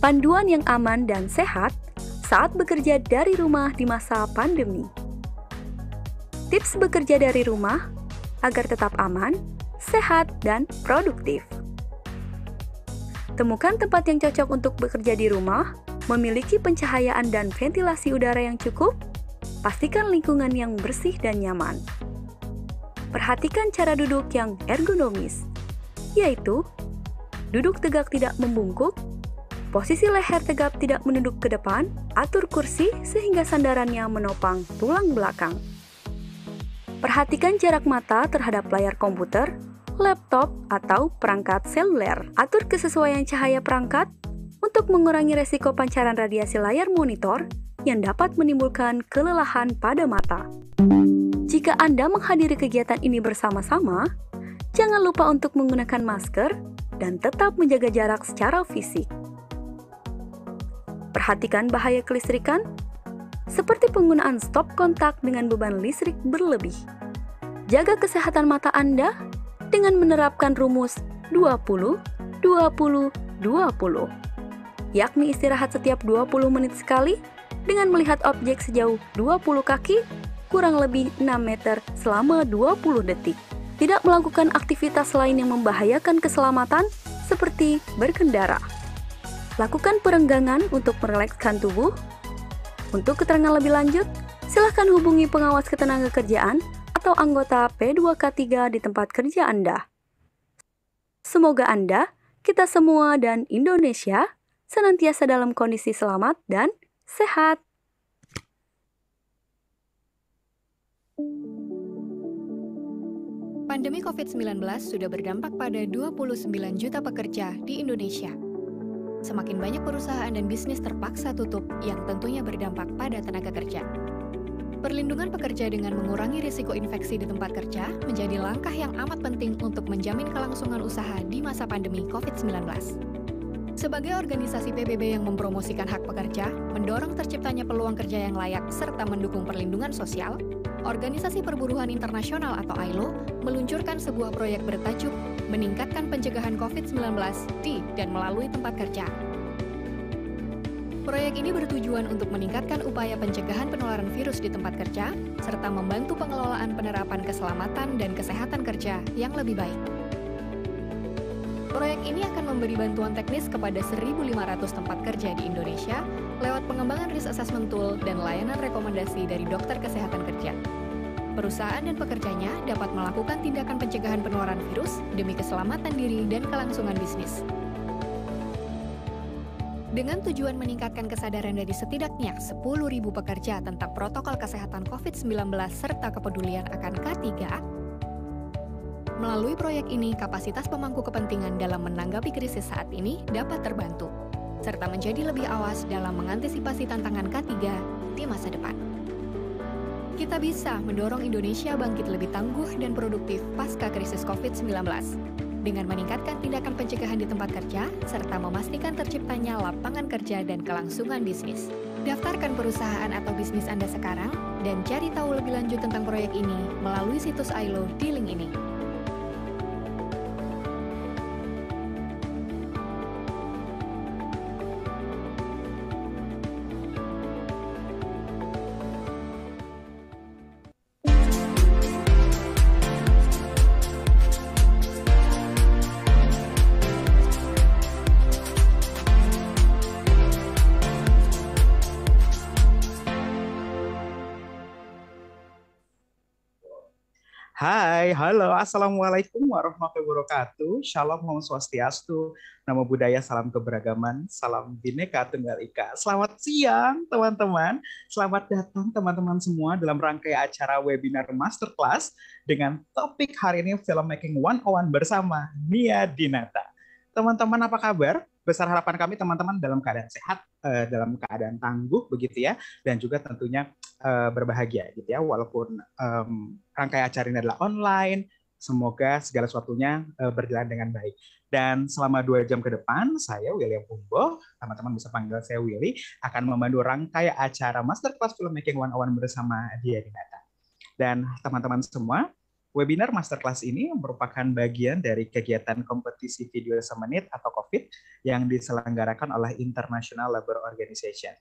Panduan yang aman dan sehat saat bekerja dari rumah di masa pandemi. Tips bekerja dari rumah agar tetap aman, sehat, dan produktif. Temukan tempat yang cocok untuk bekerja di rumah, memiliki pencahayaan dan ventilasi udara yang cukup, pastikan lingkungan yang bersih dan nyaman. Perhatikan cara duduk yang ergonomis, yaitu duduk tegak tidak membungkuk, Posisi leher tegap tidak menunduk ke depan, atur kursi sehingga sandarannya menopang tulang belakang. Perhatikan jarak mata terhadap layar komputer, laptop, atau perangkat seluler. Atur kesesuaian cahaya perangkat untuk mengurangi resiko pancaran radiasi layar monitor yang dapat menimbulkan kelelahan pada mata. Jika Anda menghadiri kegiatan ini bersama-sama, jangan lupa untuk menggunakan masker dan tetap menjaga jarak secara fisik. Perhatikan bahaya kelistrikan, seperti penggunaan stop kontak dengan beban listrik berlebih. Jaga kesehatan mata Anda dengan menerapkan rumus 20 20 20, yakni istirahat setiap 20 menit sekali dengan melihat objek sejauh 20 kaki kurang lebih 6 meter selama 20 detik. Tidak melakukan aktivitas lain yang membahayakan keselamatan seperti berkendara. Lakukan perenggangan untuk merelekskan tubuh. Untuk keterangan lebih lanjut, silahkan hubungi pengawas ketenagakerjaan atau anggota P2K3 di tempat kerja Anda. Semoga Anda, kita semua, dan Indonesia senantiasa dalam kondisi selamat dan sehat. Pandemi COVID-19 sudah berdampak pada 29 juta pekerja di Indonesia semakin banyak perusahaan dan bisnis terpaksa tutup yang tentunya berdampak pada tenaga kerja. Perlindungan pekerja dengan mengurangi risiko infeksi di tempat kerja menjadi langkah yang amat penting untuk menjamin kelangsungan usaha di masa pandemi COVID-19. Sebagai organisasi PBB yang mempromosikan hak pekerja, mendorong terciptanya peluang kerja yang layak, serta mendukung perlindungan sosial, Organisasi Perburuhan Internasional atau ILO meluncurkan sebuah proyek bertajuk Meningkatkan Pencegahan COVID-19 di dan melalui tempat kerja. Proyek ini bertujuan untuk meningkatkan upaya pencegahan penularan virus di tempat kerja, serta membantu pengelolaan penerapan keselamatan dan kesehatan kerja yang lebih baik. Proyek ini akan memberi bantuan teknis kepada 1.500 tempat kerja di Indonesia lewat pengembangan risk assessment tool dan layanan rekomendasi dari dokter kesehatan kerja. Perusahaan dan pekerjanya dapat melakukan tindakan pencegahan penularan virus demi keselamatan diri dan kelangsungan bisnis. Dengan tujuan meningkatkan kesadaran dari setidaknya 10.000 pekerja tentang protokol kesehatan COVID-19 serta kepedulian akan K3, melalui proyek ini kapasitas pemangku kepentingan dalam menanggapi krisis saat ini dapat terbantu serta menjadi lebih awas dalam mengantisipasi tantangan K3 di masa depan. Kita bisa mendorong Indonesia bangkit lebih tangguh dan produktif pasca krisis COVID-19 dengan meningkatkan tindakan pencegahan di tempat kerja serta memastikan terciptanya lapangan kerja dan kelangsungan bisnis. Daftarkan perusahaan atau bisnis Anda sekarang dan cari tahu lebih lanjut tentang proyek ini melalui situs ILO di link ini. Halo, assalamualaikum warahmatullahi wabarakatuh. Shalom, om swastiastu, nama budaya, salam keberagaman, salam bineka tunggal ika. Selamat siang, teman-teman. Selamat datang, teman-teman semua, dalam rangkaian acara webinar masterclass dengan topik hari ini filmmaking one on one bersama Nia Dinata. Teman-teman, apa kabar? Besar harapan kami, teman-teman, dalam keadaan sehat, eh, dalam keadaan tangguh, begitu ya, dan juga tentunya uh, berbahagia gitu ya. Walaupun um, rangkaian acara ini adalah online semoga segala sesuatunya uh, berjalan dengan baik. Dan selama dua jam ke depan saya William Pumbo teman-teman bisa panggil saya Willy akan memandu rangkaian acara masterclass filmmaking one on one bersama dia di Dinata dan teman-teman semua Webinar masterclass ini merupakan bagian dari kegiatan kompetisi video semenit atau COVID yang diselenggarakan oleh International Labour Organization.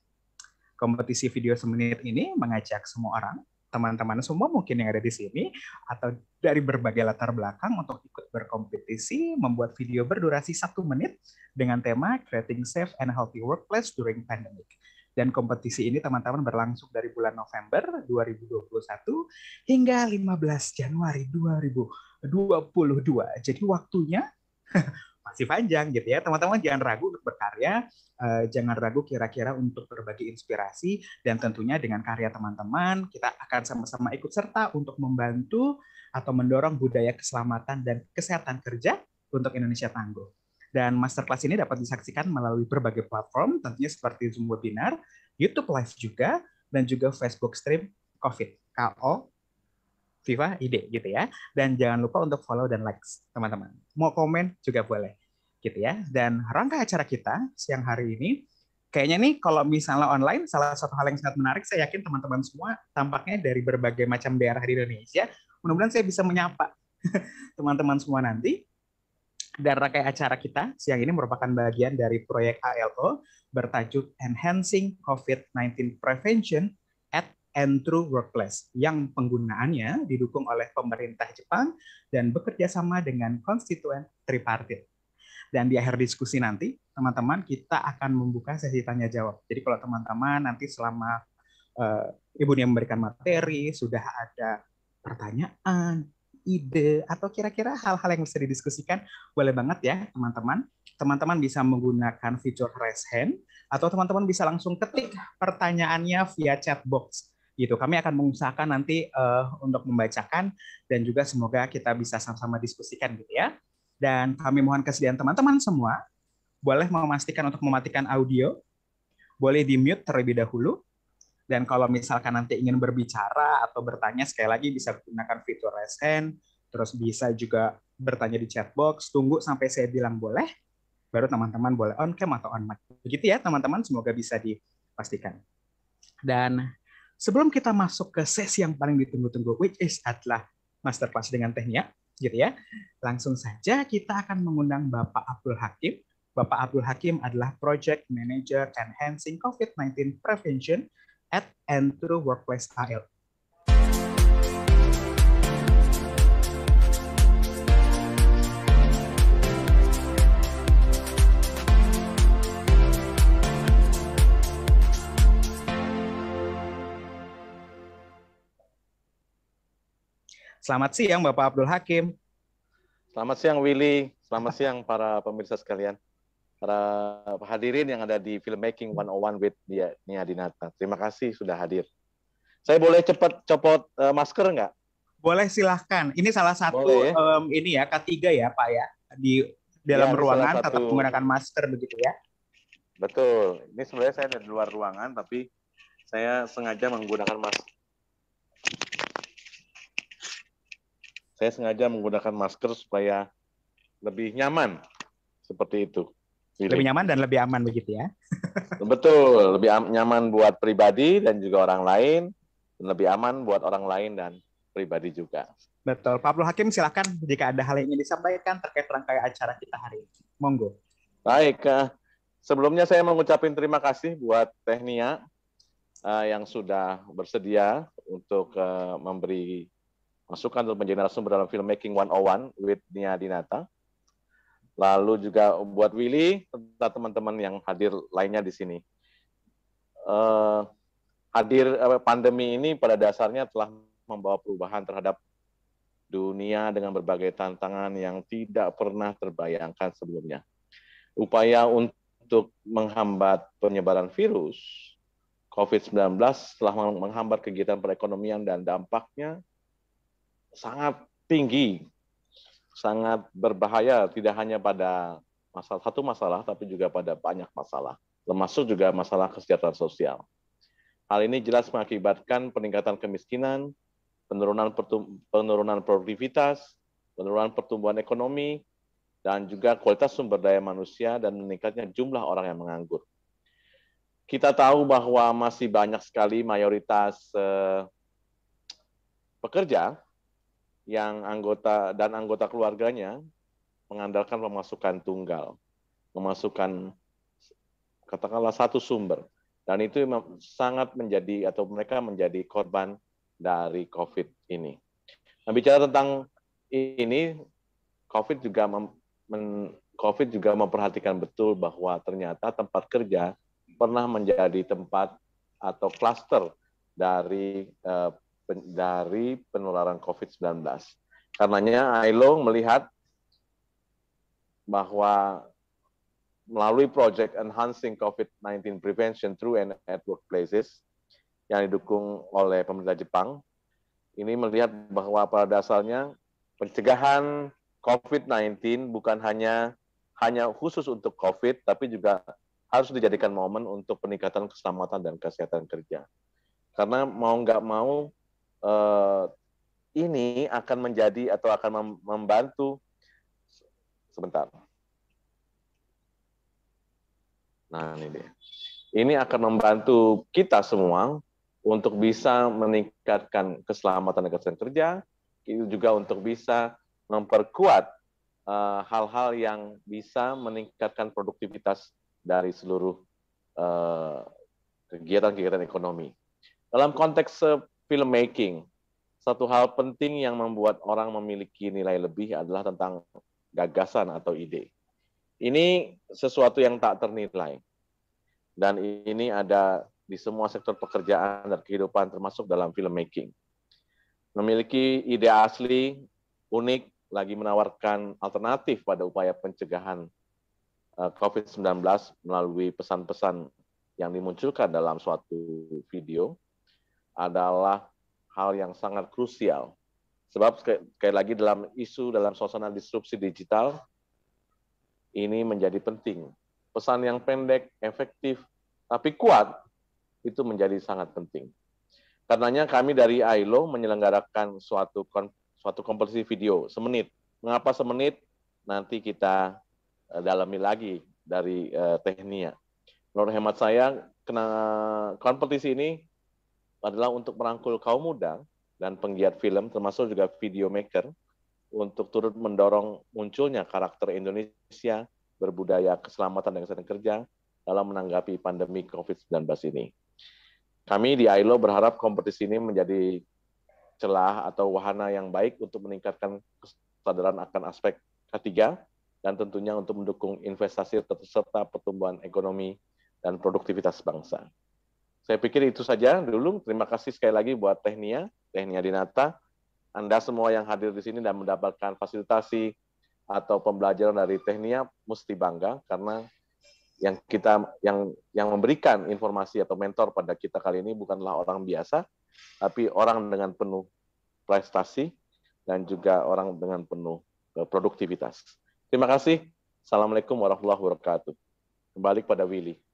Kompetisi video semenit ini mengajak semua orang, teman-teman semua mungkin yang ada di sini, atau dari berbagai latar belakang untuk ikut berkompetisi membuat video berdurasi satu menit dengan tema Creating Safe and Healthy Workplace During Pandemic. Dan kompetisi ini teman-teman berlangsung dari bulan November 2021 hingga 15 Januari 2022. Jadi waktunya masih panjang gitu ya. Teman-teman jangan ragu untuk berkarya, uh, jangan ragu kira-kira untuk berbagi inspirasi dan tentunya dengan karya teman-teman kita akan sama-sama ikut serta untuk membantu atau mendorong budaya keselamatan dan kesehatan kerja untuk Indonesia tangguh. Dan masterclass ini dapat disaksikan melalui berbagai platform, tentunya seperti Zoom Webinar, YouTube Live juga, dan juga Facebook Stream COVID, KO, Viva Ide gitu ya. Dan jangan lupa untuk follow dan likes, teman-teman. Mau komen juga boleh, gitu ya. Dan rangka acara kita siang hari ini, kayaknya nih kalau misalnya online, salah satu hal yang sangat menarik, saya yakin teman-teman semua tampaknya dari berbagai macam daerah di Indonesia, mudah-mudahan saya bisa menyapa teman-teman semua nanti dan rangkaian acara kita siang ini merupakan bagian dari proyek ALO bertajuk Enhancing COVID-19 Prevention at and Through Workplace yang penggunaannya didukung oleh pemerintah Jepang dan bekerja sama dengan konstituen tripartit. Dan di akhir diskusi nanti, teman-teman kita akan membuka sesi tanya jawab. Jadi kalau teman-teman nanti selama uh, Ibu Nia memberikan materi, sudah ada pertanyaan, ide atau kira-kira hal-hal yang bisa didiskusikan, boleh banget ya teman-teman. Teman-teman bisa menggunakan fitur raise hand atau teman-teman bisa langsung ketik pertanyaannya via chat box. Gitu. Kami akan mengusahakan nanti uh, untuk membacakan dan juga semoga kita bisa sama-sama diskusikan gitu ya. Dan kami mohon kesediaan teman-teman semua boleh memastikan untuk mematikan audio, boleh di mute terlebih dahulu, dan kalau misalkan nanti ingin berbicara atau bertanya, sekali lagi bisa gunakan fitur raise hand, terus bisa juga bertanya di chat box, tunggu sampai saya bilang boleh, baru teman-teman boleh on cam atau on mic. Begitu ya teman-teman, semoga bisa dipastikan. Dan sebelum kita masuk ke sesi yang paling ditunggu-tunggu, which is adalah masterclass dengan teknik, gitu ya. Langsung saja kita akan mengundang Bapak Abdul Hakim. Bapak Abdul Hakim adalah Project Manager Enhancing COVID-19 Prevention at and workplace AL. Selamat siang Bapak Abdul Hakim. Selamat siang Willy, selamat siang para pemirsa sekalian para hadirin yang ada di Filmmaking 101 with Nia Dinata. Terima kasih sudah hadir. Saya boleh cepat copot uh, masker nggak? Boleh silahkan. Ini salah satu boleh, ya? um, ini ya K3 ya Pak ya di dalam ya, ruangan tetap menggunakan masker begitu ya? Betul. Ini sebenarnya saya di luar ruangan tapi saya sengaja menggunakan masker. Saya sengaja menggunakan masker supaya lebih nyaman seperti itu. Lebih nyaman dan lebih aman begitu ya. Betul, lebih nyaman buat pribadi dan juga orang lain, dan lebih aman buat orang lain dan pribadi juga. Betul. Pak Abdul Hakim silakan jika ada hal yang ingin disampaikan terkait rangkaian acara kita hari ini. Monggo. Baik, uh, sebelumnya saya mengucapkan terima kasih buat Tehnia uh, yang sudah bersedia untuk uh, memberi masukan untuk menjadi narasumber dalam filmmaking 101 with Nia Dinata. Lalu juga buat Willy, serta teman-teman yang hadir lainnya di sini. Uh, hadir uh, pandemi ini pada dasarnya telah membawa perubahan terhadap dunia dengan berbagai tantangan yang tidak pernah terbayangkan sebelumnya. Upaya untuk menghambat penyebaran virus COVID-19 telah menghambat kegiatan perekonomian dan dampaknya sangat tinggi sangat berbahaya tidak hanya pada masalah satu masalah tapi juga pada banyak masalah termasuk juga masalah kesejahteraan sosial. Hal ini jelas mengakibatkan peningkatan kemiskinan, penurunan penurunan produktivitas, penurunan pertumbuhan ekonomi, dan juga kualitas sumber daya manusia dan meningkatnya jumlah orang yang menganggur. Kita tahu bahwa masih banyak sekali mayoritas eh, pekerja yang anggota dan anggota keluarganya mengandalkan pemasukan tunggal, memasukkan katakanlah satu sumber, dan itu sangat menjadi atau mereka menjadi korban dari COVID ini. Nah, bicara tentang ini, COVID juga mem, men, COVID juga memperhatikan betul bahwa ternyata tempat kerja pernah menjadi tempat atau klaster dari uh, dari penularan COVID-19. Karenanya ILO melihat bahwa melalui Project Enhancing COVID-19 Prevention Through and at Workplaces yang didukung oleh pemerintah Jepang, ini melihat bahwa pada dasarnya pencegahan COVID-19 bukan hanya hanya khusus untuk COVID, tapi juga harus dijadikan momen untuk peningkatan keselamatan dan kesehatan kerja. Karena mau nggak mau eh, ini akan menjadi atau akan membantu sebentar. Nah, ini dia. Ini akan membantu kita semua untuk bisa meningkatkan keselamatan dan kesehatan kerja, itu juga untuk bisa memperkuat eh, hal-hal uh, yang bisa meningkatkan produktivitas dari seluruh eh, kegiatan-kegiatan uh, ekonomi. Dalam konteks uh, filmmaking, satu hal penting yang membuat orang memiliki nilai lebih adalah tentang gagasan atau ide. Ini sesuatu yang tak ternilai. Dan ini ada di semua sektor pekerjaan dan kehidupan termasuk dalam filmmaking. Memiliki ide asli, unik, lagi menawarkan alternatif pada upaya pencegahan eh, COVID-19 melalui pesan-pesan yang dimunculkan dalam suatu video adalah hal yang sangat krusial. Sebab sekali lagi dalam isu dalam suasana disrupsi digital ini menjadi penting. Pesan yang pendek, efektif, tapi kuat itu menjadi sangat penting. Karenanya kami dari ILO menyelenggarakan suatu suatu kompetisi video semenit. Mengapa semenit? Nanti kita uh, dalami lagi dari uh, Teknia. Menurut hemat saya, kena kompetisi ini adalah untuk merangkul kaum muda dan penggiat film, termasuk juga video maker, untuk turut mendorong munculnya karakter Indonesia berbudaya keselamatan dan kesehatan kerja dalam menanggapi pandemi COVID-19 ini. Kami di ILO berharap kompetisi ini menjadi celah atau wahana yang baik untuk meningkatkan kesadaran akan aspek ketiga dan tentunya untuk mendukung investasi serta pertumbuhan ekonomi dan produktivitas bangsa. Saya pikir itu saja dulu. Terima kasih sekali lagi buat Tehnia, Tehnia Dinata. Anda semua yang hadir di sini dan mendapatkan fasilitasi atau pembelajaran dari Tehnia mesti bangga karena yang kita yang yang memberikan informasi atau mentor pada kita kali ini bukanlah orang biasa, tapi orang dengan penuh prestasi dan juga orang dengan penuh eh, produktivitas. Terima kasih. Assalamualaikum warahmatullahi wabarakatuh. Kembali pada Willy.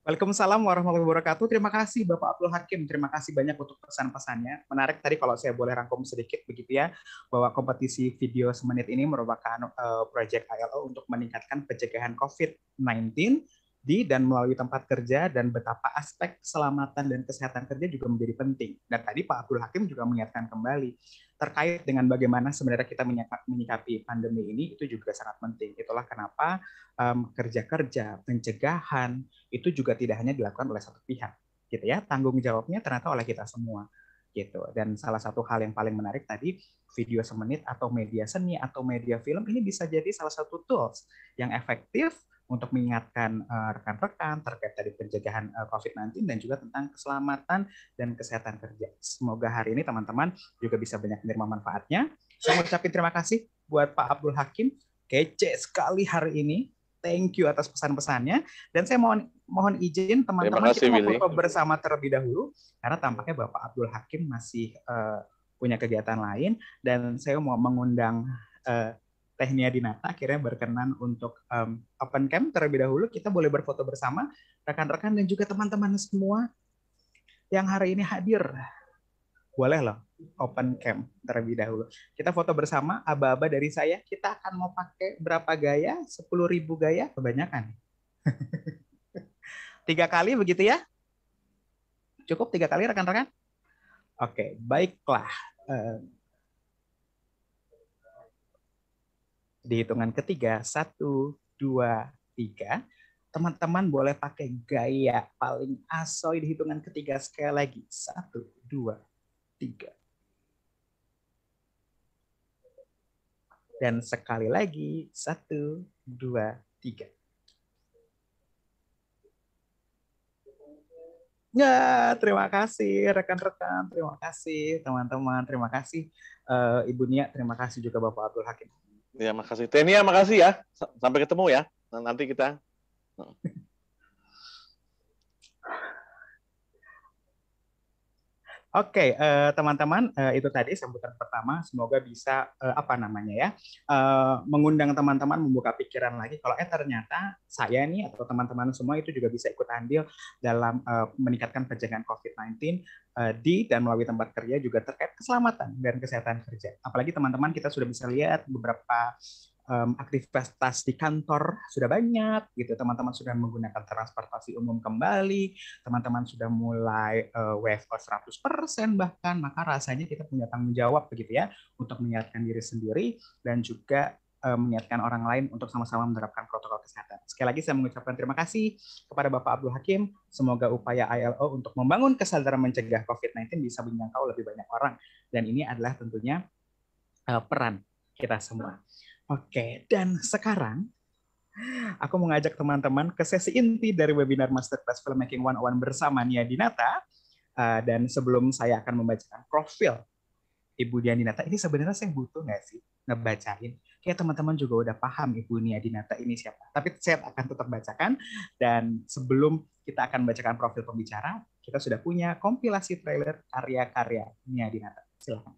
Waalaikumsalam warahmatullahi wabarakatuh. Terima kasih Bapak Abdul Hakim. Terima kasih banyak untuk pesan-pesannya. Menarik tadi kalau saya boleh rangkum sedikit begitu ya, bahwa kompetisi video semenit ini merupakan uh, proyek ILO untuk meningkatkan pencegahan COVID-19 di dan melalui tempat kerja dan betapa aspek keselamatan dan kesehatan kerja juga menjadi penting. Dan tadi Pak Abdul Hakim juga mengingatkan kembali terkait dengan bagaimana sebenarnya kita menyikapi pandemi ini itu juga sangat penting. Itulah kenapa um, kerja-kerja pencegahan itu juga tidak hanya dilakukan oleh satu pihak, gitu ya. Tanggung jawabnya ternyata oleh kita semua, gitu. Dan salah satu hal yang paling menarik tadi video semenit atau media seni atau media film ini bisa jadi salah satu tools yang efektif untuk mengingatkan uh, rekan-rekan terkait tadi pencegahan uh, eh, COVID-19 dan juga tentang keselamatan dan kesehatan kerja. Semoga hari ini teman-teman juga bisa banyak menerima manfaatnya. Saya mau ucapin terima kasih buat Pak Abdul Hakim. Kece sekali hari ini. Thank you atas pesan-pesannya. Dan saya mohon mohon izin teman-teman kita mau foto bersama terlebih dahulu karena tampaknya Bapak Abdul Hakim masih uh, punya kegiatan lain dan saya mau mengundang uh, Tehnia Dinata akhirnya berkenan untuk um, open cam terlebih dahulu. Kita boleh berfoto bersama rekan-rekan dan juga teman-teman semua yang hari ini hadir. Boleh loh open cam terlebih dahulu. Kita foto bersama aba-aba dari saya. Kita akan mau pakai berapa gaya? 10.000 gaya? Kebanyakan. tiga kali begitu ya? Cukup tiga kali rekan-rekan? Oke, baiklah. Di hitungan ketiga, satu, dua, tiga. Teman-teman boleh pakai gaya paling asoy di hitungan ketiga sekali lagi. Satu, dua, tiga. Dan sekali lagi, satu, dua, tiga. Ya, terima kasih rekan-rekan, terima kasih teman-teman, terima kasih uh, Ibu Nia, terima kasih juga Bapak Abdul Hakim. Ya, makasih. Tenia, makasih ya. Sampai ketemu ya. Nanti kita Oke, uh, teman-teman, uh, itu tadi sambutan pertama. Semoga bisa uh, apa namanya ya, uh, mengundang teman-teman membuka pikiran lagi. Kalau eh ternyata saya nih atau teman-teman semua itu juga bisa ikut andil dalam uh, meningkatkan pencegahan COVID-19 uh, di dan melalui tempat kerja juga terkait keselamatan dan kesehatan kerja. Apalagi teman-teman kita sudah bisa lihat beberapa um, aktivitas di kantor sudah banyak gitu teman-teman sudah menggunakan transportasi umum kembali teman-teman sudah mulai uh, WFO 100% bahkan maka rasanya kita punya tanggung jawab begitu ya untuk mengingatkan diri sendiri dan juga uh, mengingatkan orang lain untuk sama-sama menerapkan protokol kesehatan. Sekali lagi saya mengucapkan terima kasih kepada Bapak Abdul Hakim. Semoga upaya ILO untuk membangun kesadaran mencegah COVID-19 bisa menjangkau lebih banyak orang. Dan ini adalah tentunya uh, peran kita semua. Oke, dan sekarang aku mengajak teman-teman ke sesi inti dari webinar Masterclass Filmmaking 101 bersama Nia Dinata. Uh, dan sebelum saya akan membacakan profil Ibu Nia Dinata, ini sebenarnya saya butuh nggak sih ngebacain? Kayak teman-teman juga udah paham Ibu Nia Dinata ini siapa. Tapi saya akan tetap bacakan. Dan sebelum kita akan bacakan profil pembicara, kita sudah punya kompilasi trailer karya-karya Nia Dinata. Silakan.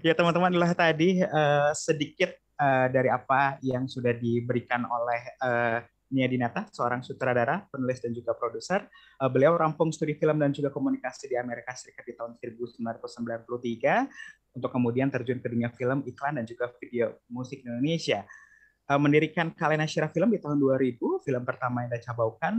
Ya teman-teman adalah tadi uh, sedikit uh, dari apa yang sudah diberikan oleh uh, Nia Dinata, seorang sutradara, penulis dan juga produser. Beliau rampung studi film dan juga komunikasi di Amerika Serikat di tahun 1993 untuk kemudian terjun ke dunia film, iklan dan juga video musik Indonesia. Mendirikan Kalena Shira Film di tahun 2000, film pertama yang dicabaukan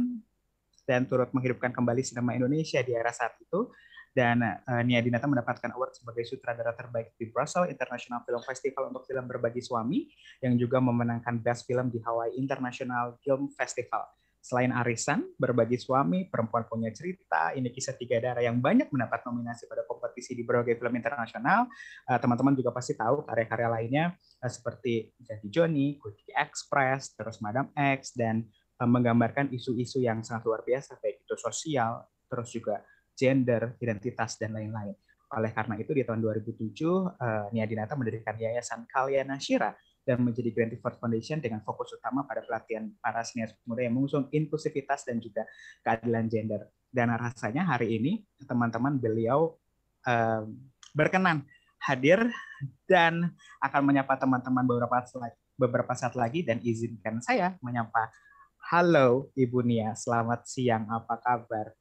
dan turut menghidupkan kembali sinema Indonesia di era saat itu dan uh, Nia Dinata mendapatkan award sebagai sutradara terbaik di Brussels International Film Festival untuk film berbagi suami yang juga memenangkan Best Film di Hawaii International Film Festival. Selain Arisan, Berbagi Suami, Perempuan Punya Cerita, ini kisah tiga darah yang banyak mendapat nominasi pada kompetisi di berbagai film internasional. Eh, teman-teman juga pasti tahu karya-karya lainnya uh, seperti Jadi Johnny, Cookie Express, terus Madam X, dan uh, menggambarkan isu-isu yang sangat luar biasa, baik itu sosial, terus juga gender, identitas, dan lain-lain. Oleh karena itu, di tahun 2007, uh, eh, Nia Dinata mendirikan Yayasan Kalyana Shira dan menjadi Granty First Foundation dengan fokus utama pada pelatihan para senior muda yang mengusung inklusivitas dan juga keadilan gender. Dan rasanya hari ini teman-teman beliau uh, berkenan hadir dan akan menyapa teman-teman beberapa beberapa saat lagi dan izinkan saya menyapa Halo Ibu Nia, selamat siang, apa kabar?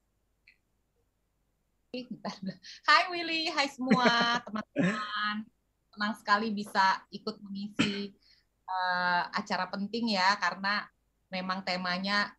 Hai Willy, hai semua teman-teman. Senang sekali bisa ikut mengisi uh, acara penting ya, karena memang temanya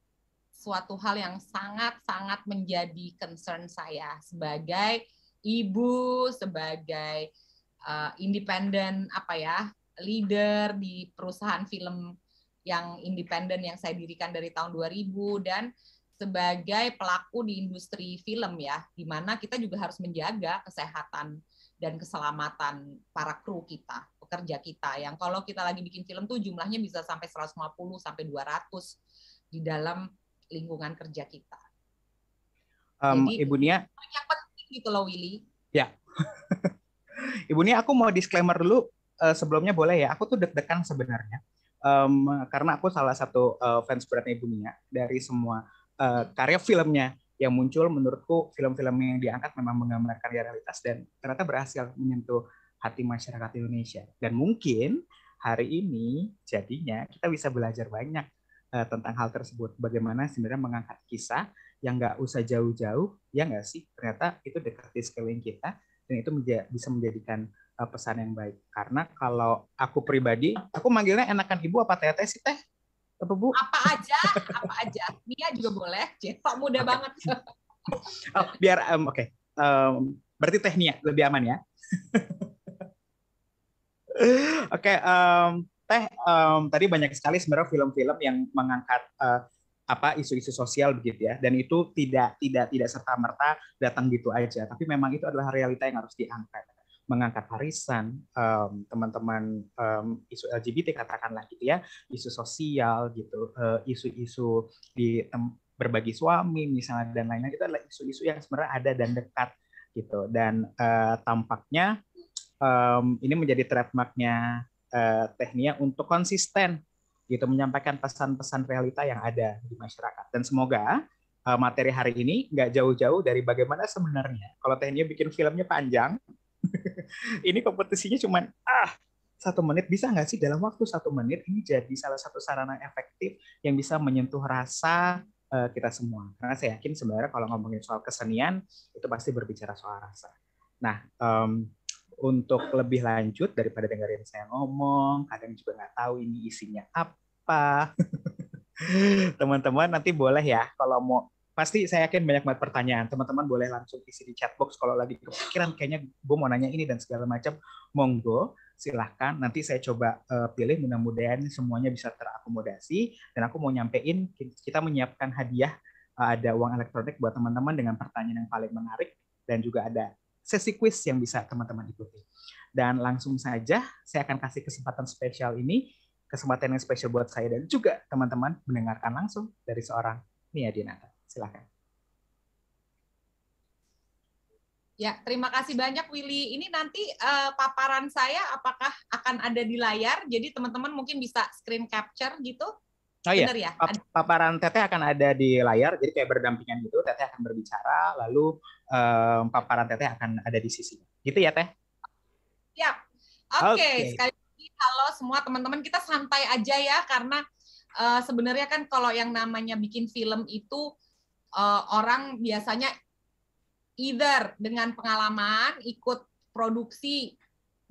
suatu hal yang sangat-sangat menjadi concern saya sebagai ibu, sebagai uh, independen apa ya, leader di perusahaan film yang independen yang saya dirikan dari tahun 2000 dan sebagai pelaku di industri film ya, di mana kita juga harus menjaga kesehatan dan keselamatan para kru kita. Pekerja kita yang kalau kita lagi bikin film tuh jumlahnya bisa sampai 150 sampai 200 di dalam lingkungan kerja kita. Um, Jadi, Ibu Nia, yang penting gitu loh Willy. Ya. Ibu Nia, aku mau disclaimer dulu uh, sebelumnya boleh ya. Aku tuh deg-degan sebenarnya. Um, karena aku salah satu uh, fans beratnya Ibu Nia dari semua uh, karya filmnya yang muncul menurutku film-film yang diangkat memang menggambarkan realitas dan ternyata berhasil menyentuh hati masyarakat Indonesia. Dan mungkin hari ini jadinya kita bisa belajar banyak uh, tentang hal tersebut. Bagaimana sebenarnya mengangkat kisah yang nggak usah jauh-jauh, ya nggak sih? Ternyata itu dekat di sekeliling kita dan itu menja bisa menjadikan uh, pesan yang baik. Karena kalau aku pribadi, aku manggilnya enakan ibu apa teteh sih teh? Apa bu? Apa aja, apa aja. Mia juga boleh. Pak muda banget. oh, biar um, oke. Okay. Um, berarti teh Nia lebih aman ya. oke, okay, um, teh um, tadi banyak sekali sebenarnya film-film yang mengangkat uh, apa isu-isu sosial begitu ya dan itu tidak tidak tidak serta merta datang gitu aja tapi memang itu adalah realita yang harus diangkat mengangkat harisan um, teman-teman um, isu LGBT katakanlah gitu ya isu sosial gitu isu-isu uh, di tem- berbagi suami misalnya dan lainnya itu adalah isu-isu yang sebenarnya ada dan dekat gitu. Dan uh, tampaknya um, ini menjadi trademarknya uh, Tehnia untuk konsisten gitu menyampaikan pesan-pesan realita yang ada di masyarakat. Dan semoga materi hari ini nggak jauh-jauh dari bagaimana sebenarnya. Kalau Tehnia bikin filmnya panjang ini kompetisinya cuma ah satu menit bisa nggak sih dalam waktu satu menit ini jadi salah satu sarana efektif yang bisa menyentuh rasa uh, kita semua karena saya yakin sebenarnya kalau ngomongin soal kesenian itu pasti berbicara soal rasa nah um, untuk lebih lanjut daripada dengerin saya ngomong, kadang juga nggak tahu ini isinya apa. Teman-teman nanti boleh ya kalau mau pasti saya yakin banyak banget pertanyaan. Teman-teman boleh langsung isi di chat box kalau lagi kepikiran kayaknya gue mau nanya ini dan segala macam. Monggo, silahkan. Nanti saya coba uh, pilih mudah-mudahan semuanya bisa terakomodasi dan aku mau nyampein kita menyiapkan hadiah uh, ada uang elektronik buat teman-teman dengan pertanyaan yang paling menarik dan juga ada sesi quiz yang bisa teman-teman ikuti. Dan langsung saja saya akan kasih kesempatan spesial ini, kesempatan yang spesial buat saya dan juga teman-teman mendengarkan langsung dari seorang Nia Dinata. Silakan. Ya, terima kasih banyak Willy. Ini nanti uh, paparan saya apakah akan ada di layar? Jadi teman-teman mungkin bisa screen capture gitu. Oh iya, ya? paparan Teteh akan ada di layar, jadi kayak berdampingan gitu. Teteh akan berbicara, lalu um, paparan Teteh akan ada di sisi. Gitu ya Teh? Ya. Oke, okay. okay. sekali lagi halo semua teman-teman, kita santai aja ya karena uh, sebenarnya kan kalau yang namanya bikin film itu uh, orang biasanya either dengan pengalaman ikut produksi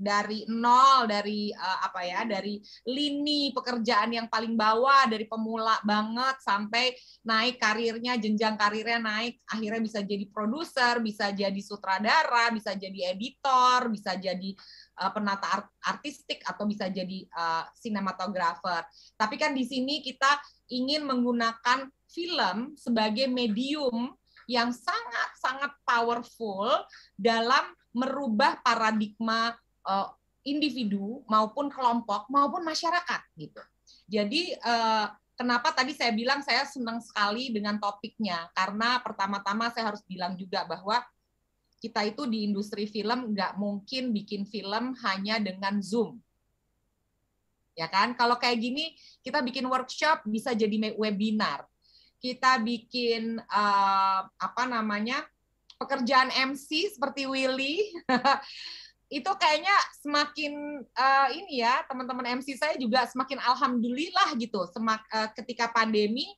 dari nol dari uh, apa ya dari lini pekerjaan yang paling bawah dari pemula banget sampai naik karirnya jenjang karirnya naik akhirnya bisa jadi produser bisa jadi sutradara bisa jadi editor bisa jadi uh, penata art artistik atau bisa jadi uh, sinematografer. Tapi kan di sini kita ingin menggunakan film sebagai medium yang sangat sangat powerful dalam merubah paradigma uh, individu maupun kelompok maupun masyarakat gitu. Jadi uh, kenapa tadi saya bilang saya senang sekali dengan topiknya? Karena pertama-tama saya harus bilang juga bahwa kita itu di industri film nggak mungkin bikin film hanya dengan zoom. Ya kan? Kalau kayak gini kita bikin workshop bisa jadi webinar kita bikin uh, apa namanya pekerjaan MC seperti Willy. Itu kayaknya semakin uh, ini ya teman-teman MC saya juga semakin alhamdulillah gitu. Semak, uh, ketika pandemi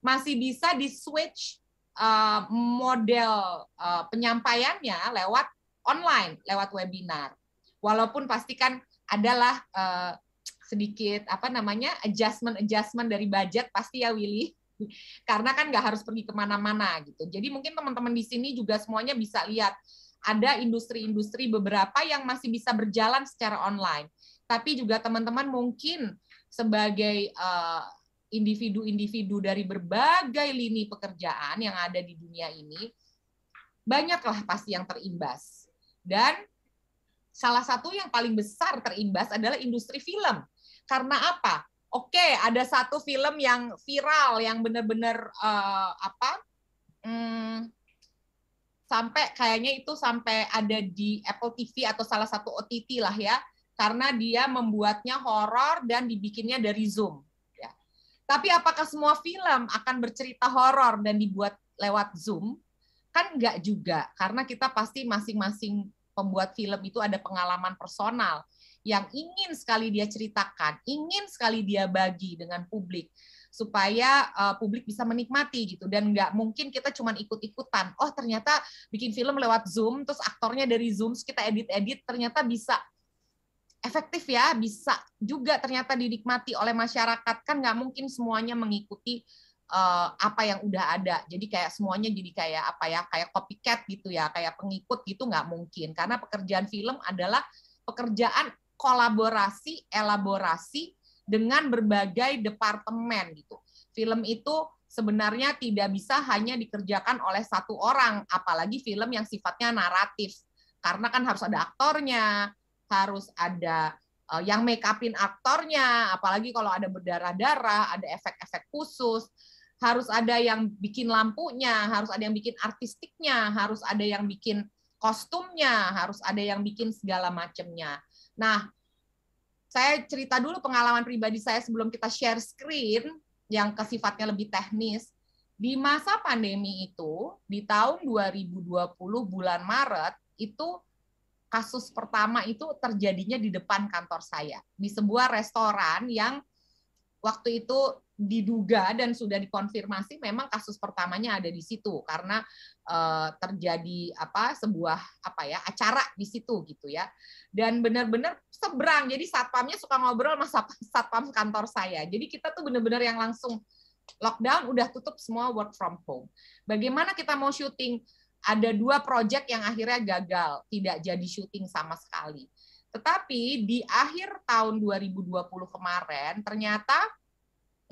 masih bisa di switch uh, model uh, penyampaiannya lewat online lewat webinar. Walaupun pastikan adalah uh, sedikit apa namanya adjustment adjustment dari budget pasti ya Willy karena kan nggak harus pergi ke mana-mana gitu jadi mungkin teman-teman di sini juga semuanya bisa lihat ada industri-industri beberapa yang masih bisa berjalan secara online. Tapi juga teman-teman mungkin sebagai uh, individu-individu dari berbagai lini pekerjaan yang ada di dunia ini, banyaklah pasti yang terimbas. Dan salah satu yang paling besar terimbas adalah industri film. Karena apa? Oke, ada satu film yang viral yang benar-benar uh, apa? Hmm, sampai kayaknya itu sampai ada di Apple TV atau salah satu OTT lah ya, karena dia membuatnya horor dan dibikinnya dari Zoom. Ya. Tapi apakah semua film akan bercerita horor dan dibuat lewat Zoom? Kan enggak juga, karena kita pasti masing-masing pembuat film itu ada pengalaman personal yang ingin sekali dia ceritakan, ingin sekali dia bagi dengan publik supaya uh, publik bisa menikmati gitu dan nggak mungkin kita cuma ikut-ikutan. Oh ternyata bikin film lewat Zoom, terus aktornya dari Zoom, terus kita edit-edit, ternyata bisa efektif ya, bisa juga ternyata dinikmati oleh masyarakat. Kan nggak mungkin semuanya mengikuti uh, apa yang udah ada. Jadi kayak semuanya jadi kayak apa ya, kayak copycat gitu ya, kayak pengikut gitu nggak mungkin. Karena pekerjaan film adalah pekerjaan kolaborasi, elaborasi dengan berbagai departemen gitu. Film itu sebenarnya tidak bisa hanya dikerjakan oleh satu orang, apalagi film yang sifatnya naratif. Karena kan harus ada aktornya, harus ada uh, yang make upin aktornya, apalagi kalau ada berdarah-darah, ada efek-efek khusus, harus ada yang bikin lampunya, harus ada yang bikin artistiknya, harus ada yang bikin kostumnya, harus ada yang bikin segala macamnya. Nah, saya cerita dulu pengalaman pribadi saya sebelum kita share screen yang kesifatnya lebih teknis. Di masa pandemi itu, di tahun 2020 bulan Maret, itu kasus pertama itu terjadinya di depan kantor saya, di sebuah restoran yang waktu itu diduga dan sudah dikonfirmasi memang kasus pertamanya ada di situ karena uh, terjadi apa sebuah apa ya acara di situ gitu ya. Dan benar-benar seberang jadi satpamnya suka ngobrol sama satpam kantor saya. Jadi kita tuh benar-benar yang langsung lockdown udah tutup semua work from home. Bagaimana kita mau syuting? Ada dua project yang akhirnya gagal tidak jadi syuting sama sekali. Tetapi di akhir tahun 2020 kemarin ternyata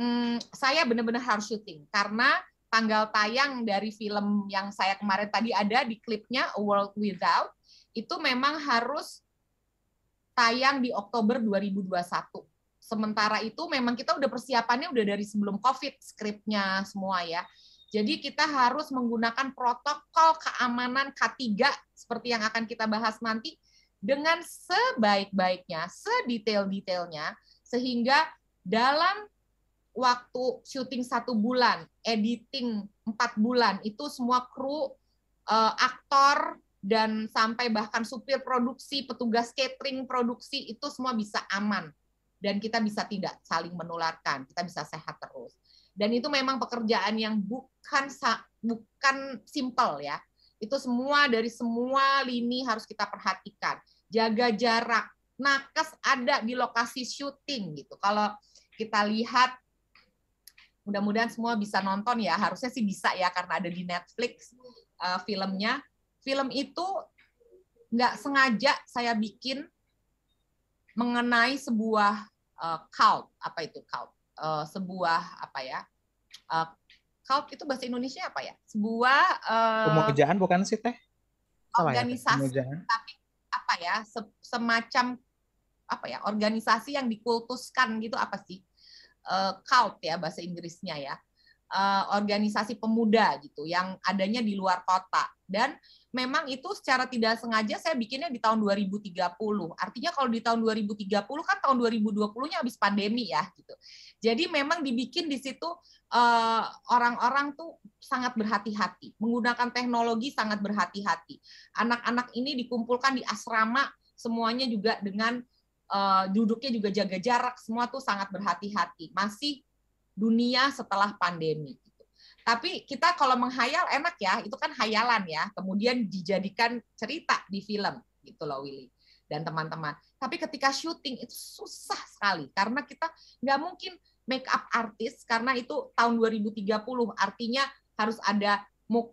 hmm, saya benar-benar harus syuting karena tanggal tayang dari film yang saya kemarin tadi ada di klipnya A World Without itu memang harus tayang di Oktober 2021. Sementara itu memang kita udah persiapannya udah dari sebelum Covid skripnya semua ya. Jadi kita harus menggunakan protokol keamanan K3 seperti yang akan kita bahas nanti dengan sebaik-baiknya, sedetail-detailnya sehingga dalam waktu syuting satu bulan, editing empat bulan, itu semua kru, uh, aktor, dan sampai bahkan supir produksi, petugas catering produksi, itu semua bisa aman. Dan kita bisa tidak saling menularkan, kita bisa sehat terus. Dan itu memang pekerjaan yang bukan bukan simple ya. Itu semua dari semua lini harus kita perhatikan. Jaga jarak, nakes ada di lokasi syuting gitu. Kalau kita lihat mudah-mudahan semua bisa nonton ya. Harusnya sih bisa ya karena ada di Netflix uh, filmnya. Film itu nggak sengaja saya bikin mengenai sebuah uh, cult. Apa itu cult? Uh, sebuah apa ya uh, cult itu bahasa Indonesia apa ya? Sebuah uh, pemujaan bukan sih teh? Salah ya, organisasi ya, tapi apa ya se semacam apa ya organisasi yang dikultuskan gitu apa sih uh, cult ya bahasa Inggrisnya ya. Uh, organisasi pemuda gitu yang adanya di luar kota. Dan memang itu secara tidak sengaja saya bikinnya di tahun 2030 artinya kalau di tahun 2030 kan tahun 2020-nya habis pandemi ya gitu. Jadi memang dibikin di situ uh, orang-orang tuh sangat berhati-hati. Menggunakan teknologi sangat berhati-hati. Anak-anak ini dikumpulkan di asrama semuanya juga dengan uh, duduknya juga jaga jarak, semua tuh sangat berhati-hati. Masih dunia setelah pandemi. Gitu. Tapi kita kalau menghayal enak ya, itu kan hayalan ya. Kemudian dijadikan cerita di film gitu loh Willy dan teman-teman. Tapi ketika syuting itu susah sekali karena kita nggak mungkin make up artis karena itu tahun 2030 artinya harus ada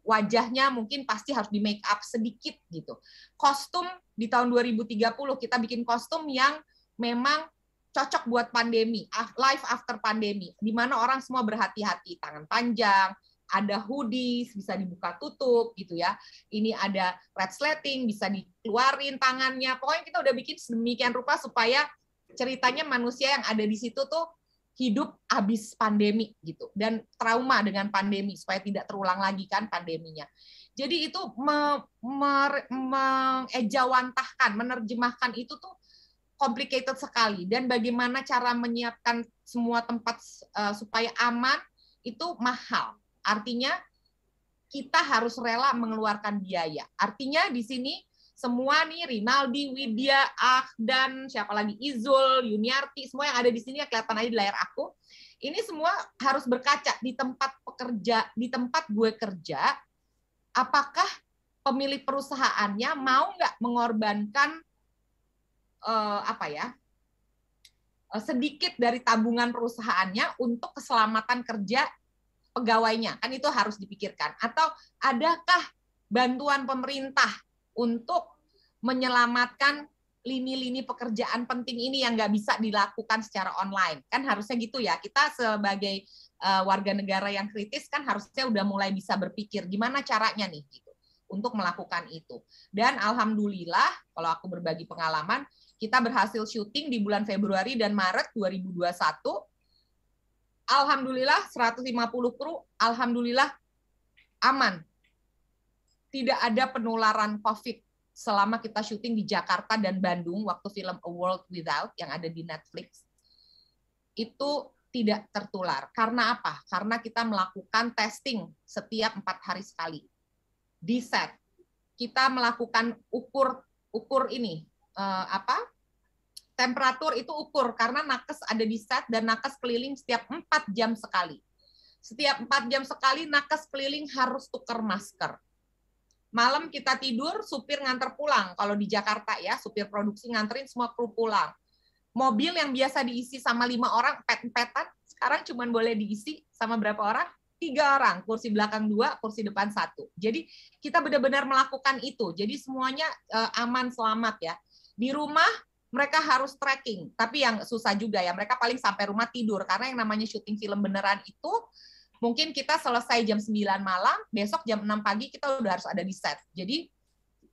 wajahnya mungkin pasti harus di make up sedikit gitu. Kostum di tahun 2030 kita bikin kostum yang memang cocok buat pandemi, life after pandemi, di mana orang semua berhati-hati, tangan panjang, ada hoodies bisa dibuka tutup gitu ya. Ini ada red slating bisa dikeluarin tangannya. Pokoknya kita udah bikin sedemikian rupa supaya ceritanya manusia yang ada di situ tuh hidup habis pandemi gitu dan trauma dengan pandemi supaya tidak terulang lagi kan pandeminya. Jadi itu me, me, mengejawantahkan, menerjemahkan itu tuh complicated sekali dan bagaimana cara menyiapkan semua tempat uh, supaya aman itu mahal. Artinya kita harus rela mengeluarkan biaya. Artinya di sini semua nih Rinaldi, Widya, Ah dan siapa lagi Izul, Yuniarti, semua yang ada di sini ya kelihatan aja di layar aku. Ini semua harus berkaca di tempat pekerja, di tempat gue kerja. Apakah pemilik perusahaannya mau nggak mengorbankan uh, apa ya uh, sedikit dari tabungan perusahaannya untuk keselamatan kerja pegawainya kan itu harus dipikirkan atau adakah bantuan pemerintah untuk menyelamatkan lini-lini pekerjaan penting ini yang nggak bisa dilakukan secara online kan harusnya gitu ya kita sebagai uh, warga negara yang kritis kan harusnya udah mulai bisa berpikir gimana caranya nih gitu untuk melakukan itu dan alhamdulillah kalau aku berbagi pengalaman kita berhasil syuting di bulan Februari dan Maret 2021. Alhamdulillah 150 kru, alhamdulillah aman. Tidak ada penularan COVID selama kita syuting di Jakarta dan Bandung waktu film A World Without yang ada di Netflix. Itu tidak tertular. Karena apa? Karena kita melakukan testing setiap empat hari sekali di set. Kita melakukan ukur ukur ini uh, apa temperatur itu ukur karena nakes ada di set dan nakes keliling setiap empat jam sekali. Setiap empat jam sekali nakes keliling harus tukar masker. Malam kita tidur, supir nganter pulang. Kalau di Jakarta ya, supir produksi nganterin semua kru pulang. Mobil yang biasa diisi sama lima orang, pet-petan, sekarang cuma boleh diisi sama berapa orang? Tiga orang, kursi belakang dua, kursi depan satu. Jadi kita benar-benar melakukan itu. Jadi semuanya uh, aman, selamat ya di rumah mereka harus tracking, tapi yang susah juga ya. Mereka paling sampai rumah tidur karena yang namanya syuting film beneran itu mungkin kita selesai jam 9 malam, besok jam 6 pagi kita udah harus ada di set. Jadi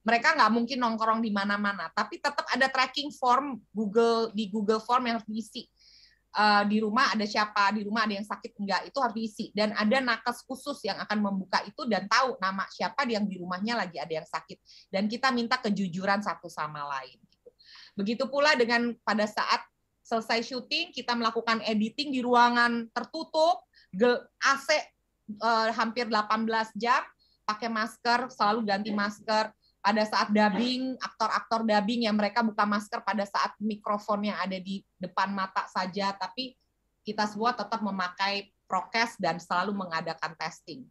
mereka nggak mungkin nongkrong di mana-mana, tapi tetap ada tracking form Google di Google Form yang harus diisi. Uh, di rumah ada siapa, di rumah ada yang sakit enggak, itu harus diisi. Dan ada nakes khusus yang akan membuka itu dan tahu nama siapa yang di rumahnya lagi ada yang sakit. Dan kita minta kejujuran satu sama lain. Begitu pula dengan pada saat selesai syuting kita melakukan editing di ruangan tertutup, AC eh, hampir 18 jam, pakai masker, selalu ganti masker. Pada saat dubbing, aktor-aktor dubbing yang mereka buka masker pada saat mikrofon yang ada di depan mata saja, tapi kita semua tetap memakai prokes dan selalu mengadakan testing.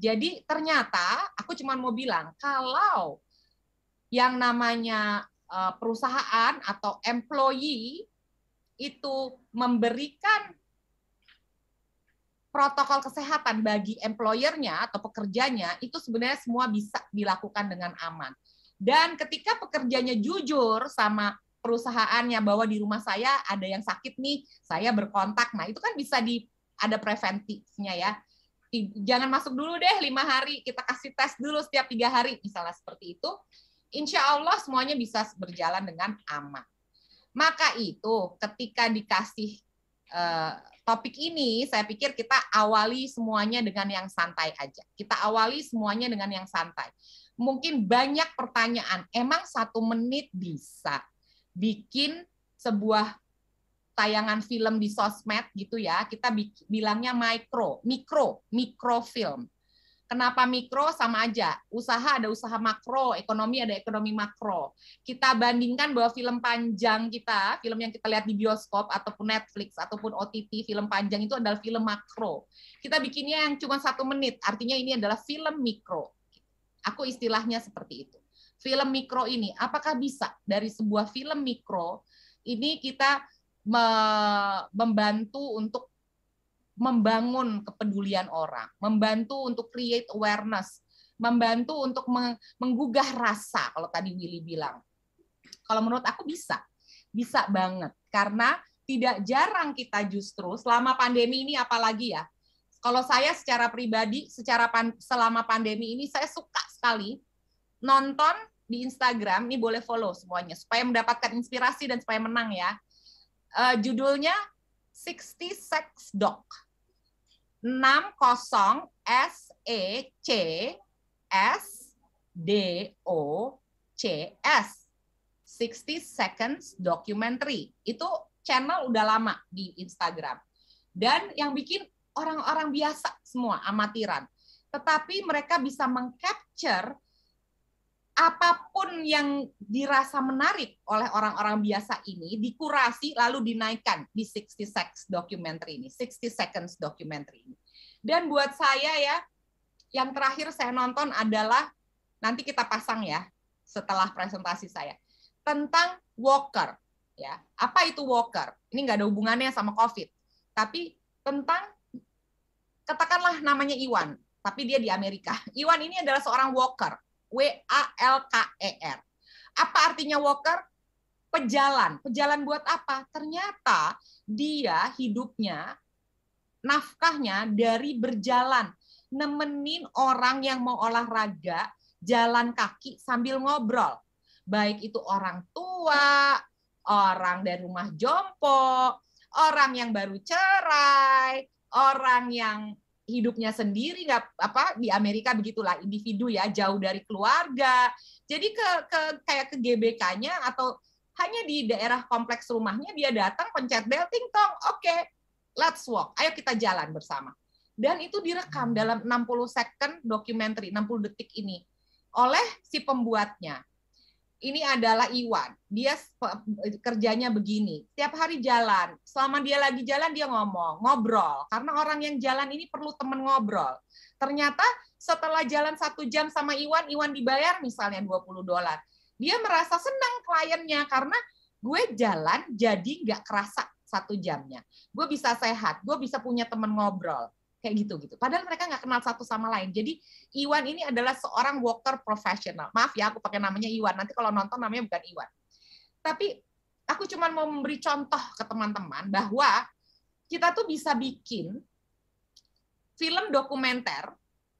Jadi ternyata aku cuma mau bilang kalau yang namanya Eh, perusahaan atau employee itu memberikan protokol kesehatan bagi employernya atau pekerjanya itu sebenarnya semua bisa dilakukan dengan aman. Dan ketika pekerjanya jujur sama perusahaannya bahwa di rumah saya ada yang sakit nih, saya berkontak. Nah, itu kan bisa di ada preventifnya ya. Jangan masuk dulu deh lima hari, kita kasih tes dulu setiap tiga hari, misalnya seperti itu insya Allah semuanya bisa berjalan dengan aman. Maka itu ketika dikasih uh, topik ini, saya pikir kita awali semuanya dengan yang santai aja. Kita awali semuanya dengan yang santai. Mungkin banyak pertanyaan, emang satu menit bisa bikin sebuah tayangan film di sosmed gitu ya, kita bilangnya micro, mikro, mikrofilm. Kenapa mikro sama aja? Usaha ada usaha makro, ekonomi ada ekonomi makro. Kita bandingkan bahwa film panjang kita, film yang kita lihat di bioskop ataupun Netflix ataupun OTT, film panjang itu adalah film makro. Kita bikinnya yang cuma satu menit, artinya ini adalah film mikro. Aku istilahnya seperti itu. Film mikro ini, apakah bisa dari sebuah film mikro ini kita membantu untuk membangun kepedulian orang, membantu untuk create awareness, membantu untuk menggugah rasa kalau tadi Willy bilang. Kalau menurut aku bisa. Bisa banget karena tidak jarang kita justru selama pandemi ini apalagi ya kalau saya secara pribadi, secara pan, selama pandemi ini saya suka sekali nonton di Instagram. Ini boleh follow semuanya supaya mendapatkan inspirasi dan supaya menang ya. Uh, judulnya 60 Sex Doc. 60 S E C S D O C S 60 Seconds Documentary. Itu channel udah lama di Instagram. Dan yang bikin orang-orang biasa semua, amatiran. Tetapi mereka bisa mengcapture apa pun yang dirasa menarik oleh orang-orang biasa ini dikurasi lalu dinaikkan di 60 seconds documentary ini, 60 seconds documentary ini. Dan buat saya ya, yang terakhir saya nonton adalah nanti kita pasang ya setelah presentasi saya tentang walker ya. Apa itu walker? Ini nggak ada hubungannya sama COVID, tapi tentang katakanlah namanya Iwan, tapi dia di Amerika. Iwan ini adalah seorang walker W-A-L-K-E-R. Apa artinya walker? Pejalan. Pejalan buat apa? Ternyata dia hidupnya, nafkahnya dari berjalan. Nemenin orang yang mau olahraga, jalan kaki sambil ngobrol. Baik itu orang tua, orang dari rumah jompo, orang yang baru cerai, orang yang hidupnya sendiri nggak apa di Amerika begitulah individu ya jauh dari keluarga. Jadi ke, ke kayak ke GBK-nya atau hanya di daerah kompleks rumahnya dia datang pencet bel ting tong oke okay, let's walk ayo kita jalan bersama. Dan itu direkam dalam 60 second documentary 60 detik ini oleh si pembuatnya ini adalah Iwan. Dia kerjanya begini. Tiap hari jalan. Selama dia lagi jalan, dia ngomong, ngobrol. Karena orang yang jalan ini perlu teman ngobrol. Ternyata setelah jalan satu jam sama Iwan, Iwan dibayar misalnya 20 dolar. Dia merasa senang kliennya karena gue jalan jadi nggak kerasa satu jamnya. Gue bisa sehat, gue bisa punya teman ngobrol kayak gitu gitu. Padahal mereka nggak kenal satu sama lain. Jadi Iwan ini adalah seorang walker profesional. Maaf ya, aku pakai namanya Iwan. Nanti kalau nonton namanya bukan Iwan. Tapi aku cuma mau memberi contoh ke teman-teman bahwa kita tuh bisa bikin film dokumenter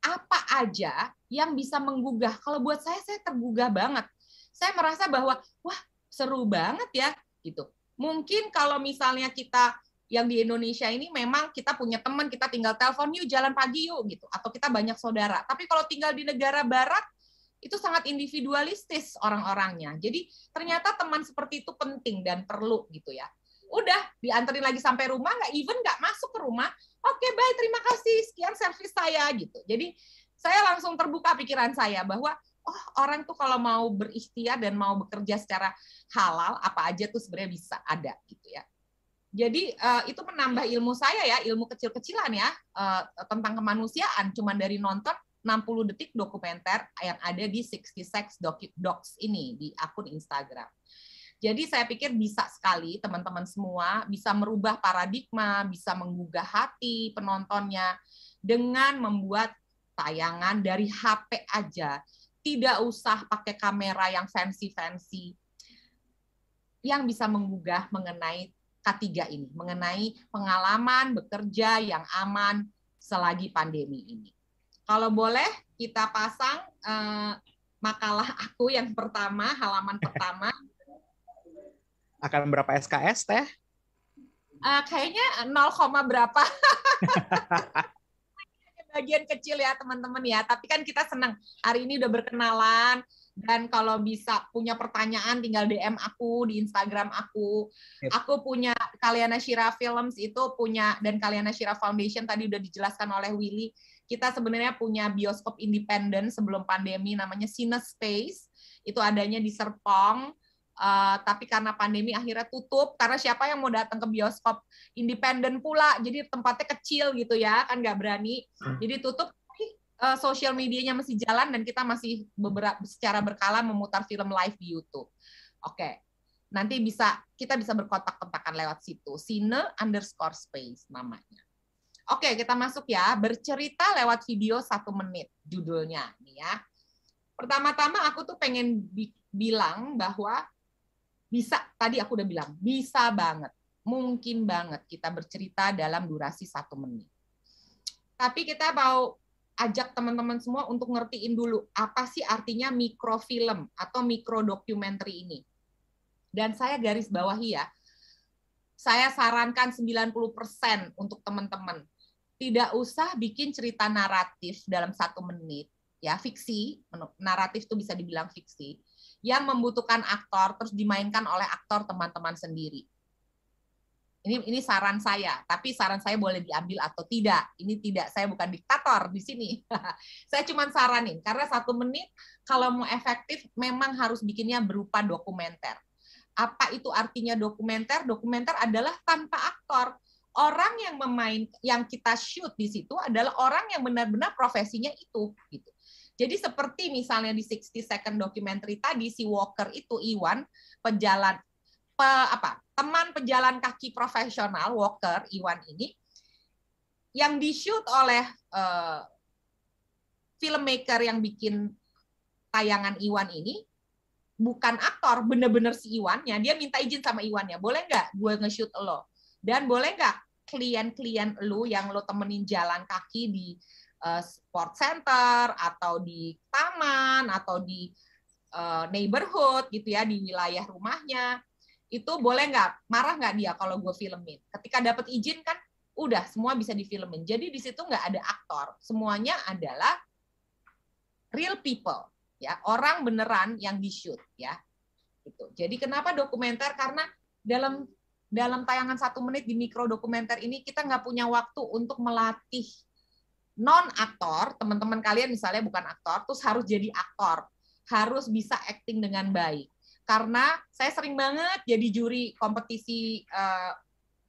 apa aja yang bisa menggugah. Kalau buat saya, saya tergugah banget. Saya merasa bahwa wah seru banget ya gitu. Mungkin kalau misalnya kita yang di Indonesia ini memang kita punya teman, kita tinggal telepon yuk jalan pagi yuk gitu atau kita banyak saudara. Tapi kalau tinggal di negara barat itu sangat individualistis orang-orangnya. Jadi ternyata teman seperti itu penting dan perlu gitu ya. Udah dianterin lagi sampai rumah nggak even nggak masuk ke rumah. Oke, baik terima kasih sekian servis saya gitu. Jadi saya langsung terbuka pikiran saya bahwa oh orang tuh kalau mau berikhtiar dan mau bekerja secara halal apa aja tuh sebenarnya bisa ada gitu ya. Jadi uh, itu menambah ilmu saya ya, ilmu kecil-kecilan ya uh, tentang kemanusiaan. Cuman dari nonton 60 detik dokumenter yang ada di 60 Sex Docs ini di akun Instagram. Jadi saya pikir bisa sekali teman-teman semua bisa merubah paradigma, bisa menggugah hati penontonnya dengan membuat tayangan dari HP aja. Tidak usah pakai kamera yang fancy-fancy. Yang bisa menggugah mengenai K3 ini mengenai pengalaman bekerja yang aman selagi pandemi ini. Kalau boleh kita pasang eh, makalah aku yang pertama, halaman pertama. Akan berapa SKS teh? Uh, kayaknya 0, berapa. bagian kecil ya teman-teman ya. Tapi kan kita senang hari ini udah berkenalan, dan kalau bisa punya pertanyaan tinggal DM aku di Instagram aku. Yep. Aku punya Kaliana Shira Films itu punya dan Kaliana Shira Foundation tadi udah dijelaskan oleh Willy. Kita sebenarnya punya bioskop independen sebelum pandemi namanya Cine Space. Itu adanya di Serpong. Uh, tapi karena pandemi akhirnya tutup karena siapa yang mau datang ke bioskop independen pula jadi tempatnya kecil gitu ya kan nggak berani hmm. jadi tutup uh, sosial medianya masih jalan dan kita masih beberapa secara berkala memutar film live di YouTube. Oke, okay. nanti bisa kita bisa berkontak-kontakan lewat situ. Sine underscore space namanya. Oke, okay, kita masuk ya. Bercerita lewat video satu menit judulnya nih ya. Pertama-tama aku tuh pengen bi bilang bahwa bisa tadi aku udah bilang bisa banget, mungkin banget kita bercerita dalam durasi satu menit Tapi kita mau ajak teman-teman semua untuk ngertiin dulu apa sih artinya mikrofilm atau mikrodokumentari ini. Dan saya garis bawahi ya, saya sarankan 90% untuk teman-teman. Tidak usah bikin cerita naratif dalam satu menit, ya fiksi, naratif itu bisa dibilang fiksi, yang membutuhkan aktor terus dimainkan oleh aktor teman-teman sendiri ini ini saran saya, tapi saran saya boleh diambil atau tidak. Ini tidak, saya bukan diktator di sini. saya cuma saranin karena satu menit kalau mau efektif memang harus bikinnya berupa dokumenter. Apa itu artinya dokumenter? Dokumenter adalah tanpa aktor. Orang yang memain, yang kita shoot di situ adalah orang yang benar-benar profesinya itu. Gitu. Jadi seperti misalnya di 60 second documentary tadi si Walker itu Iwan pejalan pe, apa teman pejalan kaki profesional Walker Iwan ini yang di shoot oleh uh, filmmaker yang bikin tayangan Iwan ini bukan aktor, bener-bener si Iwannya. Dia minta izin sama Iwannya, boleh nggak gue nge-shoot lo? Dan boleh nggak klien-klien lu yang lo temenin jalan kaki di uh, sport center atau di taman atau di uh, neighborhood gitu ya di wilayah rumahnya itu boleh nggak? Marah nggak dia kalau gue filmin? Ketika dapat izin kan udah semua bisa difilmin. Jadi di situ nggak ada aktor. Semuanya adalah real people ya. Orang beneran yang di shoot ya. Gitu. Jadi kenapa dokumenter? Karena dalam dalam tayangan satu menit di mikro dokumenter ini kita nggak punya waktu untuk melatih non aktor teman-teman kalian misalnya bukan aktor terus harus jadi aktor. Harus bisa acting dengan baik karena saya sering banget jadi juri kompetisi uh,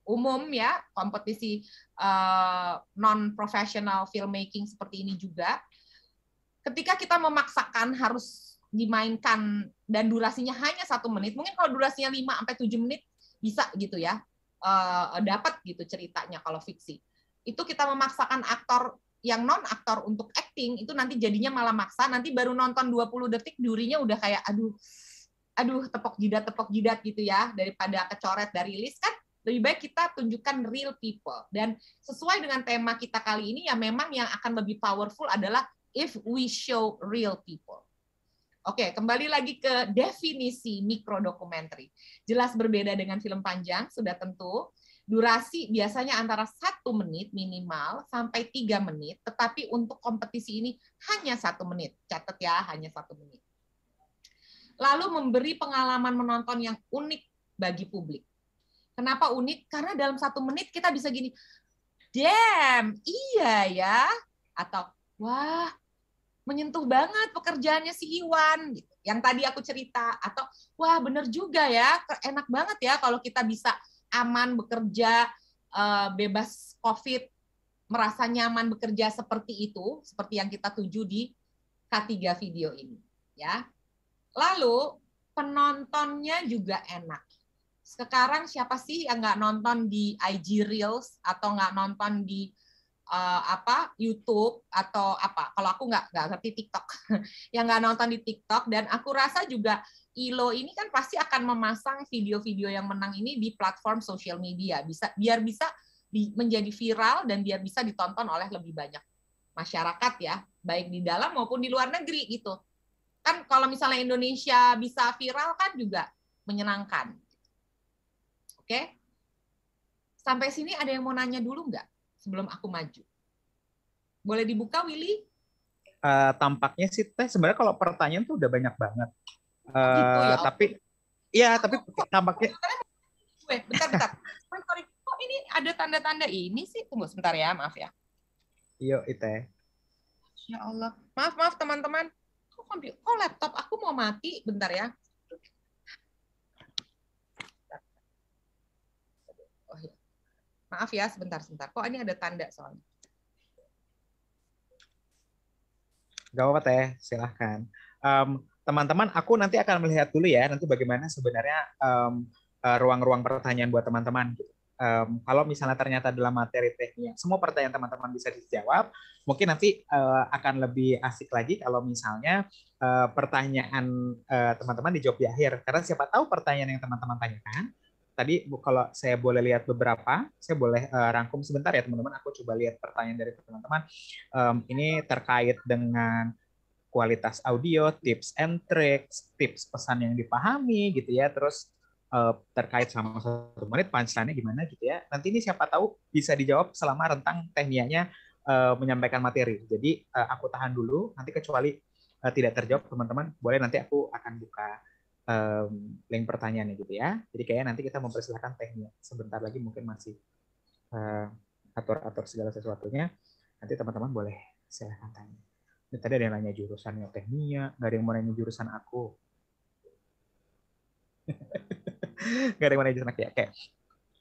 umum ya, kompetisi uh, eh, non professional filmmaking seperti ini juga. Ketika kita memaksakan harus dimainkan dan durasinya hanya satu menit, mungkin kalau durasinya 5 sampai tujuh menit bisa gitu ya, uh, dapat gitu ceritanya kalau fiksi. Itu kita memaksakan aktor yang non aktor untuk acting itu nanti jadinya malah maksa, nanti baru nonton 20 detik durinya udah kayak aduh aduh tepok jidat tepok jidat gitu ya daripada kecoret dari list kan lebih baik kita tunjukkan real people dan sesuai dengan tema kita kali ini ya memang yang akan lebih powerful adalah if we show real people. Oke, kembali lagi ke definisi mikro documentary. Jelas berbeda dengan film panjang, sudah tentu. Durasi biasanya antara satu menit minimal sampai tiga menit, tetapi untuk kompetisi ini hanya satu menit. Catat ya, hanya satu menit lalu memberi pengalaman menonton yang unik bagi publik. Kenapa unik? Karena dalam satu menit kita bisa gini, damn, iya ya, atau wah, menyentuh banget pekerjaannya si Iwan, gitu. yang tadi aku cerita, atau wah bener juga ya, enak banget ya kalau kita bisa aman bekerja, eh, bebas COVID, merasa nyaman bekerja seperti itu, seperti yang kita tuju di K3 video ini. Ya, Lalu penontonnya juga enak. Sekarang siapa sih yang nggak nonton di IG Reels atau nggak nonton di uh, apa YouTube atau apa? Kalau aku nggak nggak ngerti TikTok, yang nggak nonton di TikTok dan aku rasa juga ILO ini kan pasti akan memasang video-video yang menang ini di platform sosial media bisa biar bisa di, menjadi viral dan biar bisa ditonton oleh lebih banyak masyarakat ya baik di dalam maupun di luar negeri gitu kan kalau misalnya Indonesia bisa viral kan juga menyenangkan. Oke? Sampai sini ada yang mau nanya dulu nggak sebelum aku maju? Boleh dibuka, Willy? Uh, tampaknya sih teh sebenarnya kalau pertanyaan tuh udah banyak banget. Uh, gitu ya? Tapi iya, tapi tampaknya gue bentar bentar. Kok ini ada tanda-tanda ini sih? Tunggu sebentar ya, maaf ya. Iya, itu. Ya Allah. Maaf, maaf teman-teman komputer, kok laptop aku mau mati, bentar ya. Oh, ya. Maaf ya, sebentar-sebentar. Kok ini ada tanda soalnya? Gak apa-apa teh, silahkan. Um, teman-teman, aku nanti akan melihat dulu ya, nanti bagaimana sebenarnya um, ruang-ruang pertanyaan buat teman-teman. Gitu um, kalau misalnya ternyata dalam materi teknik semua pertanyaan teman-teman bisa dijawab, mungkin nanti uh, akan lebih asik lagi kalau misalnya uh, pertanyaan teman teman-teman dijawab di akhir. Karena siapa tahu pertanyaan yang teman-teman tanyakan tadi kalau saya boleh lihat beberapa, saya boleh uh, rangkum sebentar ya teman-teman. Aku coba lihat pertanyaan dari teman-teman. Um, ini terkait dengan kualitas audio, tips and tricks, tips pesan yang dipahami gitu ya. Terus uh, terkait sama satu menit punchline gimana gitu ya. Nanti ini siapa tahu bisa dijawab selama rentang teknianya uh, menyampaikan materi. Jadi uh, aku tahan dulu. Nanti kecuali uh, tidak terjawab teman-teman, boleh nanti aku akan buka um, link pertanyaannya gitu ya. Jadi kayak nanti kita mempersilahkan teknik sebentar lagi mungkin masih uh, atur-atur segala sesuatunya. Nanti teman-teman boleh silahkan tanya. Ini tadi ada yang nanya jurusannya tekniknya, nggak ada yang mau nanya jurusan aku. nggak ada yang jurusan aku ya. Oke.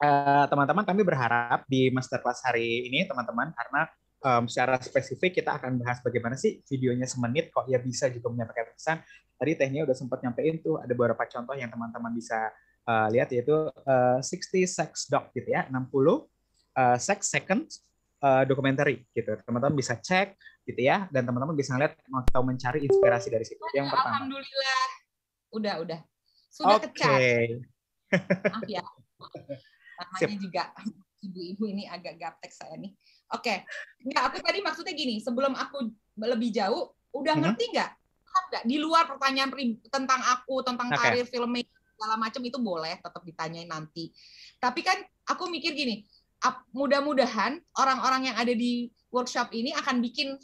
Uh, teman-teman kami berharap di masterclass hari ini teman-teman karena um, secara spesifik kita akan bahas bagaimana sih videonya semenit kok ya bisa juga menyampaikan pesan. Tadi tehnya udah sempat nyampein tuh ada beberapa contoh yang teman-teman bisa uh, lihat yaitu uh, 60 sex doc gitu ya 60 uh, sex seconds uh, documentary gitu. Teman-teman bisa cek gitu ya dan teman-teman bisa ngeliat atau mencari inspirasi dari situ. Yang pertama. Alhamdulillah. Udah udah. Sudah okay. kecat maaf ya. Namanya juga ibu-ibu ini agak gaptek saya nih. Oke. Okay. nggak aku tadi maksudnya gini sebelum aku lebih jauh udah mm -hmm. ngerti nggak? Nggak? Di luar pertanyaan tentang aku tentang okay. karir filmmaking segala macam itu boleh tetap ditanyain nanti. Tapi kan aku mikir gini mudah-mudahan orang-orang yang ada di workshop ini akan bikin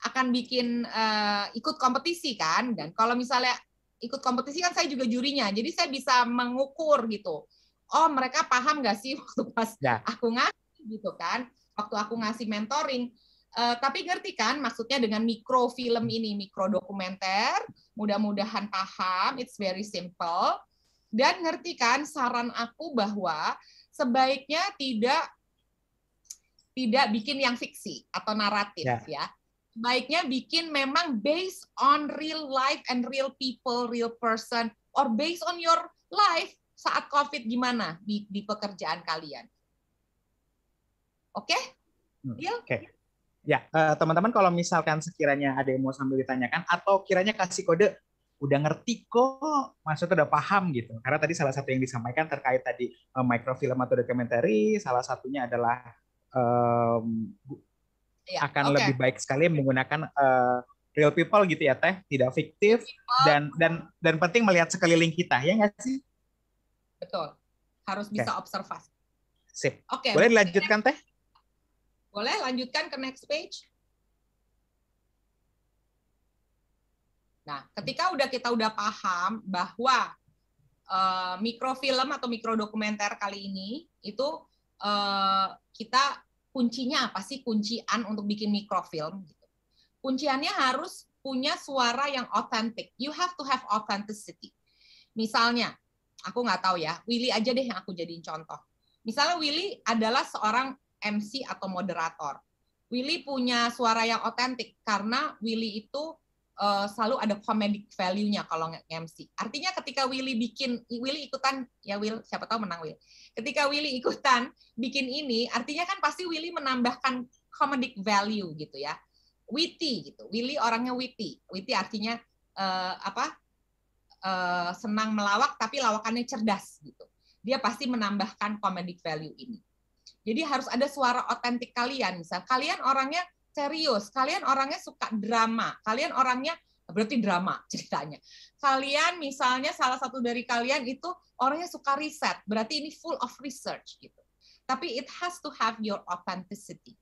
akan bikin uh, ikut kompetisi kan? Dan kalau misalnya ikut kompetisi kan saya juga jurinya jadi saya bisa mengukur gitu oh mereka paham nggak sih waktu pas ya. aku ngasih gitu kan waktu aku ngasih mentoring Uh, tapi ngerti kan maksudnya dengan mikrofilm ini, mikro dokumenter, mudah-mudahan paham, it's very simple. Dan ngerti kan saran aku bahwa sebaiknya tidak tidak bikin yang fiksi atau naratif yeah. ya. Baiknya bikin memang based on real life and real people, real person, or based on your life saat COVID gimana di, di pekerjaan kalian. Oke? Okay? Hmm, oke. Okay. Ya, eh, teman-teman kalau misalkan sekiranya ada yang mau sambil ditanyakan atau kiranya kasih kode udah ngerti kok, maksudnya udah paham gitu. Karena tadi salah satu yang disampaikan terkait tadi uh, microfilm atau documentary, salah satunya adalah um, ya, akan okay. lebih baik sekali menggunakan uh, real people gitu ya teh, tidak fiktif dan dan dan penting melihat sekeliling kita ya nggak sih? Betul, harus bisa okay. observasi. Sip. Oke. Okay, Boleh dilanjutkan teh? Boleh lanjutkan ke next page? Nah, ketika udah kita udah paham bahwa uh, mikrofilm atau mikrodokumenter kali ini itu uh, kita kuncinya apa sih kuncian untuk bikin mikrofilm? Gitu. Kunciannya harus punya suara yang otentik. You have to have authenticity. Misalnya, aku nggak tahu ya, Willy aja deh yang aku jadiin contoh. Misalnya Willy adalah seorang MC atau moderator. Willy punya suara yang otentik karena Willy itu uh, selalu ada comedic value-nya kalau nge-MC. Artinya ketika Willy bikin Willy ikutan ya Will siapa tahu menang Will. Ketika Willy ikutan bikin ini artinya kan pasti Willy menambahkan comedic value gitu ya. Witty gitu. Willy orangnya witty. Witty artinya uh, apa? Uh, senang melawak tapi lawakannya cerdas gitu. Dia pasti menambahkan comedic value ini. Jadi harus ada suara otentik kalian. Misal kalian orangnya serius, kalian orangnya suka drama, kalian orangnya berarti drama ceritanya. Kalian misalnya salah satu dari kalian itu orangnya suka riset, berarti ini full of research gitu. Tapi it has to have your authenticity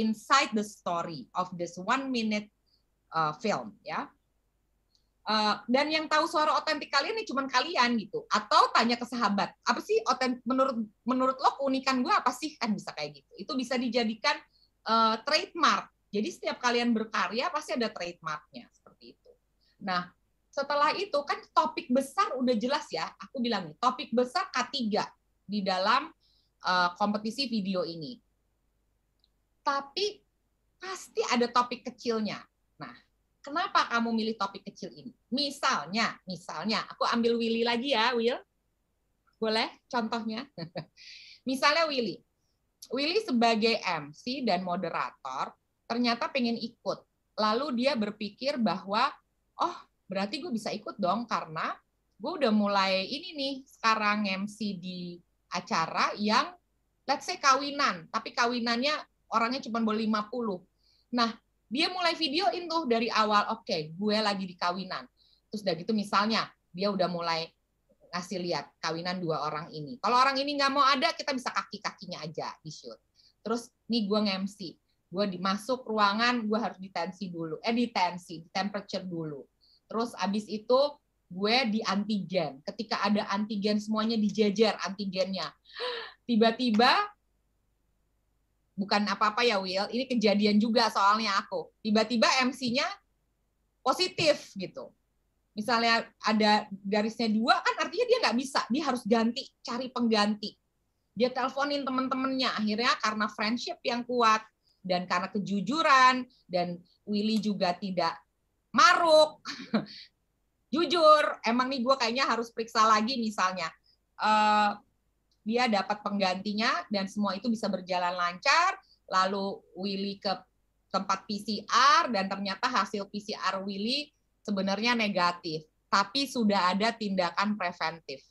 inside the story of this one minute uh, film ya. Uh, dan yang tahu suara otentik kalian ini cuma kalian gitu atau tanya ke sahabat apa sih menurut menurut lo keunikan gue apa sih kan bisa kayak gitu itu bisa dijadikan uh, trademark jadi setiap kalian berkarya pasti ada trademarknya seperti itu nah setelah itu kan topik besar udah jelas ya aku bilang topik besar K3 di dalam uh, kompetisi video ini tapi pasti ada topik kecilnya nah kenapa kamu milih topik kecil ini? Misalnya, misalnya, aku ambil Willy lagi ya, Will. Boleh contohnya? misalnya Willy. Willy sebagai MC dan moderator ternyata pengen ikut. Lalu dia berpikir bahwa, oh berarti gue bisa ikut dong karena gue udah mulai ini nih sekarang MC di acara yang let's say kawinan, tapi kawinannya orangnya cuma boleh 50. Nah, dia mulai videoin tuh dari awal, oke, okay, gue lagi di kawinan. Terus udah gitu misalnya, dia udah mulai ngasih lihat kawinan dua orang ini. Kalau orang ini nggak mau ada, kita bisa kaki-kakinya aja di shoot. Terus nih gue nge-MC, gue dimasuk ruangan, gue harus ditensi dulu, eh ditensi, temperature dulu. Terus abis itu gue di antigen. Ketika ada antigen semuanya dijejer antigennya. Tiba-tiba bukan apa-apa ya Will, ini kejadian juga soalnya aku. Tiba-tiba MC-nya positif gitu. Misalnya ada garisnya dua, kan artinya dia nggak bisa, dia harus ganti, cari pengganti. Dia teleponin teman-temannya, akhirnya karena friendship yang kuat, dan karena kejujuran, dan Willy juga tidak maruk, jujur emang nih gue kayaknya harus periksa lagi misalnya. Uh, dia dapat penggantinya dan semua itu bisa berjalan lancar. Lalu Willy ke tempat PCR dan ternyata hasil PCR Willy sebenarnya negatif tapi sudah ada tindakan preventif.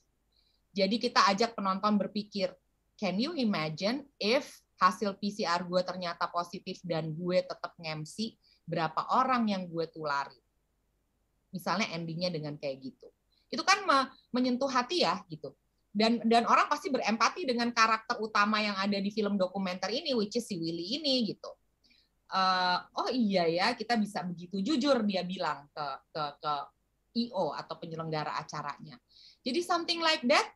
Jadi kita ajak penonton berpikir can you imagine if hasil PCR gue ternyata positif dan gue tetap ngemsi berapa orang yang gue tulari? Misalnya endingnya dengan kayak gitu. Itu kan me menyentuh hati ya gitu. Dan dan orang pasti berempati dengan karakter utama yang ada di film dokumenter ini which is si Willy ini gitu uh, oh iya ya kita bisa begitu. Jujur dia bilang ke ke ke IO atau penyelenggara acaranya. Jadi something like that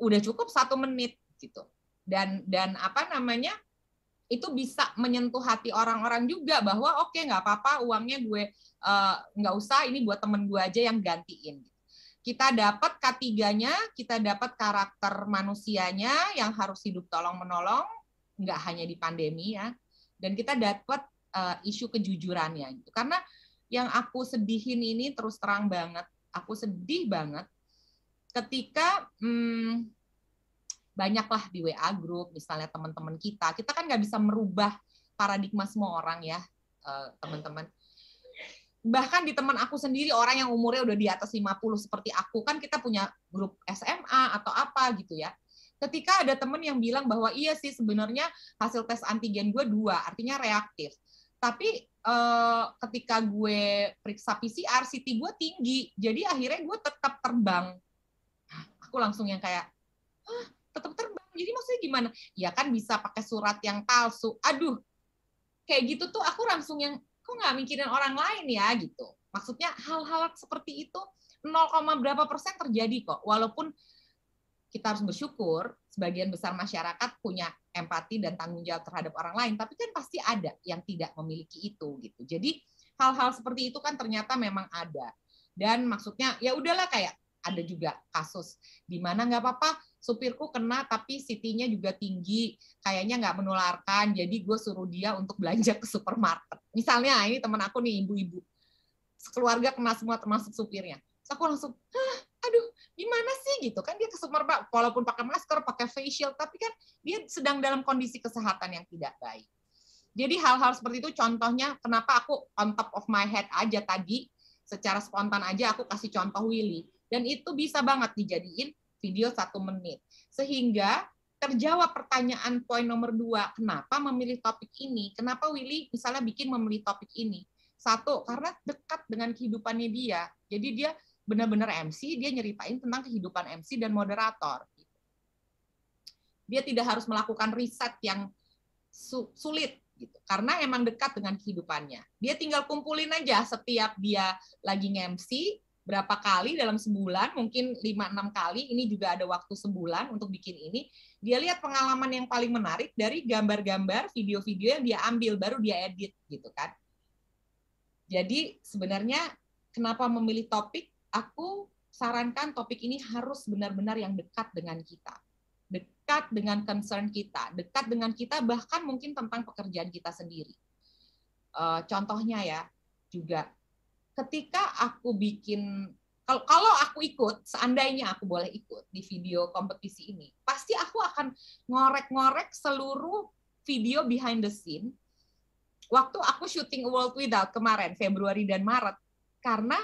udah cukup satu menit gitu. Dan dan apa namanya itu bisa menyentuh hati orang-orang juga bahwa oke okay, nggak apa-apa uangnya gue uh, usah ini buat temen gue aja yang gantiin. Kita dapat ketiganya kita dapat karakter manusianya yang harus hidup tolong menolong nggak hanya di pandemi ya dan kita dapat uh, isu kejujurannya gitu. Karena yang aku sedihin ini terus terang banget aku sedih banget ketika hmm, banyaklah di WA group misalnya teman-teman kita kita kan nggak bisa merubah paradigma semua orang ya eh, teman-teman. Bahkan di teman aku sendiri orang yang umurnya udah di atas 50 seperti aku kan kita punya grup SMA atau apa gitu ya ketika ada teman yang bilang bahwa iya sih sebenarnya hasil tes antigen gue dua artinya reaktif tapi eh, ketika gue periksa PCR CT gue tinggi jadi akhirnya gue tetap terbang aku langsung yang kayak tetap terbang. Jadi maksudnya gimana? Ya kan bisa pakai surat yang palsu. Aduh, kayak gitu tuh aku langsung yang kok nggak mikirin orang lain ya gitu. Maksudnya hal-hal seperti itu 0, berapa persen terjadi kok. Walaupun kita harus bersyukur sebagian besar masyarakat punya empati dan tanggung jawab terhadap orang lain, tapi kan pasti ada yang tidak memiliki itu gitu. Jadi hal-hal seperti itu kan ternyata memang ada. Dan maksudnya ya udahlah kayak ada juga kasus di mana nggak apa-apa supirku kena tapi CT-nya juga tinggi kayaknya nggak menularkan jadi gue suruh dia untuk belanja ke supermarket. Misalnya ini teman aku nih ibu-ibu. Keluarga kena semua termasuk supirnya. Terus aku langsung Hah, aduh gimana sih gitu kan dia ke supermarket walaupun pakai masker pakai facial tapi kan dia sedang dalam kondisi kesehatan yang tidak baik jadi hal-hal seperti itu contohnya kenapa aku on top of my head aja tadi secara spontan aja aku kasih contoh Willy dan itu bisa banget dijadiin video satu menit. Sehingga terjawab pertanyaan poin nomor dua, kenapa memilih topik ini? Kenapa Willy misalnya bikin memilih topik ini? Satu, karena dekat dengan kehidupannya dia. Jadi dia benar-benar MC, dia nyeritain tentang kehidupan MC dan moderator. Dia tidak harus melakukan riset yang sulit gitu karena emang dekat dengan kehidupannya dia tinggal kumpulin aja setiap dia lagi nge-MC berapa kali dalam sebulan, mungkin 5-6 kali, ini juga ada waktu sebulan untuk bikin ini, dia lihat pengalaman yang paling menarik dari gambar-gambar, video-video yang dia ambil, baru dia edit gitu kan. Jadi sebenarnya kenapa memilih topik, aku sarankan topik ini harus benar-benar yang dekat dengan kita. Dekat dengan concern kita, dekat dengan kita bahkan mungkin tentang pekerjaan kita sendiri. Uh, contohnya ya, juga ketika aku bikin kalau kalau aku ikut, seandainya aku boleh ikut di video kompetisi ini, pasti aku akan ngorek-ngorek seluruh video behind the scene waktu aku syuting World Without kemarin Februari dan Maret karena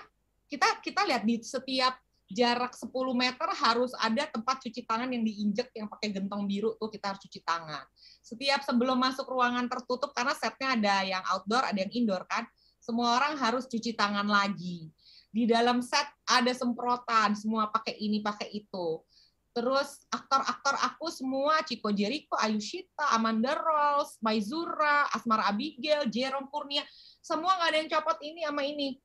kita kita lihat di setiap jarak 10 meter harus ada tempat cuci tangan yang diinjek yang pakai gentong biru tuh kita harus cuci tangan. Setiap sebelum masuk ruangan tertutup karena setnya ada yang outdoor, ada yang indoor kan. Semua orang harus cuci tangan lagi. Di dalam set ada semprotan, semua pakai ini, pakai itu. Terus aktor-aktor aku semua, Chico Jericho, Ayushita, Amanda Rolls, Maizura, Asmara Abigail, Jerome Kurnia, semua nggak ada yang copot ini sama ini.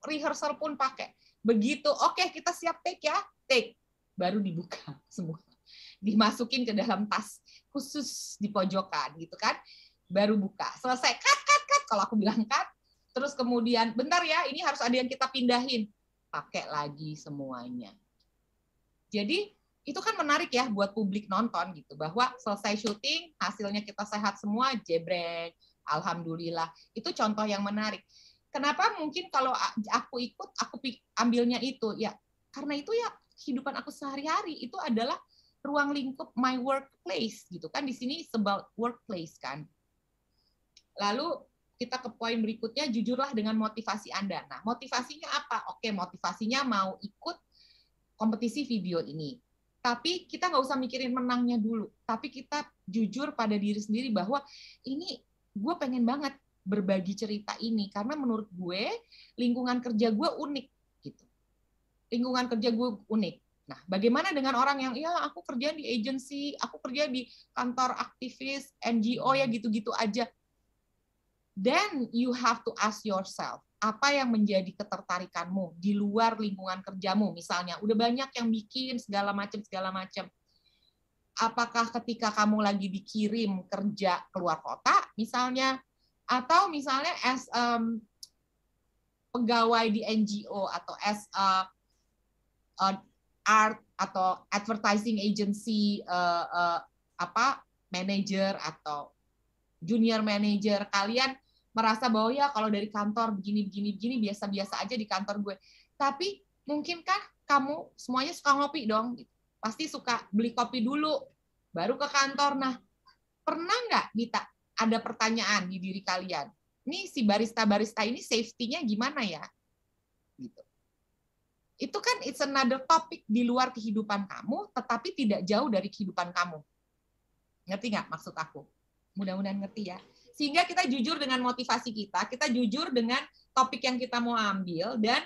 Rehearsal pun pakai Begitu, oke okay, kita siap take ya, take. Baru dibuka semua. Dimasukin ke dalam tas khusus di pojokan gitu kan. Baru buka. Selesai, cut, cut, cut. Kalau aku bilang cut, terus kemudian, bentar ya, ini harus ada yang kita pindahin. Pakai lagi semuanya. Jadi, itu kan menarik ya buat publik nonton gitu bahwa selesai syuting hasilnya kita sehat semua jebrek alhamdulillah itu contoh yang menarik Kenapa mungkin kalau aku ikut, aku ambilnya itu ya karena itu ya kehidupan aku sehari-hari itu adalah ruang lingkup my workplace gitu kan di sini about workplace kan. Lalu kita ke poin berikutnya jujurlah dengan motivasi Anda. Nah, motivasinya apa? Oke, motivasinya mau ikut kompetisi video ini. Tapi kita nggak usah mikirin menangnya dulu. Tapi kita jujur pada diri sendiri bahwa ini gue pengen banget berbagi cerita ini karena menurut gue lingkungan kerja gue unik gitu. Lingkungan kerja gue unik. Nah, bagaimana dengan orang yang ya aku kerja di agency, aku kerja di kantor aktivis NGO ya gitu-gitu aja. Then you have to ask yourself, apa yang menjadi ketertarikanmu di luar lingkungan kerjamu misalnya udah banyak yang bikin segala macam segala macam apakah ketika kamu lagi dikirim kerja keluar kota misalnya atau misalnya as um, pegawai di NGO atau as a, a art atau advertising agency uh, uh, apa manager atau junior manager kalian merasa bahwa ya kalau dari kantor begini begini begini biasa-biasa aja di kantor gue. Tapi mungkinkah kamu semuanya suka ngopi dong pasti suka beli kopi dulu baru ke kantor. Nah pernah nggak Dita ada pertanyaan di diri kalian. Ini si barista-barista ini safety-nya gimana ya? Gitu. Itu kan it's another topic di luar kehidupan kamu, tetapi tidak jauh dari kehidupan kamu. Ngerti nggak maksud aku? Mudah-mudahan ngerti ya. Sehingga kita jujur dengan motivasi kita, kita jujur dengan topik yang kita mau ambil, dan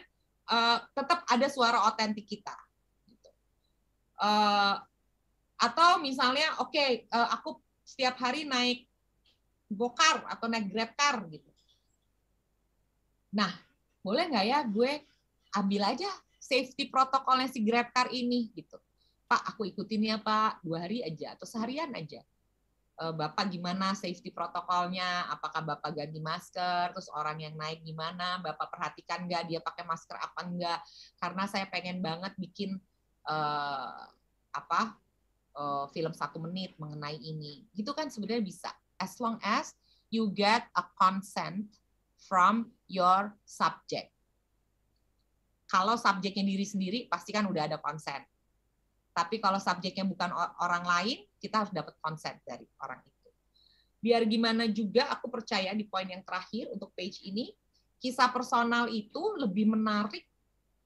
uh, tetap ada suara otentik kita. Gitu. Uh, atau misalnya, oke, okay, uh, eh, aku setiap hari naik gokar atau naik grab car gitu. Nah, boleh nggak ya gue ambil aja safety protokolnya si grab car ini gitu. Pak, aku ikutin ya Pak, dua hari aja atau seharian aja. Eh, Bapak gimana safety protokolnya? Apakah Bapak ganti masker? Terus orang yang naik gimana? Bapak perhatikan nggak dia pakai masker apa enggak? Karena saya pengen banget bikin uh, apa uh, film satu menit mengenai ini. Gitu kan sebenarnya bisa as long as you get a consent from your subject. Kalau subjeknya diri sendiri, pasti kan udah ada konsen. Tapi kalau subjeknya bukan orang lain, kita harus dapat konsen dari orang itu. Biar gimana juga, aku percaya di poin yang terakhir untuk page ini, kisah personal itu lebih menarik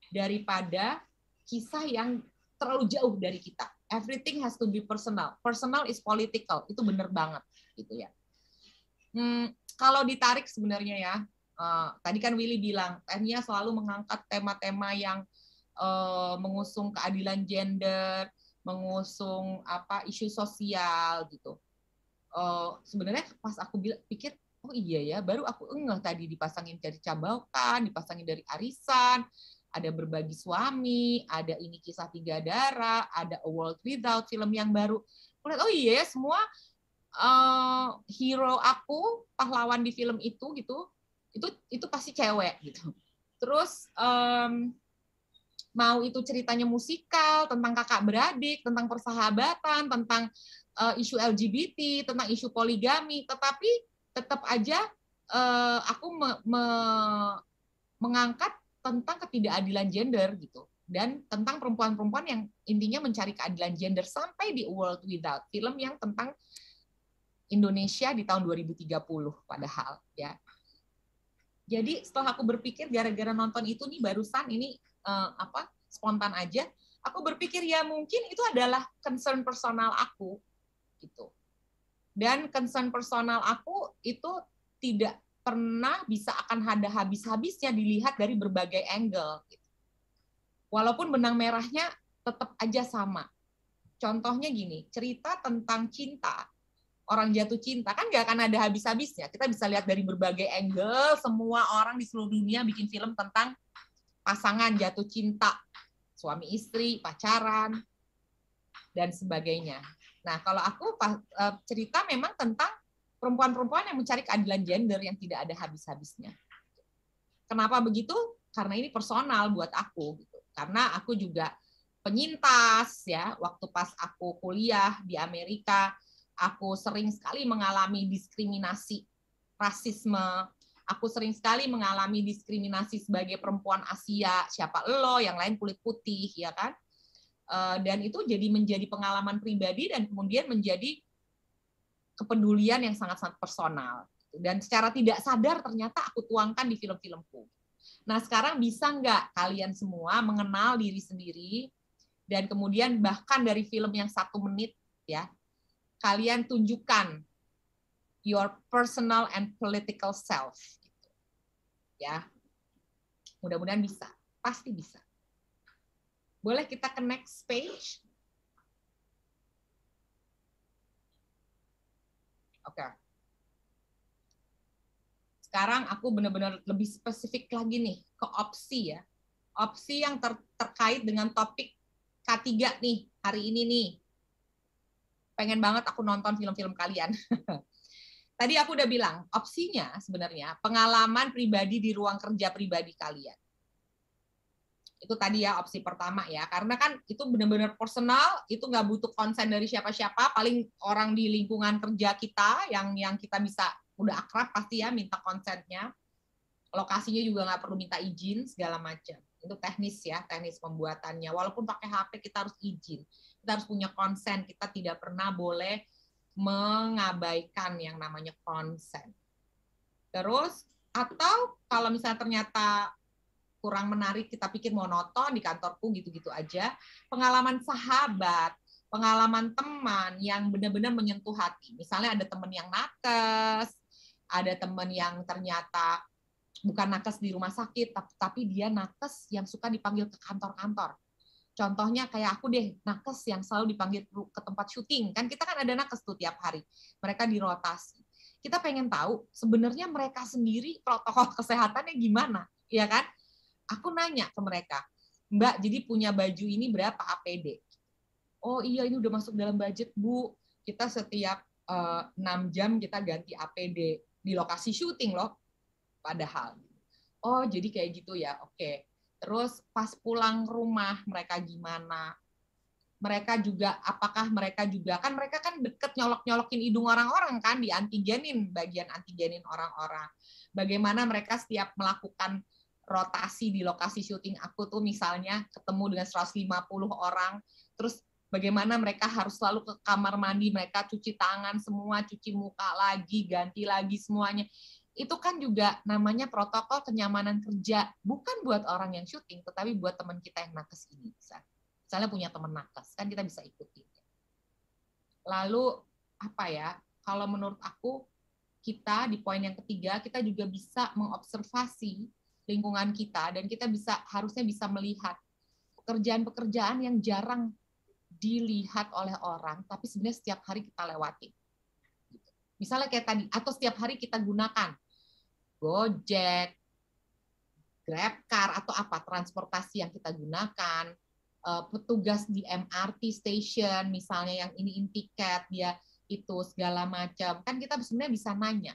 daripada kisah yang terlalu jauh dari kita. Everything has to be personal. Personal is political. Itu benar banget gitu ya. Hmm, kalau ditarik sebenarnya ya, uh, tadi kan Willy bilang, Tania selalu mengangkat tema-tema yang uh, mengusung keadilan gender, mengusung apa isu sosial gitu. Uh, sebenarnya pas aku pikir, oh iya ya, baru aku enggak tadi dipasangin dari cabalkan, dipasangin dari arisan, ada berbagi suami, ada ini kisah tiga darah, ada A World Without film yang baru. Oh iya ya, semua uh, hero aku pahlawan di film itu gitu itu itu pasti cewek gitu. Terus um, mau itu ceritanya musikal tentang kakak beradik tentang persahabatan tentang uh, isu LGBT tentang isu poligami tetapi tetap aja uh, aku me, me, mengangkat tentang ketidakadilan gender gitu. Dan tentang perempuan-perempuan yang intinya mencari keadilan gender sampai di World Without. Film yang tentang Indonesia di tahun 2030 padahal ya. Jadi setelah aku berpikir gara-gara nonton itu nih barusan ini uh, apa spontan aja. Aku berpikir ya mungkin itu adalah concern personal aku gitu. Dan concern personal aku itu tidak pernah bisa akan ada habis-habisnya dilihat dari berbagai angle. Gitu. Walaupun benang merahnya tetap aja sama. Contohnya gini, cerita tentang cinta, orang jatuh cinta kan nggak akan ada habis-habisnya. Kita bisa lihat dari berbagai angle, semua orang di seluruh dunia bikin film tentang pasangan jatuh cinta, suami istri, pacaran, dan sebagainya. Nah, kalau aku eh, cerita memang tentang perempuan-perempuan yang mencari keadilan gender yang tidak ada habis-habisnya. Kenapa begitu? Karena ini personal buat aku gitu. Karena aku juga penyintas ya, waktu pas aku kuliah di Amerika, aku sering sekali mengalami diskriminasi rasisme aku sering sekali mengalami diskriminasi sebagai perempuan Asia, siapa lo, yang lain kulit putih, ya kan? Eh, dan itu jadi menjadi pengalaman pribadi dan kemudian menjadi kepedulian yang sangat-sangat personal. Dan secara tidak sadar ternyata aku tuangkan di film-filmku. Nah sekarang bisa nggak kalian semua mengenal diri sendiri dan kemudian bahkan dari film yang satu menit ya kalian tunjukkan your personal and political self ya. Mudah-mudahan bisa, pasti bisa. Boleh kita ke next page? Oke. Okay. Sekarang aku benar-benar lebih spesifik lagi nih ke opsi ya. Opsi yang ter terkait dengan topik K3 nih, hari ini nih. Pengen banget aku nonton film-film kalian. Tadi aku udah bilang, opsinya sebenarnya pengalaman pribadi di ruang kerja pribadi kalian. Itu tadi ya opsi pertama ya, karena kan itu benar-benar personal, itu nggak butuh konsen dari siapa-siapa, paling orang di lingkungan kerja kita yang yang kita bisa udah akrab pasti ya minta konsennya. Lokasinya juga nggak perlu minta izin segala macam. Itu teknis ya, teknis pembuatannya. Walaupun pakai HP kita harus izin, kita harus punya konsen, kita tidak pernah boleh mengabaikan yang namanya konsen. Terus atau kalau misalnya ternyata kurang menarik, kita pikir monoton di kantorku gitu-gitu aja, pengalaman sahabat, pengalaman teman yang benar-benar menyentuh hati. Misalnya ada teman yang nakes, ada teman yang ternyata bukan nakes di rumah sakit, tapi dia nakes yang suka dipanggil ke kantor-kantor Contohnya kayak aku deh, nakes yang selalu dipanggil ke tempat syuting. Kan kita kan ada nakes tuh tiap hari. Mereka dirotasi. Kita pengen tahu sebenarnya mereka sendiri protokol kesehatannya gimana, ya kan? Aku nanya ke mereka, Mbak, jadi punya baju ini berapa APD? Oh iya, ini udah masuk dalam budget, Bu. Kita setiap eh, 6 jam kita ganti APD di lokasi syuting loh. Padahal. Oh, jadi kayak gitu ya. Oke. Terus pas pulang rumah mereka gimana? Mereka juga apakah mereka juga kan mereka kan deket nyolok-nyolokin hidung orang-orang kan di antigenin bagian antigenin orang-orang. Bagaimana mereka setiap melakukan rotasi di lokasi syuting aku tuh misalnya ketemu dengan 150 orang terus bagaimana mereka harus selalu ke kamar mandi mereka cuci tangan semua cuci muka lagi ganti lagi semuanya itu kan juga namanya protokol kenyamanan kerja bukan buat orang yang syuting tetapi buat teman kita yang nakes ini bisa. Misalnya punya teman nakes kan kita bisa ikuti lalu apa ya kalau menurut aku kita di poin yang ketiga kita juga bisa mengobservasi lingkungan kita dan kita bisa harusnya bisa melihat pekerjaan-pekerjaan yang jarang dilihat oleh orang tapi sebenarnya setiap hari kita lewati. Misalnya kayak tadi atau setiap hari kita gunakan Gojek, GrabCar atau apa transportasi yang kita gunakan, uh, petugas di MRT station misalnya yang ini tiket dia itu segala macam kan kita sebenarnya bisa nanya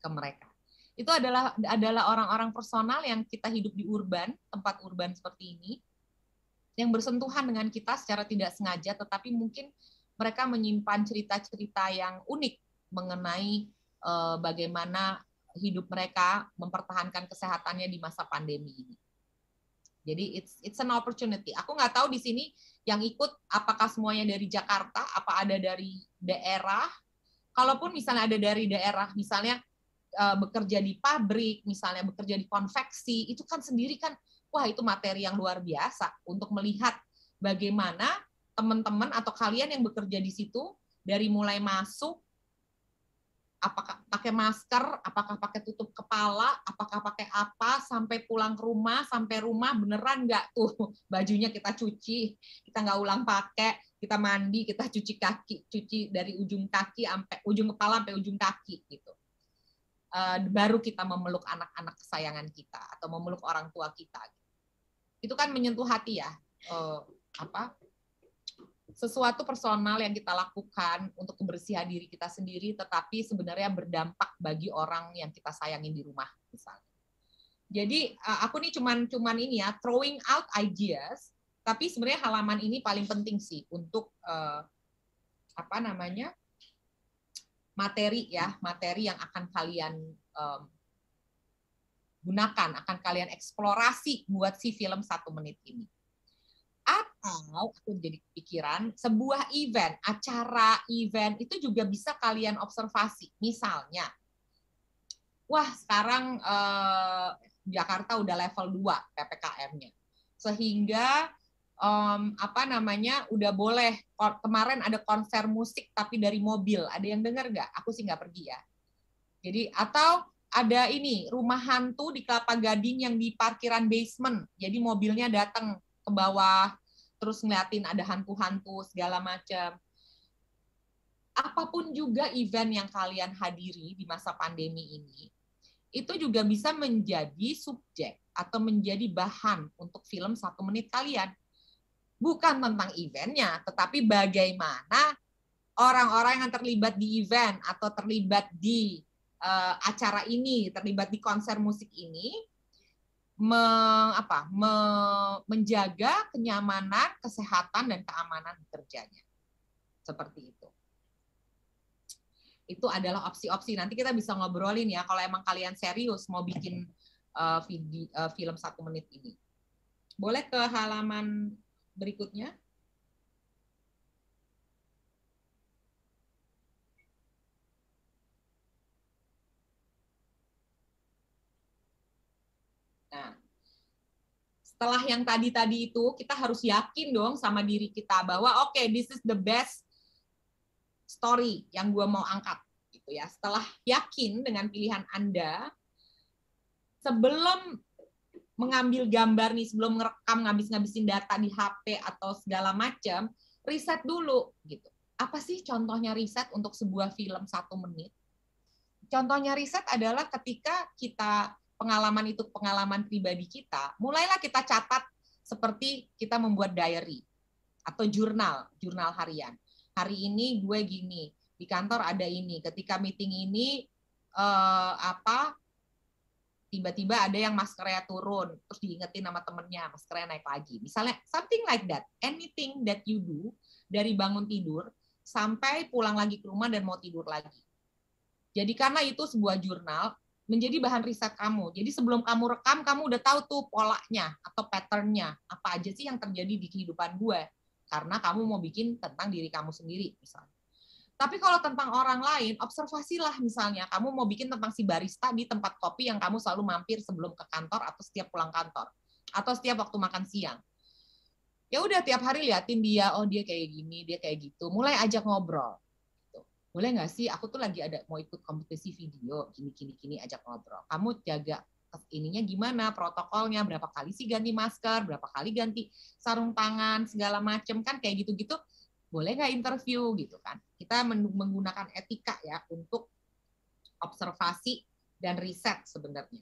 ke mereka. Itu adalah adalah orang-orang personal yang kita hidup di urban, tempat urban seperti ini yang bersentuhan dengan kita secara tidak sengaja tetapi mungkin mereka menyimpan cerita-cerita yang unik mengenai uh, bagaimana hidup mereka mempertahankan kesehatannya di masa pandemi ini. Jadi it's it's an opportunity. Aku nggak tahu di sini yang ikut apakah semuanya dari Jakarta, apa ada dari daerah. Kalaupun misalnya ada dari daerah, misalnya uh, bekerja di pabrik, misalnya bekerja di konveksi, itu kan sendiri kan wah itu materi yang luar biasa untuk melihat bagaimana teman-teman atau kalian yang bekerja di situ dari mulai masuk apakah pakai masker, apakah pakai tutup kepala, apakah pakai apa sampai pulang ke rumah, sampai rumah beneran nggak tuh bajunya kita cuci, kita nggak ulang pakai, kita mandi, kita cuci kaki, cuci dari ujung kaki sampai ujung kepala sampai ujung kaki gitu. Uh, baru kita memeluk anak-anak kesayangan kita atau memeluk orang tua kita. Itu kan menyentuh hati ya. Uh, apa sesuatu personal yang kita lakukan untuk kebersihan diri kita sendiri, tetapi sebenarnya berdampak bagi orang yang kita sayangin di rumah, misalnya. Jadi eh, aku nih cuman cuman ini ya throwing out ideas, tapi sebenarnya halaman ini paling penting sih untuk uh, apa namanya materi ya materi yang akan kalian um, gunakan, akan kalian eksplorasi buat si film satu menit ini atau aku jadi pikiran sebuah event, acara event itu juga bisa kalian observasi. Misalnya, wah sekarang eh, Jakarta udah level 2 PPKM-nya. Sehingga um, apa namanya udah boleh kemarin ada konser musik tapi dari mobil. Ada yang dengar nggak? Aku sih nggak pergi ya. Jadi atau ada ini rumah hantu di Kelapa Gading yang di parkiran basement. Jadi mobilnya datang ke bawah terus ngeliatin ada hantu-hantu segala macam. Apa pun juga event yang kalian hadiri di masa pandemi ini, itu juga bisa menjadi subjek atau menjadi bahan untuk film satu menit kalian. Bukan tentang eventnya, tetapi bagaimana orang-orang yang terlibat di event atau terlibat di uh, acara ini, terlibat di konser musik ini, me, apa, me, menjaga kenyamanan, kesehatan dan keamanan kerjanya. Seperti itu. Itu adalah opsi-opsi. Nanti kita bisa ngobrolin ya kalau emang kalian serius mau bikin uh, video, uh, film satu menit ini. Boleh ke halaman berikutnya? Nah, setelah yang tadi-tadi itu, kita harus yakin dong sama diri kita bahwa oke, okay, this is the best story yang gue mau angkat. Gitu ya. Setelah yakin dengan pilihan Anda, sebelum mengambil gambar nih, sebelum ngerekam ngabis-ngabisin data di HP atau segala macam, riset dulu gitu. Apa sih contohnya riset untuk sebuah film satu menit? Contohnya riset adalah ketika kita pengalaman itu pengalaman pribadi kita, mulailah kita catat seperti kita membuat diary atau jurnal, jurnal harian. Hari ini gue gini, di kantor ada ini, ketika meeting ini eh, apa tiba-tiba ada yang maskernya turun, terus diingetin sama temennya, maskernya naik lagi. Misalnya something like that, anything that you do dari bangun tidur sampai pulang lagi ke rumah dan mau tidur lagi. Jadi karena itu sebuah jurnal, menjadi bahan riset kamu. Jadi sebelum kamu rekam, kamu udah tahu tuh polanya atau patternnya apa aja sih yang terjadi di kehidupan gue. Karena kamu mau bikin tentang diri kamu sendiri misalnya. Tapi kalau tentang orang lain, observasilah misalnya kamu mau bikin tentang si barista di tempat kopi yang kamu selalu mampir sebelum ke kantor atau setiap pulang kantor atau setiap waktu makan siang. Ya udah tiap hari liatin dia, oh dia kayak gini, dia kayak gitu. Mulai ajak ngobrol boleh nggak sih? Aku tuh lagi ada mau ikut kompetisi video gini gini gini ajak ngobrol. Kamu jaga ininya gimana? Protokolnya berapa kali sih ganti masker? Berapa kali ganti sarung tangan? Segala macem kan kayak gitu-gitu. Boleh nggak interview? Gitu kan. Kita menggunakan etika ya untuk observasi dan riset sebenarnya.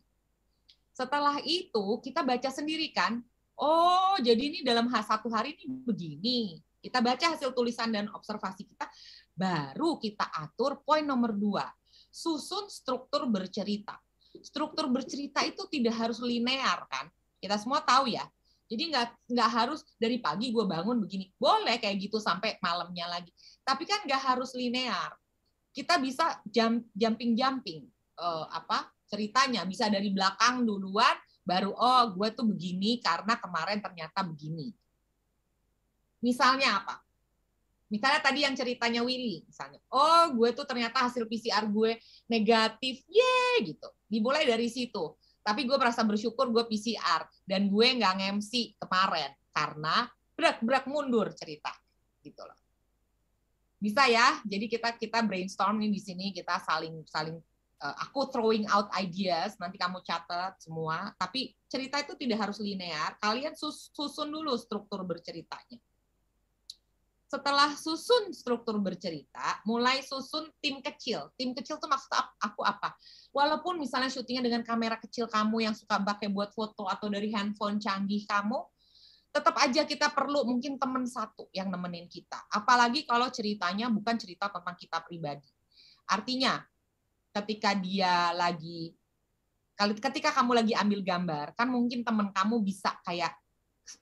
Setelah itu kita baca sendiri kan. Oh jadi ini dalam satu hari ini begini. Kita baca hasil tulisan dan observasi kita Baru kita atur poin nomor dua, susun struktur bercerita. Struktur bercerita itu tidak harus linear kan? Kita semua tahu ya. Jadi nggak nggak harus dari pagi gue bangun begini. Boleh kayak gitu sampai malamnya lagi. Tapi kan nggak harus linear. Kita bisa jump, jumping jumping uh, apa ceritanya bisa dari belakang duluan baru oh gue tuh begini karena kemarin ternyata begini. Misalnya apa? Misalnya tadi yang ceritanya Willy, misalnya, oh gue tuh ternyata hasil PCR gue negatif, ye gitu. Dimulai dari situ. Tapi gue merasa bersyukur gue PCR dan gue nggak nge-MC kemarin karena berak-berak mundur cerita gitu loh. Bisa ya. Jadi kita kita brainstorm nih di sini kita saling saling uh, aku throwing out ideas, nanti kamu catat semua, tapi cerita itu tidak harus linear. Kalian sus susun dulu struktur berceritanya setelah susun struktur bercerita, mulai susun tim kecil. Tim kecil tuh maksud aku apa? Walaupun misalnya syutingnya dengan kamera kecil kamu yang suka pakai buat foto atau dari handphone canggih kamu, tetap aja kita perlu mungkin teman satu yang nemenin kita. Apalagi kalau ceritanya bukan cerita tentang kita pribadi. Artinya, ketika dia lagi ketika kamu lagi ambil gambar, kan mungkin teman kamu bisa kayak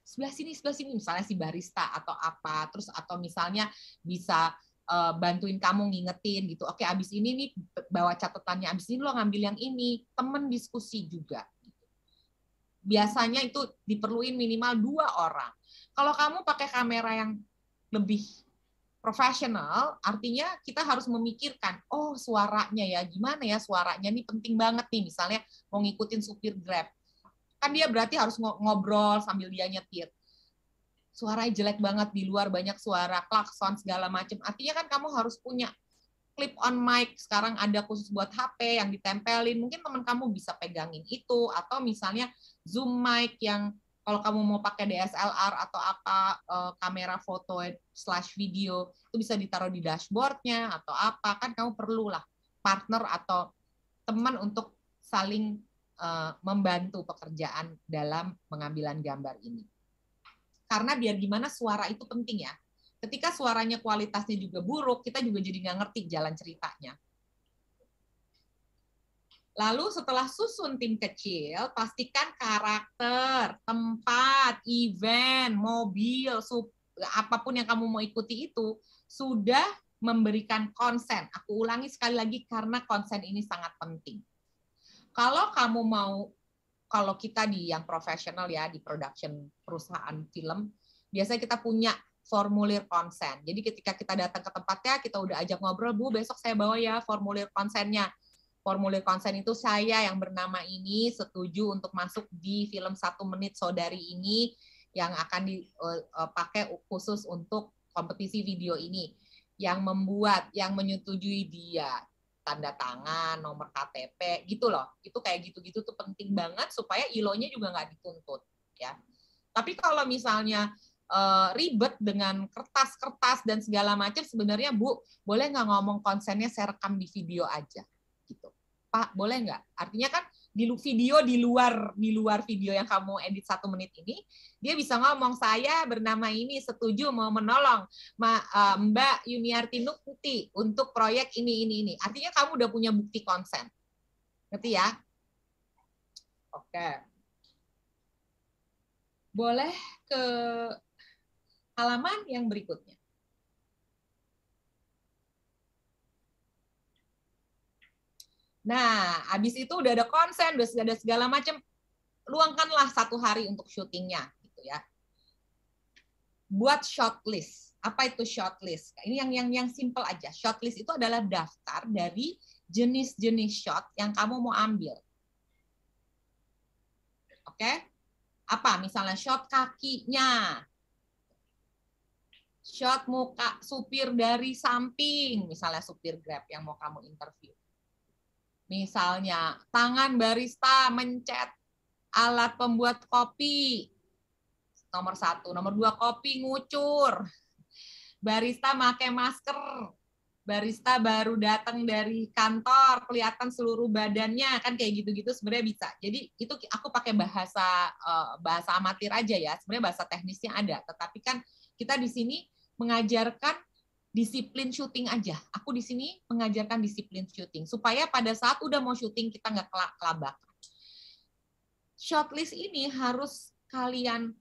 sebelah sini sebelah sini. Misalnya si barista atau apa. Terus atau misalnya bisa uh, bantuin kamu ngingetin gitu. Oke abis ini nih bawa catatannya. Abis ini lo ngambil yang ini. Temen diskusi juga. Biasanya itu diperluin minimal dua orang. Kalau kamu pakai kamera yang lebih profesional artinya kita harus memikirkan oh suaranya ya. Gimana ya suaranya? Ini penting banget nih. Misalnya mau ngikutin supir grab kan dia berarti harus ngobrol sambil dia nyetir. Suaranya jelek banget di luar banyak suara klakson segala macam artinya kan kamu harus punya clip on mic. Sekarang ada khusus buat HP yang ditempelin. Mungkin teman kamu bisa pegangin itu. Atau misalnya zoom mic yang kalau kamu mau pakai DSLR atau apa eh, kamera foto slash video itu bisa ditaruh di dashboardnya atau apa. Kan kamu perlulah partner atau teman untuk saling uh, membantu pekerjaan dalam pengambilan gambar ini. Karena biar gimana suara itu penting ya. Ketika suaranya kualitasnya juga buruk, kita juga jadi nggak ngerti jalan ceritanya. Lalu setelah susun tim kecil, pastikan karakter, tempat, event, mobil, apa pun yang kamu mau ikuti itu sudah memberikan konsen. Aku ulangi sekali lagi karena konsen ini sangat penting. Kalau kamu mau kalau kita di yang profesional ya di production perusahaan film, biasanya kita punya formulir konsen. Jadi ketika kita datang ke tempatnya, kita udah ajak ngobrol, Bu, besok saya bawa ya formulir konsennya. Formulir konsen itu saya yang bernama ini setuju untuk masuk di film satu menit saudari ini yang akan dipakai uh, khusus untuk kompetisi video ini. Yang membuat, yang menyetujui dia, tanda tangan, nomor KTP, gitu loh. Itu kayak gitu-gitu tuh penting banget supaya ILO-nya juga nggak dituntut, ya. Tapi kalau misalnya uh, ribet dengan kertas-kertas dan segala macam, sebenarnya Bu, boleh nggak ngomong konsennya saya rekam di video aja, gitu. Pak, boleh nggak? Artinya kan di video di luar di luar video yang kamu edit satu menit ini dia bisa ngomong saya bernama ini setuju mau menolong uh, Mbak Yuniarti Nukti untuk proyek ini ini ini. Artinya kamu udah punya bukti konsen. Ngerti ya? Oke. Boleh ke halaman yang berikutnya Nah, habis itu udah ada konsen, udah ada segala macam, luangkanlah satu hari untuk syutingnya, gitu ya. Buat shortlist. Apa itu shortlist? Ini yang yang yang simple aja. Shortlist itu adalah daftar dari jenis-jenis shot yang kamu mau ambil. Oke? Apa? Misalnya shot kakinya, shot muka supir dari samping, misalnya supir Grab yang mau kamu interview Misalnya, tangan barista mencet alat pembuat kopi. Nomor satu. Nomor dua, kopi ngucur. Barista pakai masker. Barista baru datang dari kantor, kelihatan seluruh badannya, kan kayak gitu-gitu sebenarnya bisa. Jadi itu aku pakai bahasa eh, bahasa amatir aja ya. Sebenarnya bahasa teknisnya ada, tetapi kan kita di sini mengajarkan disiplin syuting aja. Aku di sini mengajarkan disiplin syuting supaya pada saat udah mau syuting kita nggak kelabakan. Shortlist ini harus kalian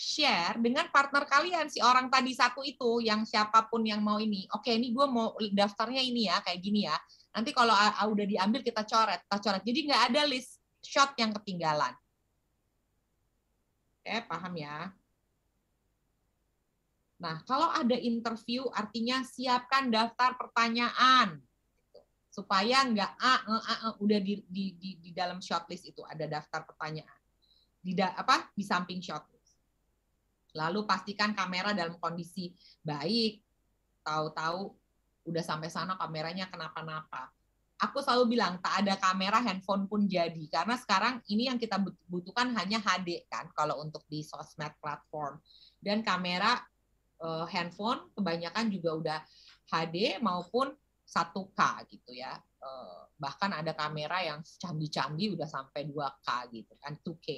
share dengan partner kalian si orang tadi satu itu yang siapa pun yang mau ini. Oke, ini gue mau daftarnya ini ya kayak gini ya. Nanti kalau udah diambil kita coret, kita coret. Jadi nggak ada list shot yang ketinggalan. Oke, paham ya? Nah, kalau ada interview artinya siapkan daftar pertanyaan supaya nggak ah, ah, ah, ah, udah di, di, di, di dalam shortlist itu ada daftar pertanyaan di da, apa di samping shortlist. Lalu pastikan kamera dalam kondisi baik. Tahu-tahu udah sampai sana kameranya kenapa-napa. Aku selalu bilang tak ada kamera handphone pun jadi karena sekarang ini yang kita butuhkan hanya HD kan kalau untuk di sosmed platform dan kamera uh, handphone kebanyakan juga udah HD maupun 1K gitu ya. Uh, bahkan ada kamera yang canggih-canggih udah sampai 2K gitu kan 2K.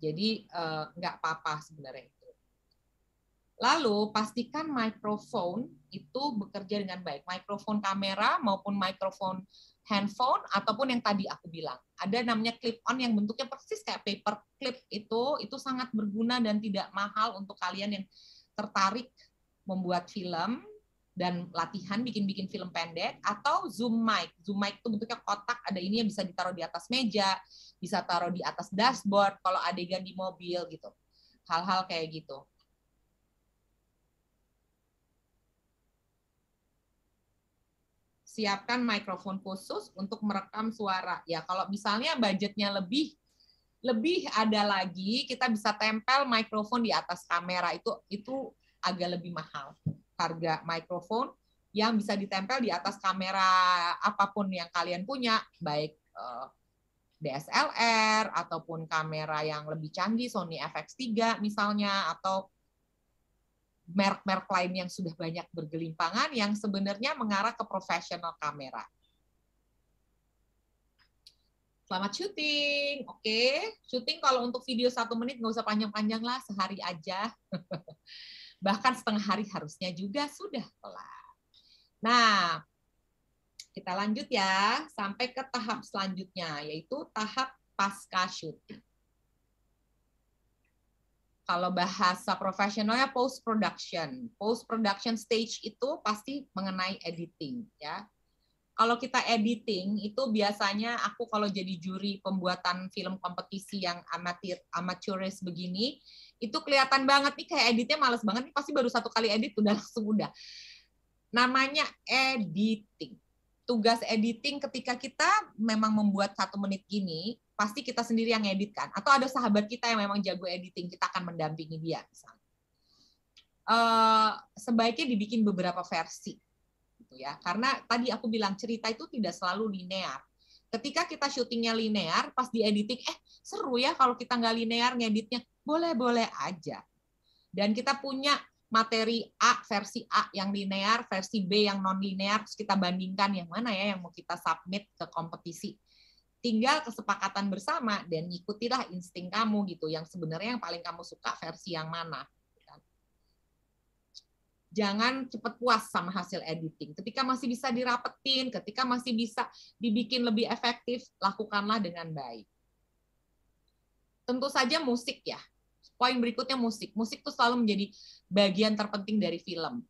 Jadi uh, nggak apa-apa sebenarnya itu. Lalu pastikan mikrofon itu bekerja dengan baik. Mikrofon kamera maupun mikrofon handphone ataupun yang tadi aku bilang. Ada namanya clip on yang bentuknya persis kayak paper clip itu itu sangat berguna dan tidak mahal untuk kalian yang tertarik membuat film dan latihan bikin-bikin film pendek atau zoom mic. Zoom mic itu bentuknya kotak, ada ini yang bisa ditaruh di atas meja, bisa taruh di atas dashboard kalau adegan di mobil gitu. Hal-hal kayak gitu. siapkan mikrofon khusus untuk merekam suara. Ya, kalau misalnya budgetnya lebih lebih ada lagi, kita bisa tempel mikrofon di atas kamera itu itu agak lebih mahal. Harga mikrofon yang bisa ditempel di atas kamera apa pun yang kalian punya, baik uh, eh, DSLR ataupun kamera yang lebih canggih Sony FX3 misalnya atau merek-merek lain yang sudah banyak bergelimpangan yang sebenarnya mengarah ke profesional kamera. Selamat syuting, oke. Okay. Syuting kalau untuk video satu menit nggak usah panjang-panjang lah, sehari aja. Bahkan setengah hari harusnya juga sudah kelar. Nah, kita lanjut ya sampai ke tahap selanjutnya, yaitu tahap pasca syuting kalau bahasa profesionalnya post production. Post production stage itu pasti mengenai editing ya. Kalau kita editing itu biasanya aku kalau jadi juri pembuatan film kompetisi yang amatir amateuris begini itu kelihatan banget nih kayak editnya males banget nih pasti baru satu kali edit udah langsung udah. Namanya editing. Tugas editing ketika kita memang membuat satu menit gini pasti kita sendiri yang edit kan atau ada sahabat kita yang memang jago editing kita akan mendampingi dia misalnya uh, sebaiknya dibikin beberapa versi gitu ya. Karena tadi aku bilang cerita itu tidak selalu linear. Ketika kita syutingnya linear pas di editing eh seru ya kalau kita nggak linear ngeditnya. Boleh boleh aja. Dan kita punya materi A versi A yang linear versi B yang non linear terus kita bandingkan yang mana ya yang mau kita submit ke kompetisi. Tinggal kesepakatan bersama dan ikutilah insting kamu gitu yang sebenarnya yang paling kamu suka versi yang mana jangan cepat puas sama hasil editing ketika masih bisa dirapetin ketika masih bisa dibikin lebih efektif lakukanlah dengan baik tentu saja musik ya poin berikutnya musik musik itu selalu menjadi bagian terpenting dari film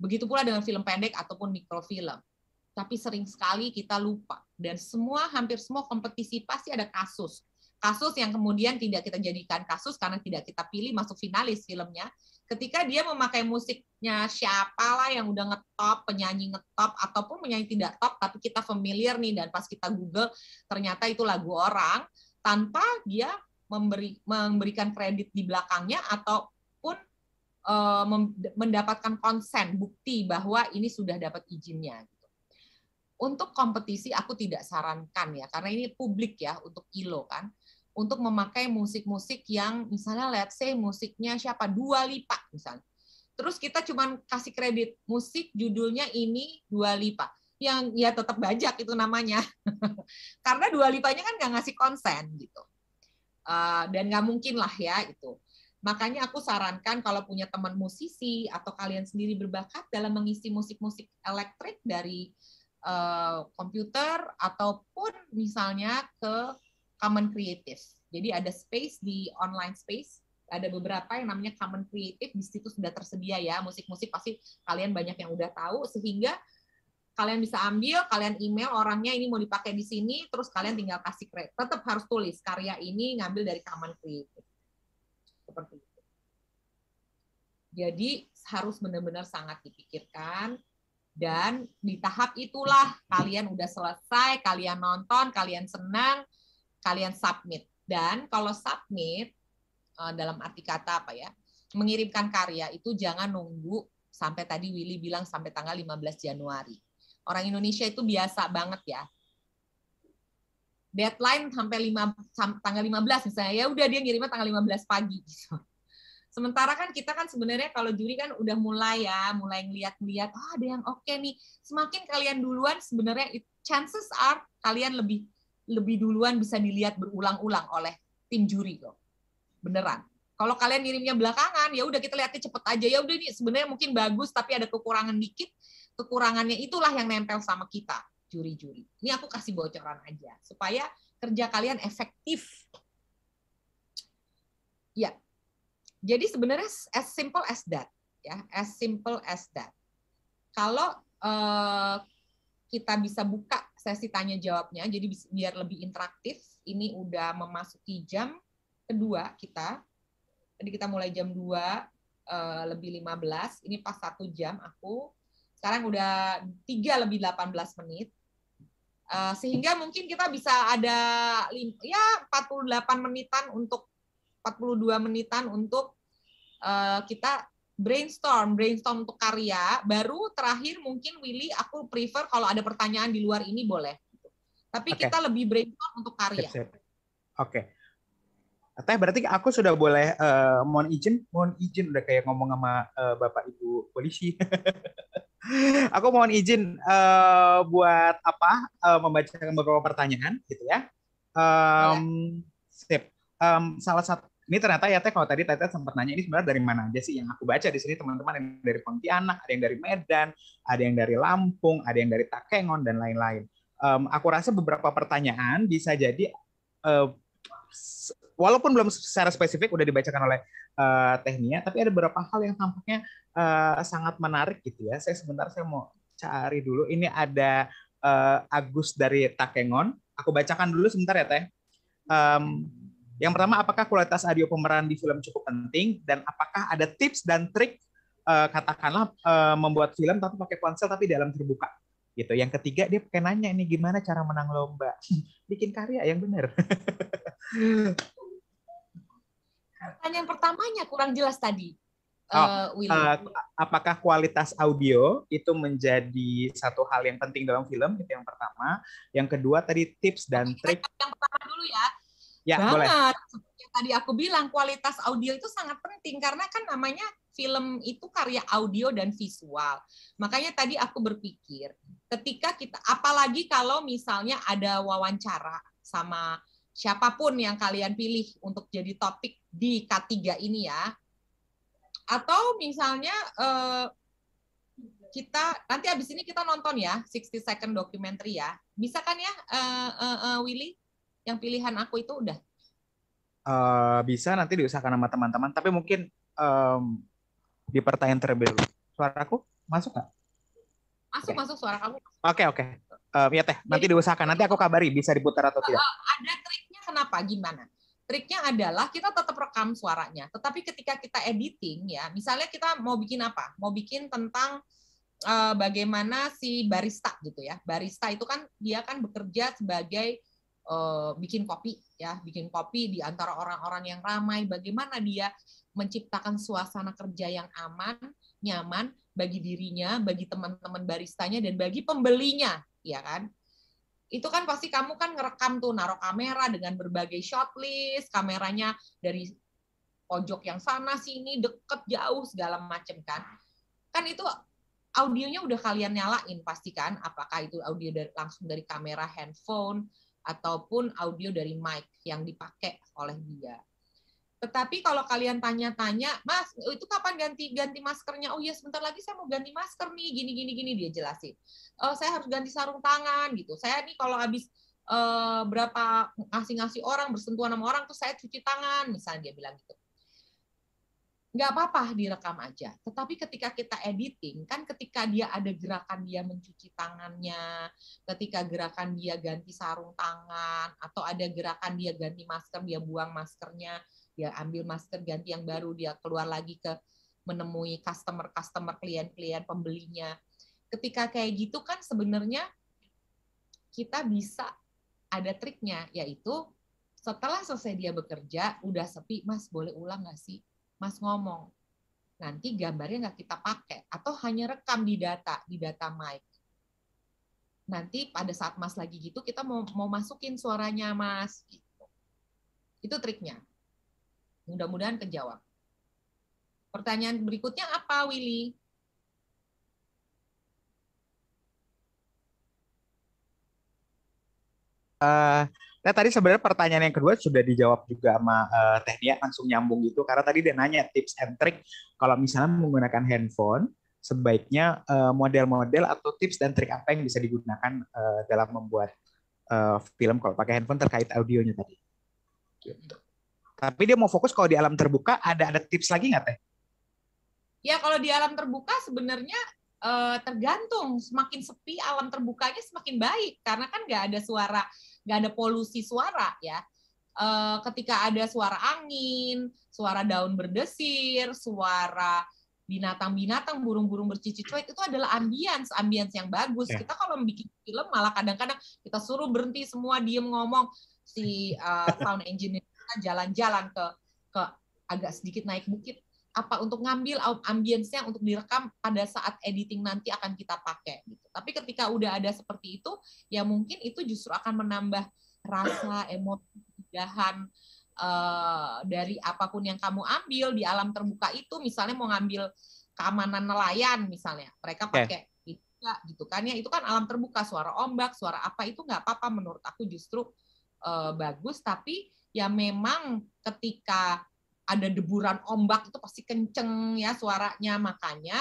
begitu pula dengan film pendek ataupun mikrofilm tapi sering sekali kita lupa. Dan semua, hampir semua kompetisi pasti ada kasus. Kasus yang kemudian tidak kita jadikan kasus karena tidak kita pilih masuk finalis filmnya. Ketika dia memakai musiknya siapalah yang udah ngetop, penyanyi ngetop, ataupun penyanyi tidak top, tapi kita familiar nih, dan pas kita Google, ternyata itu lagu orang, tanpa dia memberi, memberikan kredit di belakangnya, ataupun uh, mendapatkan konsen, bukti bahwa ini sudah dapat izinnya. Untuk kompetisi aku tidak sarankan ya, karena ini publik ya untuk ILO kan, untuk memakai musik-musik yang misalnya let's say musiknya siapa? Dua Lipa misalnya. Terus kita cuma kasih kredit musik judulnya ini Dua Lipa. Yang ya tetap bajak itu namanya. Karena dua lipanya kan nggak ngasih konsen gitu. Uh, dan nggak mungkin lah ya itu. Makanya aku sarankan kalau punya teman musisi atau kalian sendiri berbakat dalam mengisi musik-musik elektrik dari uh, komputer ataupun misalnya ke Common Creative. Jadi ada space di online space, ada beberapa yang namanya Common Creative di situ sudah tersedia ya musik-musik pasti kalian banyak yang udah tahu sehingga kalian bisa ambil, kalian email orangnya ini mau dipakai di sini, terus kalian tinggal kasih kredit. Tetap harus tulis karya ini ngambil dari Common Creative. Seperti itu. Jadi harus benar-benar sangat dipikirkan Dan di tahap itulah kalian udah selesai, kalian nonton, kalian senang, kalian submit. Dan kalau submit eh, dalam arti kata apa ya? Mengirimkan karya itu jangan nunggu sampai tadi Willy bilang sampai tanggal 15 Januari. Orang Indonesia itu biasa banget ya. Deadline sampai 5 tanggal 15 misalnya ya udah dia ngirimnya tanggal 15 pagi gitu. Sementara kan kita kan sebenarnya kalau juri kan udah mulai ya, mulai ngeliat-ngeliat, oh ada yang oke okay nih. Semakin kalian duluan sebenarnya chances are kalian lebih lebih duluan bisa dilihat berulang-ulang oleh tim juri loh. Beneran. Kalau kalian ngirimnya belakangan, ya udah kita lihatnya cepet aja. Ya udah ini sebenarnya mungkin bagus tapi ada kekurangan dikit. Kekurangannya itulah yang nempel sama kita, juri-juri. Ini aku kasih bocoran aja supaya kerja kalian efektif. Ya, jadi sebenarnya as simple as that, ya, as simple as that. Kalau uh, kita bisa buka sesi tanya jawabnya, jadi biar lebih interaktif. Ini udah memasuki jam kedua kita. Tadi kita mulai jam 2 uh, eh, lebih 15. Ini pas satu jam aku. Sekarang udah 3 lebih 18 menit. Uh, sehingga mungkin kita bisa ada ya 48 menitan untuk 42 menitan untuk uh, kita brainstorm, brainstorm untuk karya. Baru terakhir mungkin Willy, aku prefer kalau ada pertanyaan di luar ini boleh. Tapi okay. kita lebih brainstorm untuk karya. Oke. Okay. Teh berarti aku sudah boleh uh, mohon izin, mohon izin udah kayak ngomong sama uh, Bapak Ibu polisi. aku mohon izin uh, buat apa uh, membacakan beberapa pertanyaan gitu ya. Um, ya. Sip. Um, salah satu ini ternyata ya teh kalau tadi Tete sempat nanya ini sebenarnya dari mana aja sih yang aku baca di sini teman-teman yang dari Pontianak, ada yang dari Medan, ada yang dari Lampung, ada yang dari Takengon dan lain-lain. Um, aku rasa beberapa pertanyaan bisa jadi uh, walaupun belum secara spesifik udah dibacakan oleh uh, tapi ada beberapa hal yang tampaknya uh, sangat menarik gitu ya. Saya sebentar saya mau cari dulu. Ini ada uh, Agus dari Takengon. Aku bacakan dulu sebentar ya Teh. Um, yang pertama, apakah kualitas audio pemeran di film cukup penting dan apakah ada tips dan trik uh, katakanlah uh, membuat film tapi pakai ponsel tapi dalam terbuka gitu. Yang ketiga dia pakai nanya ini gimana cara menang lomba. Bikin karya yang benar. Pertanyaan pertamanya kurang jelas tadi. Oh, uh, apakah kualitas audio itu menjadi satu hal yang penting dalam film? Itu yang pertama. Yang kedua tadi tips dan trik. Yang pertama dulu ya Ya, banget. Boleh. Tadi aku bilang kualitas audio itu sangat penting karena kan namanya film itu karya audio dan visual. Makanya tadi aku berpikir ketika kita apalagi kalau misalnya ada wawancara sama siapa pun yang kalian pilih untuk jadi topik di K3 ini ya. Atau misalnya eh, kita nanti abis ini kita nonton ya 60 second documentary ya. Bisa kan ya uh, uh, uh, Willy? Yang pilihan aku itu udah? Uh, bisa nanti diusahakan sama teman-teman, tapi mungkin um, di pertanyaan terlebih dulu. Suaraku masuk nggak? Masuk, okay. masuk suara kamu. Oke, okay, oke. Okay. Um, ya teh, nanti diusahakan. Nanti aku kabari bisa diputar atau tidak. Uh, ada triknya kenapa? Gimana? Triknya adalah kita tetap rekam suaranya, tetapi ketika kita editing ya, misalnya kita mau bikin apa? Mau bikin tentang uh, bagaimana si barista gitu ya. Barista itu kan dia kan bekerja sebagai uh, bikin kopi ya, bikin kopi di antara orang-orang yang ramai, bagaimana dia menciptakan suasana kerja yang aman, nyaman bagi dirinya, bagi teman-teman baristanya dan bagi pembelinya, ya kan? Itu kan pasti kamu kan ngerekam tuh naruh kamera dengan berbagai shot list, kameranya dari pojok yang sana sini deket jauh segala macam kan. Kan itu audionya udah kalian nyalain pasti kan apakah itu audio dari, langsung dari kamera handphone ataupun audio dari mic yang dipakai oleh dia. Tetapi kalau kalian tanya-tanya, Mas, itu kapan ganti ganti maskernya? Oh iya, sebentar lagi saya mau ganti masker nih, gini gini gini dia jelasin. Oh, saya harus ganti sarung tangan gitu. Saya nih kalau habis uh, berapa ngasih-ngasih orang bersentuhan sama orang tuh saya cuci tangan, misalnya dia bilang gitu nggak apa-apa direkam aja. Tetapi ketika kita editing, kan ketika dia ada gerakan dia mencuci tangannya, ketika gerakan dia ganti sarung tangan, atau ada gerakan dia ganti masker, dia buang maskernya, dia ambil masker ganti yang baru, dia keluar lagi ke menemui customer-customer, klien-klien pembelinya. ketika kayak gitu kan sebenarnya kita bisa ada triknya yaitu setelah selesai dia bekerja udah sepi mas boleh ulang nggak sih mas ngomong nanti gambarnya nggak kita pakai atau hanya rekam di data di data mic. Nanti pada saat mas lagi gitu kita mau mau masukin suaranya mas gitu. itu triknya. Mudah-mudahan kejawab. Pertanyaan berikutnya apa Willy? Uh, nah tadi sebenarnya pertanyaan yang kedua sudah dijawab juga sama uh, Tehnia langsung nyambung gitu karena tadi dia nanya tips and trick kalau misalnya menggunakan handphone sebaiknya uh, model-model atau tips dan trik apa yang bisa digunakan uh, dalam membuat uh, film kalau pakai handphone terkait audionya tadi. Gitu. Tapi dia mau fokus kalau di alam terbuka ada ada tips lagi nggak teh? Ya kalau di alam terbuka sebenarnya uh, tergantung semakin sepi alam terbukanya semakin baik karena kan nggak ada suara nggak ada polusi suara ya. Uh, ketika ada suara angin, suara daun berdesir, suara binatang-binatang, burung-burung bercicit cuek itu adalah ambience, ambience yang bagus. Yeah. Kita kalau bikin film malah kadang-kadang kita suruh berhenti semua diem ngomong si uh, sound engineer jalan-jalan ke ke agak sedikit naik bukit apa untuk ngambil ambience-nya untuk direkam pada saat editing nanti akan kita pakai gitu. Tapi ketika udah ada seperti itu, ya mungkin itu justru akan menambah rasa, emosi, keindahan uh, dari apa pun yang kamu ambil di alam terbuka itu. Misalnya mau ngambil keamanan nelayan misalnya, mereka pakai okay. itu gitu kan ya. Itu kan alam terbuka, suara ombak, suara apa itu nggak apa-apa menurut aku justru uh, bagus. Tapi ya memang ketika ada deburan ombak itu pasti kenceng ya suaranya makanya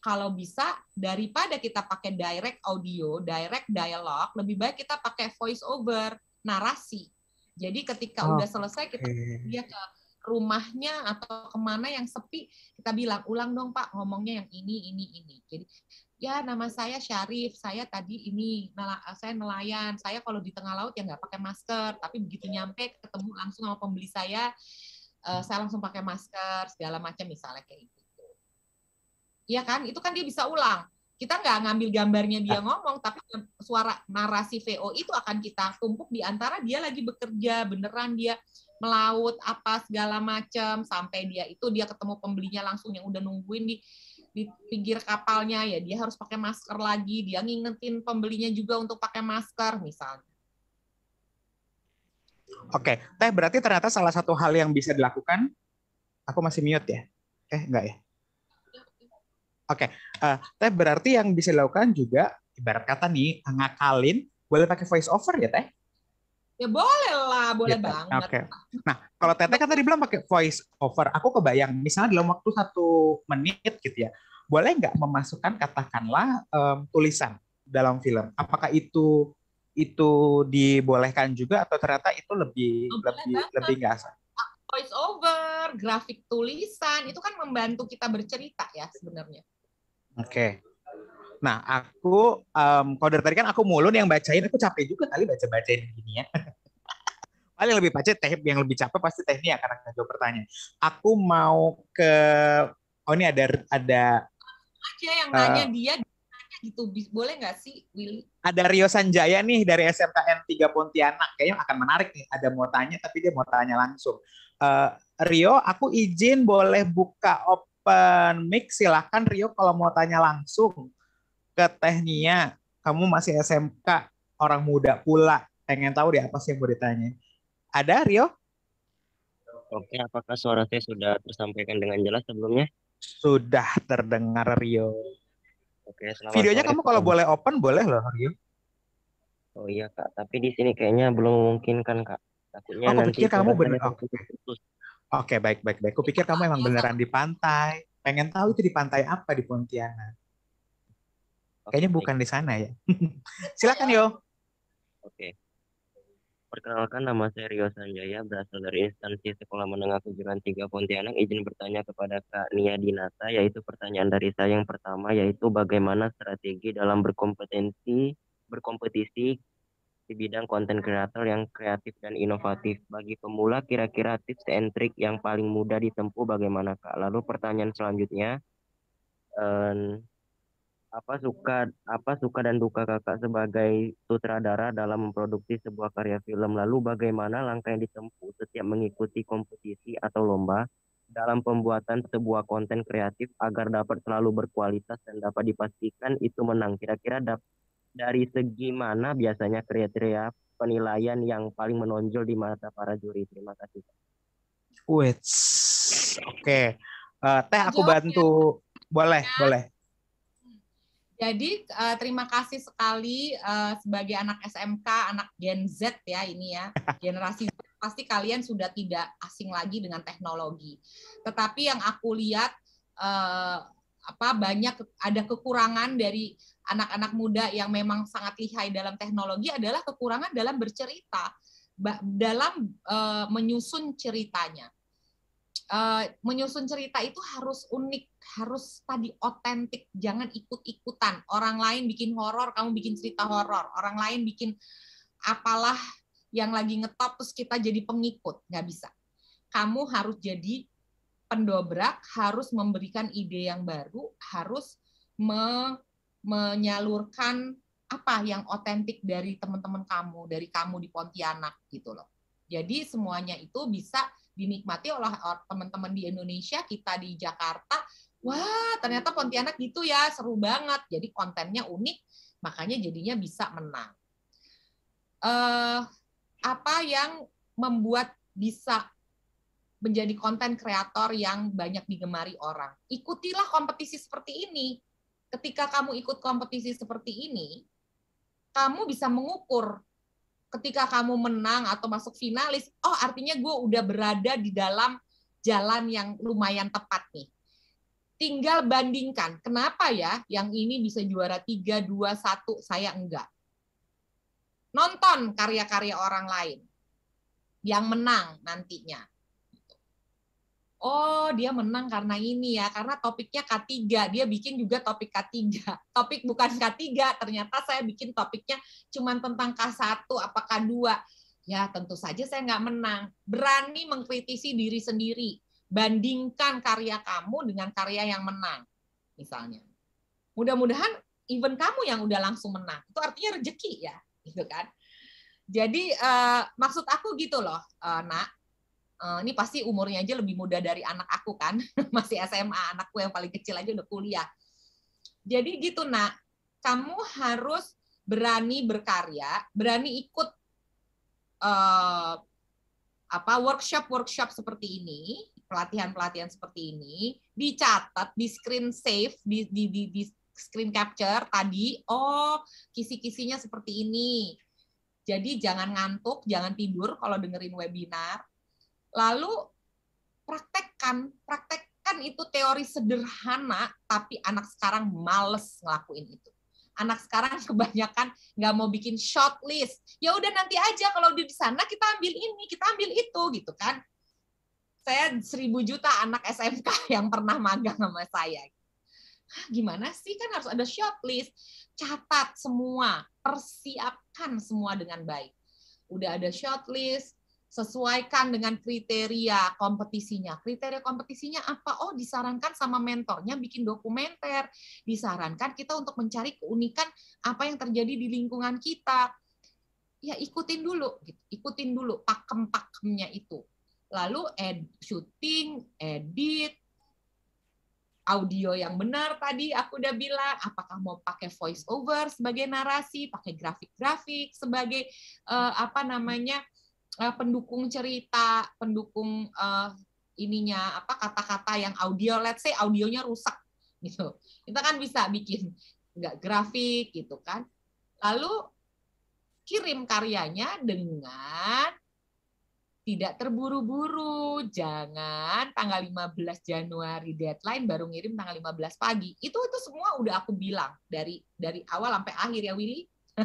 kalau bisa daripada kita pakai direct audio, direct dialog, lebih baik kita pakai voice over, narasi. Jadi ketika oh, udah selesai kita okay. dia ke rumahnya atau ke mana yang sepi, kita bilang ulang dong Pak ngomongnya yang ini ini ini. Jadi ya nama saya Syarif, saya tadi ini saya nelayan, saya kalau di tengah laut ya nggak pakai masker, tapi begitu nyampe ketemu langsung sama pembeli saya, uh, saya langsung pakai masker segala macam misalnya kayak gitu. Iya kan? Itu kan dia bisa ulang. Kita nggak ngambil gambarnya dia ngomong, tapi suara narasi VO itu akan kita tumpuk di antara dia lagi bekerja, beneran dia melaut apa segala macam sampai dia itu dia ketemu pembelinya langsung yang udah nungguin di di pinggir kapalnya ya dia harus pakai masker lagi dia ngingetin pembelinya juga untuk pakai masker misalnya Oke, Teh berarti ternyata salah satu hal yang bisa dilakukan, aku masih mute ya? Eh, enggak ya? Oke, uh, Teh berarti yang bisa dilakukan juga, ibarat kata nih, ngakalin, boleh pakai voice over ya Teh? Ya boleh lah, boleh gitu. banget. Oke. Nah, kalau Teteh kan tadi bilang pakai voice over, aku kebayang, misalnya dalam waktu satu menit gitu ya, boleh nggak memasukkan katakanlah um, tulisan dalam film? Apakah itu itu dibolehkan juga atau ternyata itu lebih oh, lebih banget. lebih nggak asal? Voice over, grafik tulisan itu kan membantu kita bercerita ya sebenarnya. Oke. Okay. Nah, aku um, kalau dari tadi kan aku mulun yang bacain, aku capek juga kali baca-bacain gini ya. Paling lebih baca teh yang lebih capek pasti teknik ya karena jawab pertanyaan. Aku mau ke oh ini ada ada aja yang nanya uh, dia gitu boleh nggak sih Willy? Ada Rio Sanjaya nih dari SMKN 3 Pontianak kayaknya akan menarik nih ada mau tanya tapi dia mau tanya langsung uh, Rio aku izin boleh buka open mic silahkan Rio kalau mau tanya langsung ke Tehnia kamu masih SMK orang muda pula pengen tahu deh apa sih yang mau ditanya ada Rio? Oke, apakah suara saya sudah tersampaikan dengan jelas sebelumnya? Sudah terdengar Rio. Oke, selamat Videonya kamu kalau boleh open boleh loh, Rio. Oh iya kak, tapi di sini kayaknya belum memungkinkan kak. Takutnya oh, nanti pikir kamu benar. Oke. Oke, baik baik baik. Kupikir kamu emang beneran di pantai. Pengen tahu itu di pantai apa di Pontianak. Kayaknya bukan di sana ya. Silakan yo. Oke. Perkenalkan nama saya Rio Sanjaya, berasal dari instansi Sekolah Menengah Kejuruan 3 Pontianak. Izin bertanya kepada Kak Nia Dinata, yaitu pertanyaan dari saya yang pertama, yaitu bagaimana strategi dalam berkompetensi, berkompetisi di bidang konten kreator yang kreatif dan inovatif. Bagi pemula, kira-kira tips and trick yang paling mudah ditempuh bagaimana Kak? Lalu pertanyaan selanjutnya, um, apa suka apa suka dan duka kakak sebagai sutradara dalam memproduksi sebuah karya film lalu bagaimana langkah yang ditempuh setiap mengikuti kompetisi atau lomba dalam pembuatan sebuah konten kreatif agar dapat selalu berkualitas dan dapat dipastikan itu menang kira-kira dap dari segi mana biasanya kriteria penilaian yang paling menonjol di mata para juri terima kasih Wait, oke. Uh, teh aku bantu. Boleh, boleh. Jadi uh, terima kasih sekali uh, sebagai anak SMK, anak Gen Z ya ini ya, generasi Z, pasti kalian sudah tidak asing lagi dengan teknologi. Tetapi yang aku lihat uh, apa banyak ada kekurangan dari anak-anak muda yang memang sangat lihai dalam teknologi adalah kekurangan dalam bercerita, dalam uh, menyusun ceritanya uh, menyusun cerita itu harus unik, harus tadi otentik, jangan ikut-ikutan. Orang lain bikin horor, kamu bikin cerita horor. Orang lain bikin apalah yang lagi ngetop terus kita jadi pengikut, nggak bisa. Kamu harus jadi pendobrak, harus memberikan ide yang baru, harus me menyalurkan apa yang otentik dari teman-teman kamu, dari kamu di Pontianak gitu loh. Jadi semuanya itu bisa dinikmati oleh teman-teman di Indonesia, kita di Jakarta. Wah, ternyata Pontianak gitu ya, seru banget. Jadi kontennya unik, makanya jadinya bisa menang. Uh, apa yang membuat bisa menjadi konten kreator yang banyak digemari orang? Ikutilah kompetisi seperti ini. Ketika kamu ikut kompetisi seperti ini, kamu bisa mengukur ketika kamu menang atau masuk finalis, oh artinya gue udah berada di dalam jalan yang lumayan tepat nih. Tinggal bandingkan, kenapa ya yang ini bisa juara 3, 2, 1, saya enggak. Nonton karya-karya orang lain yang menang nantinya oh dia menang karena ini ya, karena topiknya K3, dia bikin juga topik K3. Topik bukan K3, ternyata saya bikin topiknya cuma tentang K1 apa K2. Ya tentu saja saya nggak menang. Berani mengkritisi diri sendiri. Bandingkan karya kamu dengan karya yang menang, misalnya. Mudah-mudahan even kamu yang udah langsung menang. Itu artinya rezeki ya, gitu kan. Jadi uh, maksud aku gitu loh, uh, nak uh, ini pasti umurnya aja lebih muda dari anak aku kan, masih SMA, anakku yang paling kecil aja udah kuliah. Jadi gitu nak, kamu harus berani berkarya, berani ikut uh, apa workshop-workshop seperti ini, pelatihan-pelatihan seperti ini, dicatat, di screen save, di, di, di, di screen capture tadi, oh kisi-kisinya seperti ini. Jadi jangan ngantuk, jangan tidur kalau dengerin webinar. Lalu praktekkan, praktekkan itu teori sederhana, tapi anak sekarang males ngelakuin itu. Anak sekarang kebanyakan nggak mau bikin short list. Ya udah nanti aja kalau di sana kita ambil ini, kita ambil itu gitu kan. Saya seribu juta anak SMK yang pernah magang sama saya. gimana sih kan harus ada short list, catat semua, persiapkan semua dengan baik. Udah ada short list, sesuaikan dengan kriteria kompetisinya. Kriteria kompetisinya apa? Oh, disarankan sama mentornya bikin dokumenter. Disarankan kita untuk mencari keunikan apa yang terjadi di lingkungan kita. Ya, ikutin dulu, gitu. ikutin dulu pakem-pakemnya itu. Lalu ed syuting, edit, audio yang benar tadi aku udah bilang apakah mau pakai voice over sebagai narasi pakai grafik-grafik sebagai uh, apa namanya uh, pendukung cerita, pendukung uh, ininya apa kata-kata yang audio, let's say audionya rusak gitu. Kita kan bisa bikin nggak grafik gitu kan. Lalu kirim karyanya dengan tidak terburu-buru. Jangan tanggal 15 Januari deadline baru ngirim tanggal 15 pagi. Itu itu semua udah aku bilang dari dari awal sampai akhir ya Willy.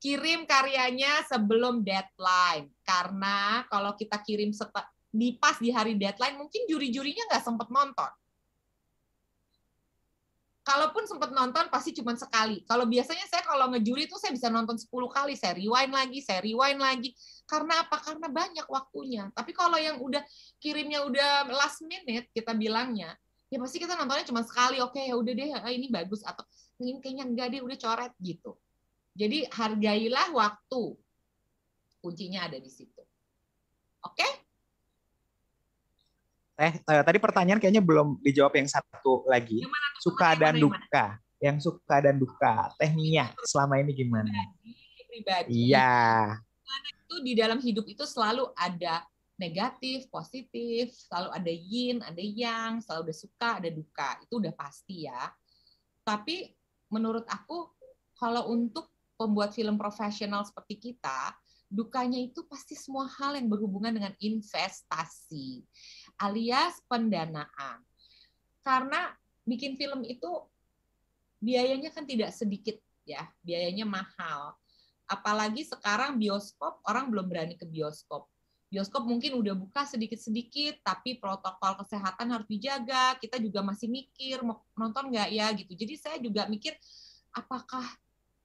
kirim karyanya sebelum deadline karena kalau kita kirim di pas di hari deadline mungkin juri-jurinya nggak sempat nonton. Kalaupun sempat nonton pasti cuma sekali. Kalau biasanya saya kalau ngejuri itu saya bisa nonton 10 kali, saya rewind lagi, saya rewind lagi. Karena apa? Karena banyak waktunya. Tapi kalau yang udah kirimnya udah last minute kita bilangnya, ya pasti kita nontonnya cuma sekali oke ya udah deh ah, ini bagus atau ini kayaknya enggak deh udah coret gitu jadi hargailah waktu kuncinya ada di situ oke Eh, eh, tadi pertanyaan kayaknya belum dijawab yang satu lagi. Yang mana tuh? Suka Yang dan duka. Yang suka dan duka. Tehnya selama ini gimana? pribadi pribadi Iya. itu di dalam hidup itu selalu ada negatif, positif, selalu ada yin, ada yang, selalu ada suka, ada duka. Itu udah pasti ya. Tapi menurut aku kalau untuk pembuat film profesional seperti kita, dukanya itu pasti semua hal yang berhubungan dengan investasi alias pendanaan. Karena bikin film itu biayanya kan tidak sedikit ya, biayanya mahal apalagi sekarang bioskop orang belum berani ke bioskop. Bioskop mungkin udah buka sedikit-sedikit, tapi protokol kesehatan harus dijaga. Kita juga masih mikir mau nonton nggak ya gitu. Jadi saya juga mikir apakah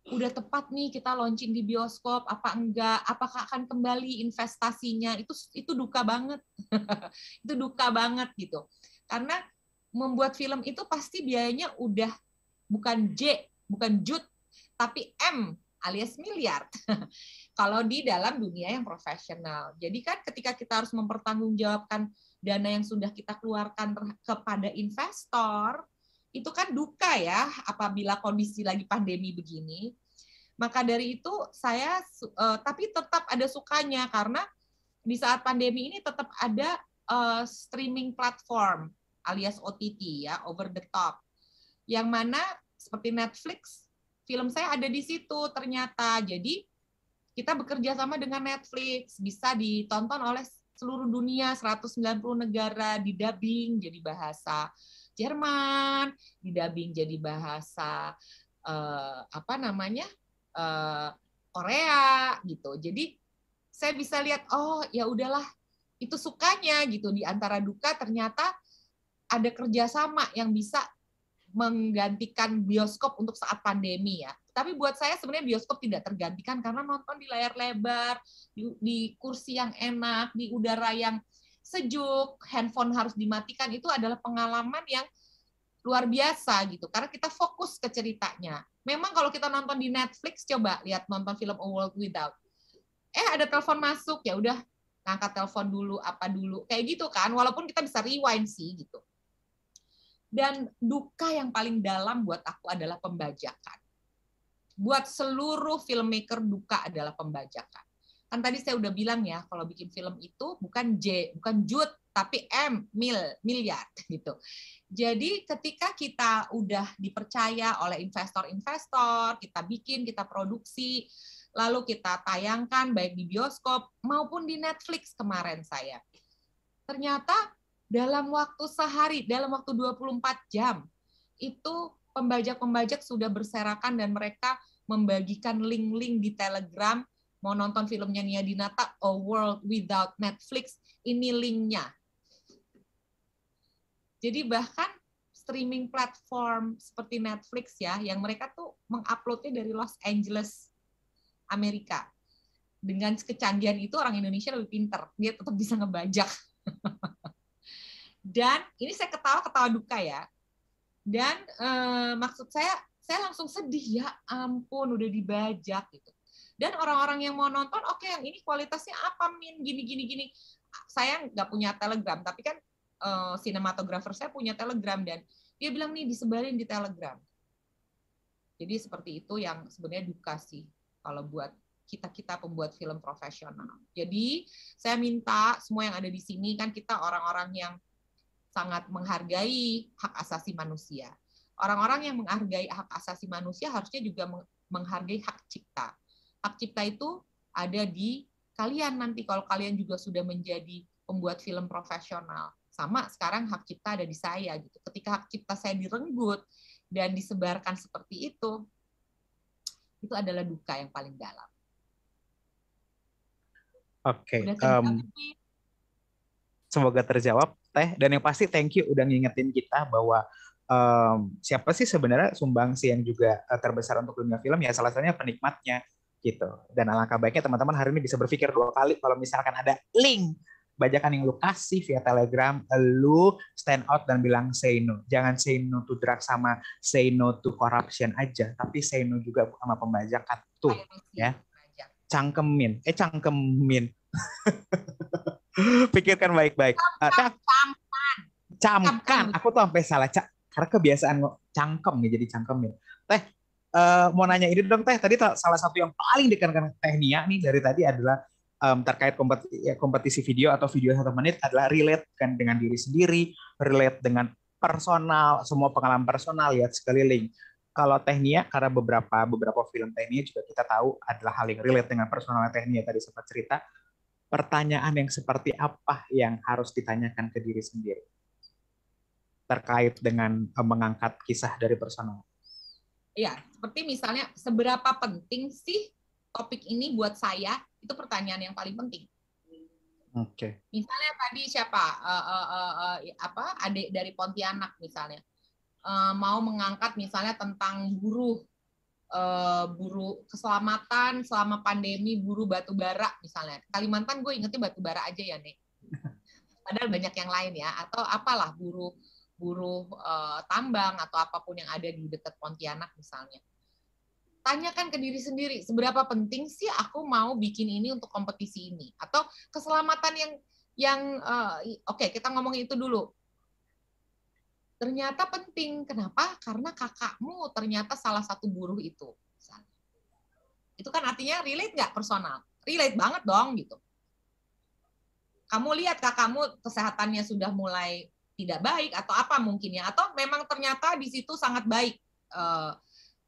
udah tepat nih kita launching di bioskop apa enggak? Apakah akan kembali investasinya? Itu itu duka banget. itu duka banget gitu. Karena membuat film itu pasti biayanya udah bukan J, bukan jut, tapi M alias miliar. Kalau di dalam dunia yang profesional. Jadi kan ketika kita harus mempertanggungjawabkan dana yang sudah kita keluarkan kepada investor, itu kan duka ya apabila kondisi lagi pandemi begini. Maka dari itu saya uh, tapi tetap ada sukanya karena di saat pandemi ini tetap ada uh, streaming platform alias OTT ya, over the top. Yang mana seperti Netflix film saya ada di situ ternyata. Jadi kita bekerja sama dengan Netflix, bisa ditonton oleh seluruh dunia 190 negara di dubbing jadi bahasa Jerman, di dubbing jadi bahasa uh, apa namanya? Uh, Korea gitu. Jadi saya bisa lihat oh ya udahlah itu sukanya gitu di antara duka ternyata ada kerjasama yang bisa menggantikan bioskop untuk saat pandemi ya. Tapi buat saya sebenarnya bioskop tidak tergantikan karena nonton di layar lebar, di, di kursi yang enak, di udara yang sejuk, handphone harus dimatikan itu adalah pengalaman yang luar biasa gitu. Karena kita fokus ke ceritanya. Memang kalau kita nonton di Netflix coba lihat nonton film A World Without. Eh ada telepon masuk ya udah ngangkat telepon dulu apa dulu kayak gitu kan walaupun kita bisa rewind sih gitu dan duka yang paling dalam buat aku adalah pembajakan. Buat seluruh filmmaker duka adalah pembajakan. Kan tadi saya udah bilang ya, kalau bikin film itu bukan J, bukan jut, tapi M, mil, miliar gitu. Jadi ketika kita udah dipercaya oleh investor-investor, kita bikin, kita produksi, lalu kita tayangkan baik di bioskop maupun di Netflix kemarin saya. Ternyata dalam waktu sehari, dalam waktu 24 jam, itu pembajak-pembajak sudah berserakan dan mereka membagikan link-link di Telegram mau nonton filmnya Nia Dinata A World Without Netflix ini linknya. Jadi bahkan streaming platform seperti Netflix ya yang mereka tuh menguploadnya dari Los Angeles Amerika. Dengan kecanggihan itu orang Indonesia lebih pinter dia tetap bisa ngebajak. Dan ini saya ketawa-ketawa duka ya. Dan eh, maksud saya saya langsung sedih ya ampun udah dibajak gitu dan orang-orang yang mau nonton oke okay, yang ini kualitasnya apa min? Gini gini gini. Saya nggak punya telegram tapi kan uh, sinematografer saya punya telegram dan dia bilang nih disebarin di telegram. Jadi seperti itu yang sebenarnya duka sih kalau buat kita kita pembuat film profesional. Jadi saya minta semua yang ada di sini kan kita orang-orang yang sangat menghargai hak asasi manusia. Orang-orang yang menghargai hak asasi manusia harusnya juga menghargai hak cipta hak cipta itu ada di kalian nanti kalau kalian juga sudah menjadi pembuat film profesional. Sama sekarang hak cipta ada di saya gitu. Ketika hak cipta saya direnggut dan disebarkan seperti itu, itu adalah duka yang paling dalam. Oke. Okay, um, semoga terjawab Teh dan yang pasti thank you udah ngingetin kita bahwa um, siapa sih sebenarnya sumbangsi yang juga eh, terbesar untuk dunia film ya salah satunya penikmatnya gitu. Dan alangkah baiknya teman-teman hari ini bisa berpikir dua kali kalau misalkan ada link bajakan yang lu kasih via Telegram, lu stand out dan bilang say no. Jangan say no to drugs sama say no to corruption aja, tapi say no juga sama pembajakan tuh, ya. Cangkemin, eh cangkemin. Pikirkan baik-baik. Uh, camkan. Camkan. Aku tuh sampai salah cak karena kebiasaan cangkem nih jadi cangkemin. Teh uh, mau nanya ini dong teh tadi salah satu yang paling ditekankan teh Nia nih dari tadi adalah um, terkait kompetisi, ya, kompetisi video atau video satu menit adalah relate kan dengan diri sendiri, relate dengan personal, semua pengalaman personal lihat sekeliling. Kalau teknia karena beberapa beberapa film teknia juga kita tahu adalah hal yang relate dengan personal teknia tadi sempat cerita. Pertanyaan yang seperti apa yang harus ditanyakan ke diri sendiri terkait dengan mengangkat kisah dari personal? Ya seperti misalnya seberapa penting sih topik ini buat saya? Itu pertanyaan yang paling penting. Oke. Okay. Misalnya tadi siapa? Uh, uh, uh, uh, apa? Adik dari Pontianak misalnya. Uh, mau mengangkat misalnya tentang buruh. Uh, buruh keselamatan selama pandemi buruh batu bara misalnya. Kalimantan gue ingetnya batu bara aja ya nih padahal banyak yang lain ya. Atau apalah buruh buruh uh, tambang atau apa pun yang ada di dekat Pontianak misalnya. Tanyakan ke diri sendiri, seberapa penting sih aku mau bikin ini untuk kompetisi ini? Atau keselamatan yang yang uh, oke okay, kita ngomongin itu dulu. Ternyata penting. Kenapa? Karena kakakmu ternyata salah satu buruh itu. Itu kan artinya relate nggak personal? Relate banget dong gitu. Kamu lihat kakakmu kesehatannya sudah mulai tidak baik atau apa mungkin ya atau memang ternyata di situ sangat baik eh,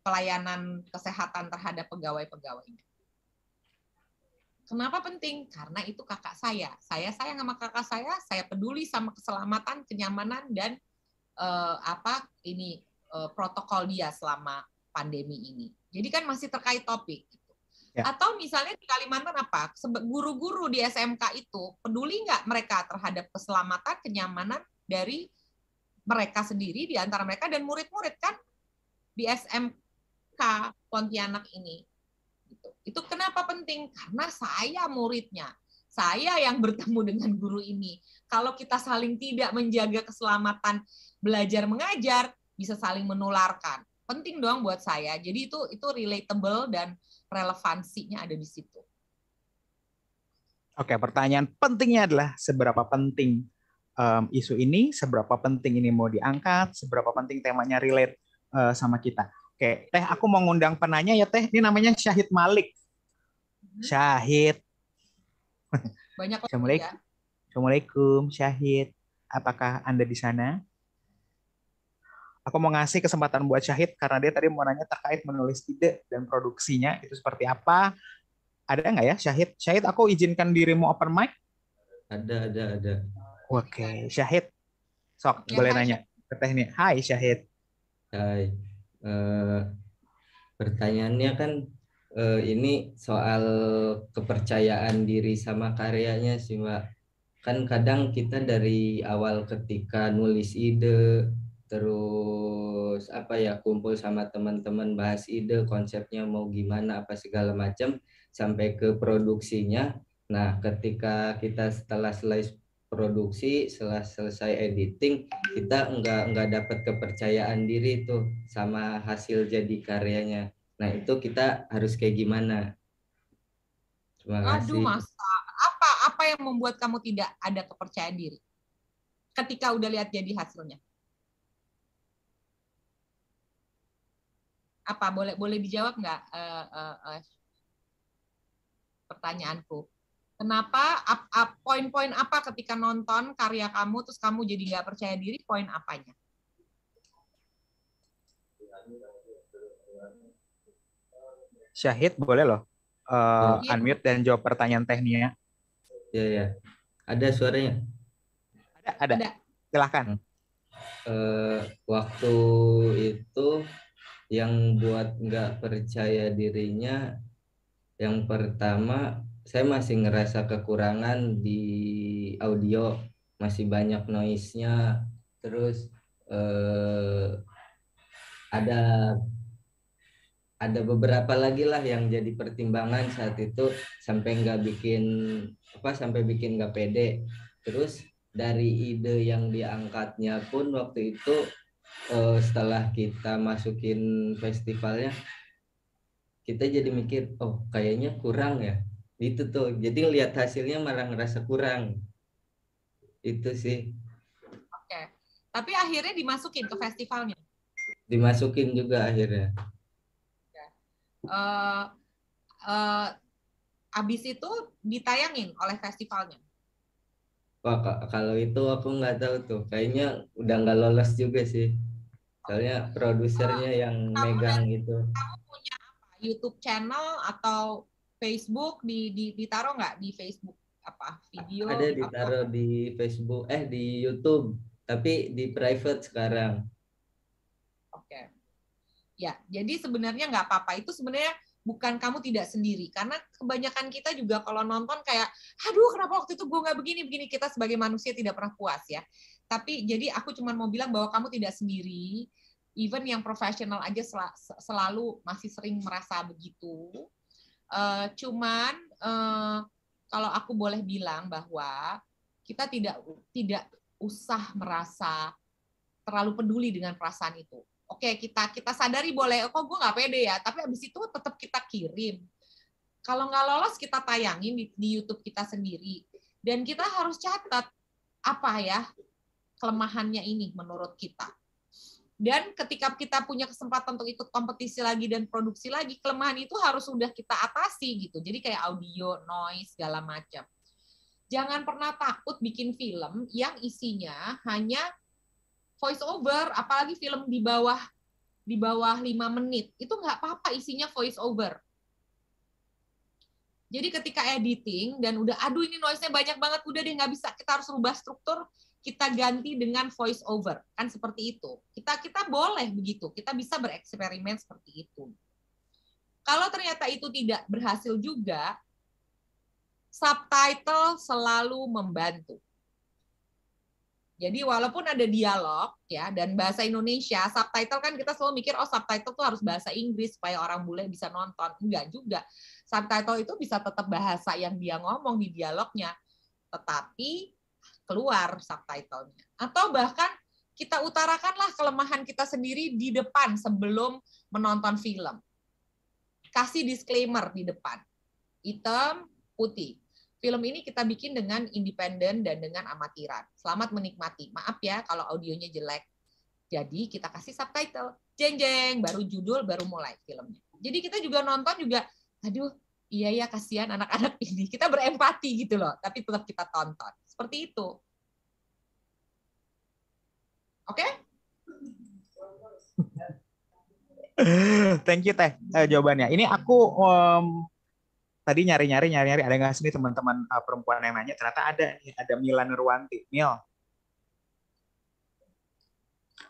pelayanan kesehatan terhadap pegawai-pegawainya. Kenapa penting? Karena itu kakak saya. Saya sayang sama kakak saya, saya peduli sama keselamatan, kenyamanan dan eh, apa ini eh, protokol dia selama pandemi ini. Jadi kan masih terkait topik. Gitu. Ya. Atau misalnya di Kalimantan apa? Guru-guru di SMK itu peduli nggak mereka terhadap keselamatan, kenyamanan, dari mereka sendiri di antara mereka dan murid-murid kan di SMK Pontianak ini. Gitu. Itu kenapa penting? Karena saya muridnya. Saya yang bertemu dengan guru ini. Kalau kita saling tidak menjaga keselamatan belajar mengajar, bisa saling menularkan. Penting dong buat saya. Jadi itu itu relatable dan relevansinya ada di situ. Oke, pertanyaan pentingnya adalah seberapa penting um, isu ini, seberapa penting ini mau diangkat, seberapa penting temanya relate uh, sama kita. Oke, Teh, aku mau ngundang penanya ya Teh. Ini namanya Syahid Malik. Hmm. Syahid. Banyak Assalamualaikum. Ya. Assalamualaikum, Syahid. Apakah Anda di sana? Aku mau ngasih kesempatan buat Syahid karena dia tadi mau nanya terkait menulis ide dan produksinya itu seperti apa. Ada nggak ya Syahid? Syahid, aku izinkan dirimu open mic. Ada, ada, ada. Oke, Syahid. Sok, ya, boleh hai. nanya ke teknik. Hai Syahid. Hai. Uh, pertanyaannya kan uh, ini soal kepercayaan diri sama karyanya sih, Mbak. Kan kadang kita dari awal ketika nulis ide, terus apa ya kumpul sama teman-teman bahas ide, konsepnya mau gimana apa segala macam sampai ke produksinya. Nah, ketika kita setelah selesai produksi setelah selesai editing kita nggak nggak dapat kepercayaan diri tuh sama hasil jadi karyanya. Nah itu kita harus kayak gimana? Terima kasih. Aduh masa apa apa yang membuat kamu tidak ada kepercayaan diri ketika udah lihat jadi hasilnya? Apa boleh boleh dijawab nggak uh, uh, uh, pertanyaanku Kenapa? Poin-poin apa ketika nonton karya kamu terus kamu jadi nggak percaya diri? Poin apanya? Syahid boleh loh uh, unmute dan jawab pertanyaan tekniknya. Ya ya. Ada suaranya? Ada ada. ada. Silahkan. Uh, waktu itu yang buat nggak percaya dirinya yang pertama saya masih ngerasa kekurangan di audio masih banyak noise-nya. Terus eh, ada ada beberapa lagi lah yang jadi pertimbangan saat itu sampai nggak bikin apa sampai bikin nggak pede. Terus dari ide yang diangkatnya pun waktu itu uh, setelah kita masukin festivalnya kita jadi mikir oh kayaknya kurang ya itu tuh jadi lihat hasilnya malah ngerasa kurang itu sih oke tapi akhirnya dimasukin ke festivalnya dimasukin juga akhirnya uh, uh, abis itu ditayangin oleh festivalnya? Wah, kalau itu aku nggak tahu tuh. Kayaknya udah nggak lolos juga sih. Soalnya produsernya oh, yang megang itu. Kamu punya apa? YouTube channel atau Facebook di, di ditaruh nggak di Facebook apa video? Ada ditaruh apa? di Facebook, eh di YouTube, tapi di private sekarang. Ya, jadi sebenarnya nggak apa-apa. Itu sebenarnya bukan kamu tidak sendiri. Karena kebanyakan kita juga kalau nonton kayak, aduh kenapa waktu itu gue nggak begini-begini. Kita sebagai manusia tidak pernah puas ya. Tapi jadi aku cuma mau bilang bahwa kamu tidak sendiri. Even yang profesional aja sel selalu masih sering merasa begitu. Uh, cuman uh, kalau aku boleh bilang bahwa kita tidak tidak usah merasa terlalu peduli dengan perasaan itu. Oke kita kita sadari boleh kok gue nggak pede ya? Tapi abis itu tetap kita kirim. Kalau nggak lolos kita tayangin di, di YouTube kita sendiri. Dan kita harus catat apa ya kelemahannya ini menurut kita dan ketika kita punya kesempatan untuk ikut kompetisi lagi dan produksi lagi kelemahan itu harus sudah kita atasi gitu. Jadi kayak audio noise segala macam. Jangan pernah takut bikin film yang isinya hanya voice over, apalagi film di bawah di bawah lima menit, itu nggak apa-apa isinya voice over. Jadi ketika editing dan udah aduh ini noise-nya banyak banget, udah deh nggak bisa, kita harus rubah struktur, kita ganti dengan voice over. Kan seperti itu. Kita kita boleh begitu, kita bisa bereksperimen seperti itu. Kalau ternyata itu tidak berhasil juga, subtitle selalu membantu. Jadi walaupun ada dialog ya dan bahasa Indonesia, subtitle kan kita selalu mikir oh subtitle tuh harus bahasa Inggris supaya orang bule bisa nonton. Enggak juga. Subtitle itu bisa tetap bahasa yang dia ngomong di dialognya, tetapi keluar subtitlenya. Atau bahkan kita utarakanlah kelemahan kita sendiri di depan sebelum menonton film. Kasih disclaimer di depan. Hitam, putih film ini kita bikin dengan independen dan dengan amatiran. Selamat menikmati. Maaf ya kalau audionya jelek. Jadi kita kasih subtitle. Jeng jeng, baru judul, baru mulai filmnya. Jadi kita juga nonton juga, aduh, iya ya kasihan anak-anak ini. Kita berempati gitu loh, tapi tetap kita tonton. Seperti itu. Oke? Okay? Thank you Teh eh, jawabannya. Ini aku um, tadi nyari-nyari nyari-nyari ada nggak sih teman-teman uh, perempuan yang nanya ternyata ada ada Mila Nurwanti Mil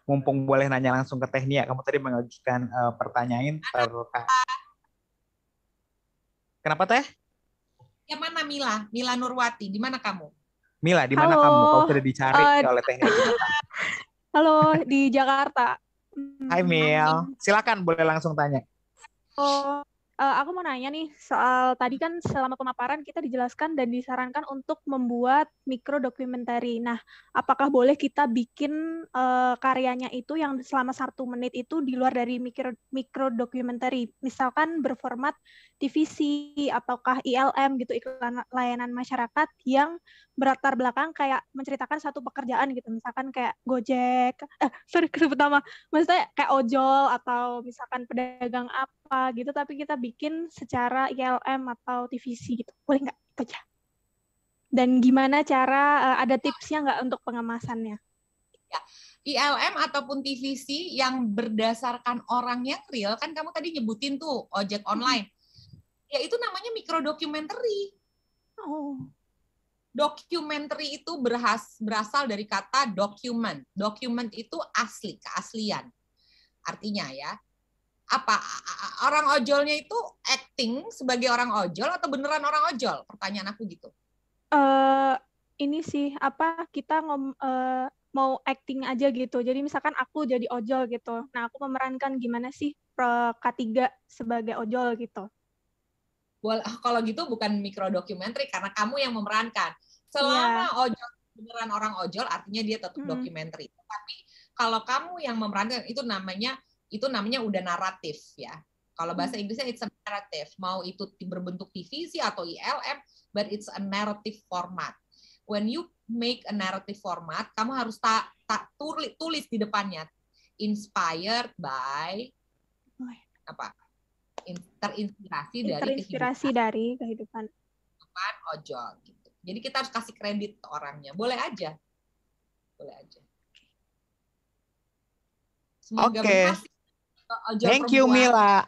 mumpung boleh nanya langsung ke Tehnia kamu tadi mengajukan uh, pertanyaan terkait kenapa Teh yang mana Mila Mila Nurwati di mana kamu Mila di mana kamu? Kau sudah dicari uh, oleh Tehnia halo di Jakarta. Hai Mil. silakan boleh langsung tanya. Oh uh, aku mau nanya nih soal tadi kan selama pemaparan kita dijelaskan dan disarankan untuk membuat mikro dokumentari. Nah, apakah boleh kita bikin uh, karyanya itu yang selama satu menit itu di luar dari mikro mikro dokumentari, misalkan berformat TVC ataukah ILM gitu iklan layanan masyarakat yang berlatar belakang kayak menceritakan satu pekerjaan gitu, misalkan kayak Gojek, eh sorry kesebut nama, maksudnya kayak ojol atau misalkan pedagang apa gitu, tapi kita bikin secara ILM atau TVC gitu. Boleh nggak? Itu aja. Dan gimana cara, uh, ada tipsnya nggak untuk pengemasannya? Ya. ILM ataupun TVC yang berdasarkan orang yang real, kan kamu tadi nyebutin tuh ojek online. Ya itu namanya mikro documentary. Oh. Documentary itu berhas, berasal dari kata document. Document itu asli, keaslian. Artinya ya, apa orang ojolnya itu acting sebagai orang ojol atau beneran orang ojol? Pertanyaan aku gitu. Uh, ini sih apa kita ngom uh, mau acting aja gitu. Jadi misalkan aku jadi ojol gitu. Nah, aku memerankan gimana sih eh, K3 sebagai ojol gitu. Kalau gitu bukan mikro dokumenter karena kamu yang memerankan. Selama ojol beneran orang ojol artinya dia tetap Hmm. dokumenter. Tapi kalau kamu yang memerankan itu namanya itu namanya udah naratif ya. Kalau bahasa Inggrisnya it's a narrative. Mau itu berbentuk TVC atau ILM, but it's a narrative format. When you make a narrative format, kamu harus tak tak tulis, tulis di depannya inspired by Oh, iya. apa? In- terinspirasi dari Terinspirasi dari kehidupan. kehidupan ojol gitu. Jadi kita harus kasih kredit ke orangnya. Boleh aja. Boleh aja. Semoga ojol Thank you. Mila.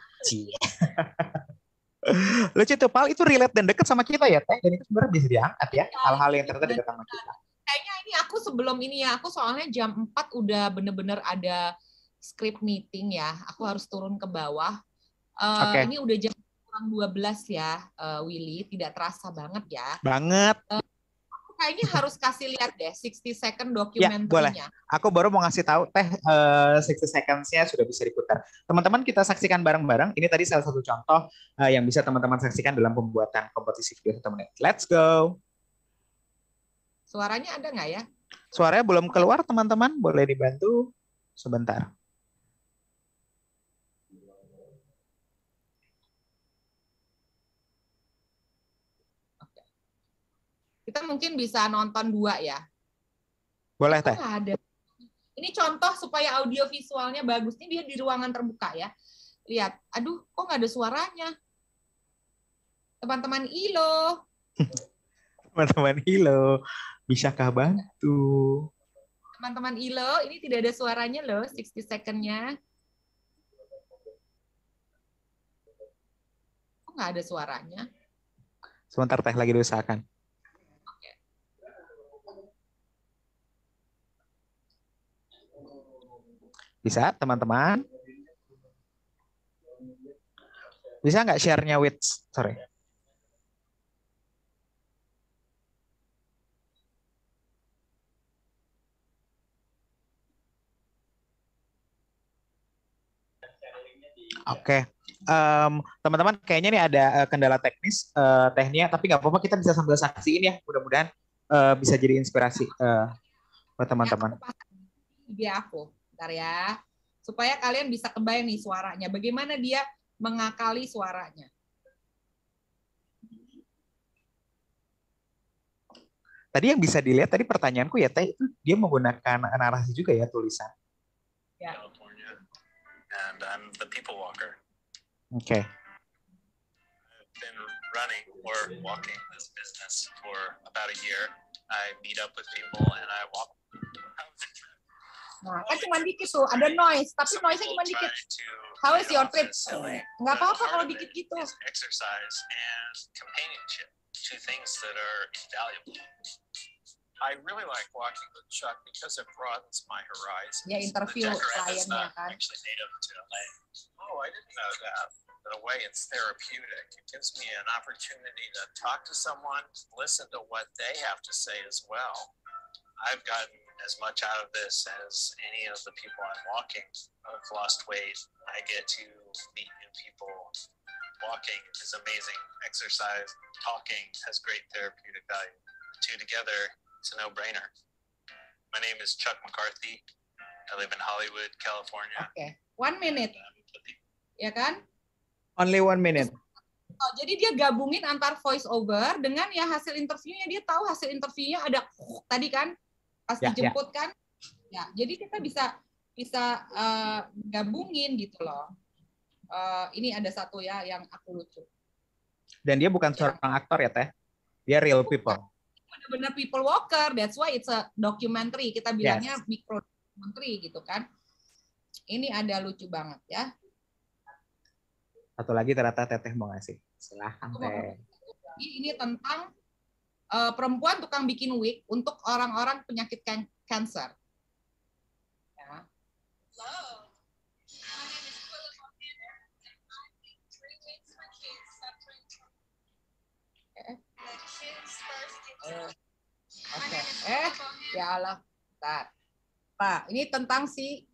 Lucu tuh, Pal, itu relate dan deket sama kita ya, Teh. Dan itu sebenarnya bisa diangkat ya, hal-hal yang ternyata dekat sama kita. Kayaknya ini aku sebelum ini ya, aku soalnya jam 4 udah bener-bener ada script meeting ya. Aku harus turun ke bawah. Eh, Oke. Ini udah jam kurang 12 ya, eh, Willy. Tidak terasa banget ya. Banget. Aku kayaknya harus kasih lihat deh 60 second Ya, boleh. dokumenternya. Aku baru mau ngasih tahu, Teh, eh, 60 seconds-nya sudah bisa diputar. Teman-teman kita saksikan bareng-bareng. Ini tadi salah satu contoh eh, yang bisa teman-teman saksikan dalam pembuatan kompetisi video satu menit. Let's go. Suaranya ada nggak ya? Suaranya belum keluar, teman-teman. Boleh dibantu sebentar. Kita mungkin bisa nonton dua ya. Boleh, Teh. ada? Ini contoh supaya audio visualnya bagus. Ini dia di ruangan terbuka ya. Lihat, aduh, kok nggak ada suaranya? Teman-teman ILO, Teman-teman Hilo, bisakah bantu? teman-teman ILO, ini tidak ada suaranya loh, 60 second-nya. Kok nggak ada suaranya? Sebentar, Teh, lagi diusahakan. Bisa, teman-teman? Bisa nggak share-nya with, sorry. Oke, Em, teman-teman kayaknya nih ada eh, kendala teknis eh, tehnia, tapi nggak apa-apa kita bisa sambil saksiin ya. Mudah-mudahan eh, bisa jadi inspirasi eh, buat teman-teman. IG aku, bentar ya. Supaya kalian bisa kebayang nih suaranya. Bagaimana dia mengakali suaranya. Tadi yang bisa dilihat tadi pertanyaanku ya teh itu dia menggunakan narasi juga ya tulisan. Ya. California, and I'm the people walker. Oke. I've been running or walking this business for about a year. I meet up with people and I walk. Nah, kan cuma dikit tuh, ada noise, tapi noise-nya cuma dikit. How is your trip? Nggak apa-apa kalau dikit gitu. Exercise and companionship, two things that are invaluable. I really like walking with Chuck because it broadens my horizons. Dia interview kliennya kan. actually native to LA. Oh, I didn't know that. In a way, it's therapeutic. It gives me an opportunity to talk to someone, listen to what they have to say as well. I've gotten as much out of this as any of the people I'm walking. I've lost weight. I get to meet new people. Walking is amazing. Exercise, talking has great therapeutic value. The two together, it's a no-brainer. My name is Chuck McCarthy. I live in Hollywood, California. Oke, one minute, ya kan? Only one minute. Oh, jadi dia gabungin antar voice over dengan ya hasil interviewnya dia tahu hasil interviewnya ada tadi kan pas Ya, ya. dijemput kan ya jadi kita bisa bisa eh, gabungin gitu loh Eh, ini ada satu ya yang aku lucu Dan dia bukan seorang aktor ya teh. Dia real people. benar-benar people walker that's why it's a documentary kita bilangnya micro documentary gitu kan ini ada lucu banget ya Satu lagi ternyata teteh mau ngasih. Silahkan teh. Ini tentang eh, perempuan tukang bikin wig untuk orang-orang penyakit kan- cancer. Ya. Eh, Oke. Eh, ya Allah. Bentar. Pak, ini tentang si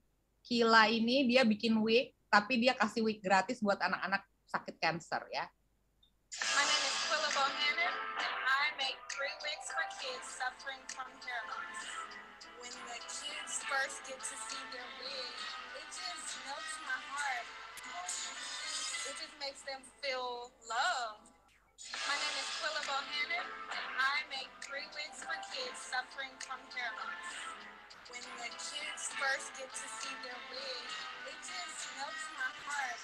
Kila ini dia bikin wig tapi dia kasih wig gratis buat anak-anak sakit cancer ya. My first get to see their wig, it just melts my heart. It just makes them feel loved. My name is Quilla Bohannon, and I make three wigs for kids suffering from hair loss. When the kids first get to see their wig, it just melts my heart.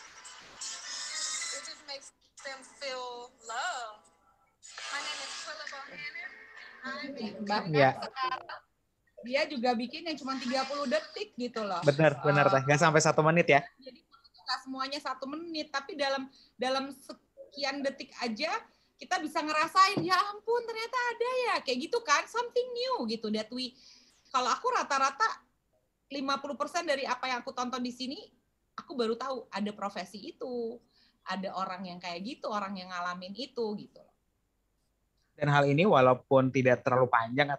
It just makes them feel loved. My name is Quilla Bohannon. I make sekarang dia juga bikin yang cuma 30 detik gitu loh. Benar, benar teh. Nggak sampai satu menit ya. Jadi nggak semuanya satu menit, tapi dalam dalam sekian detik aja kita bisa ngerasain ya ampun ternyata ada ya kayak gitu kan something new gitu that we kalau aku rata-rata 50% dari apa yang aku tonton di sini aku baru tahu ada profesi itu ada orang yang kayak gitu orang yang ngalamin itu gitu Dan hal ini walaupun tidak terlalu panjang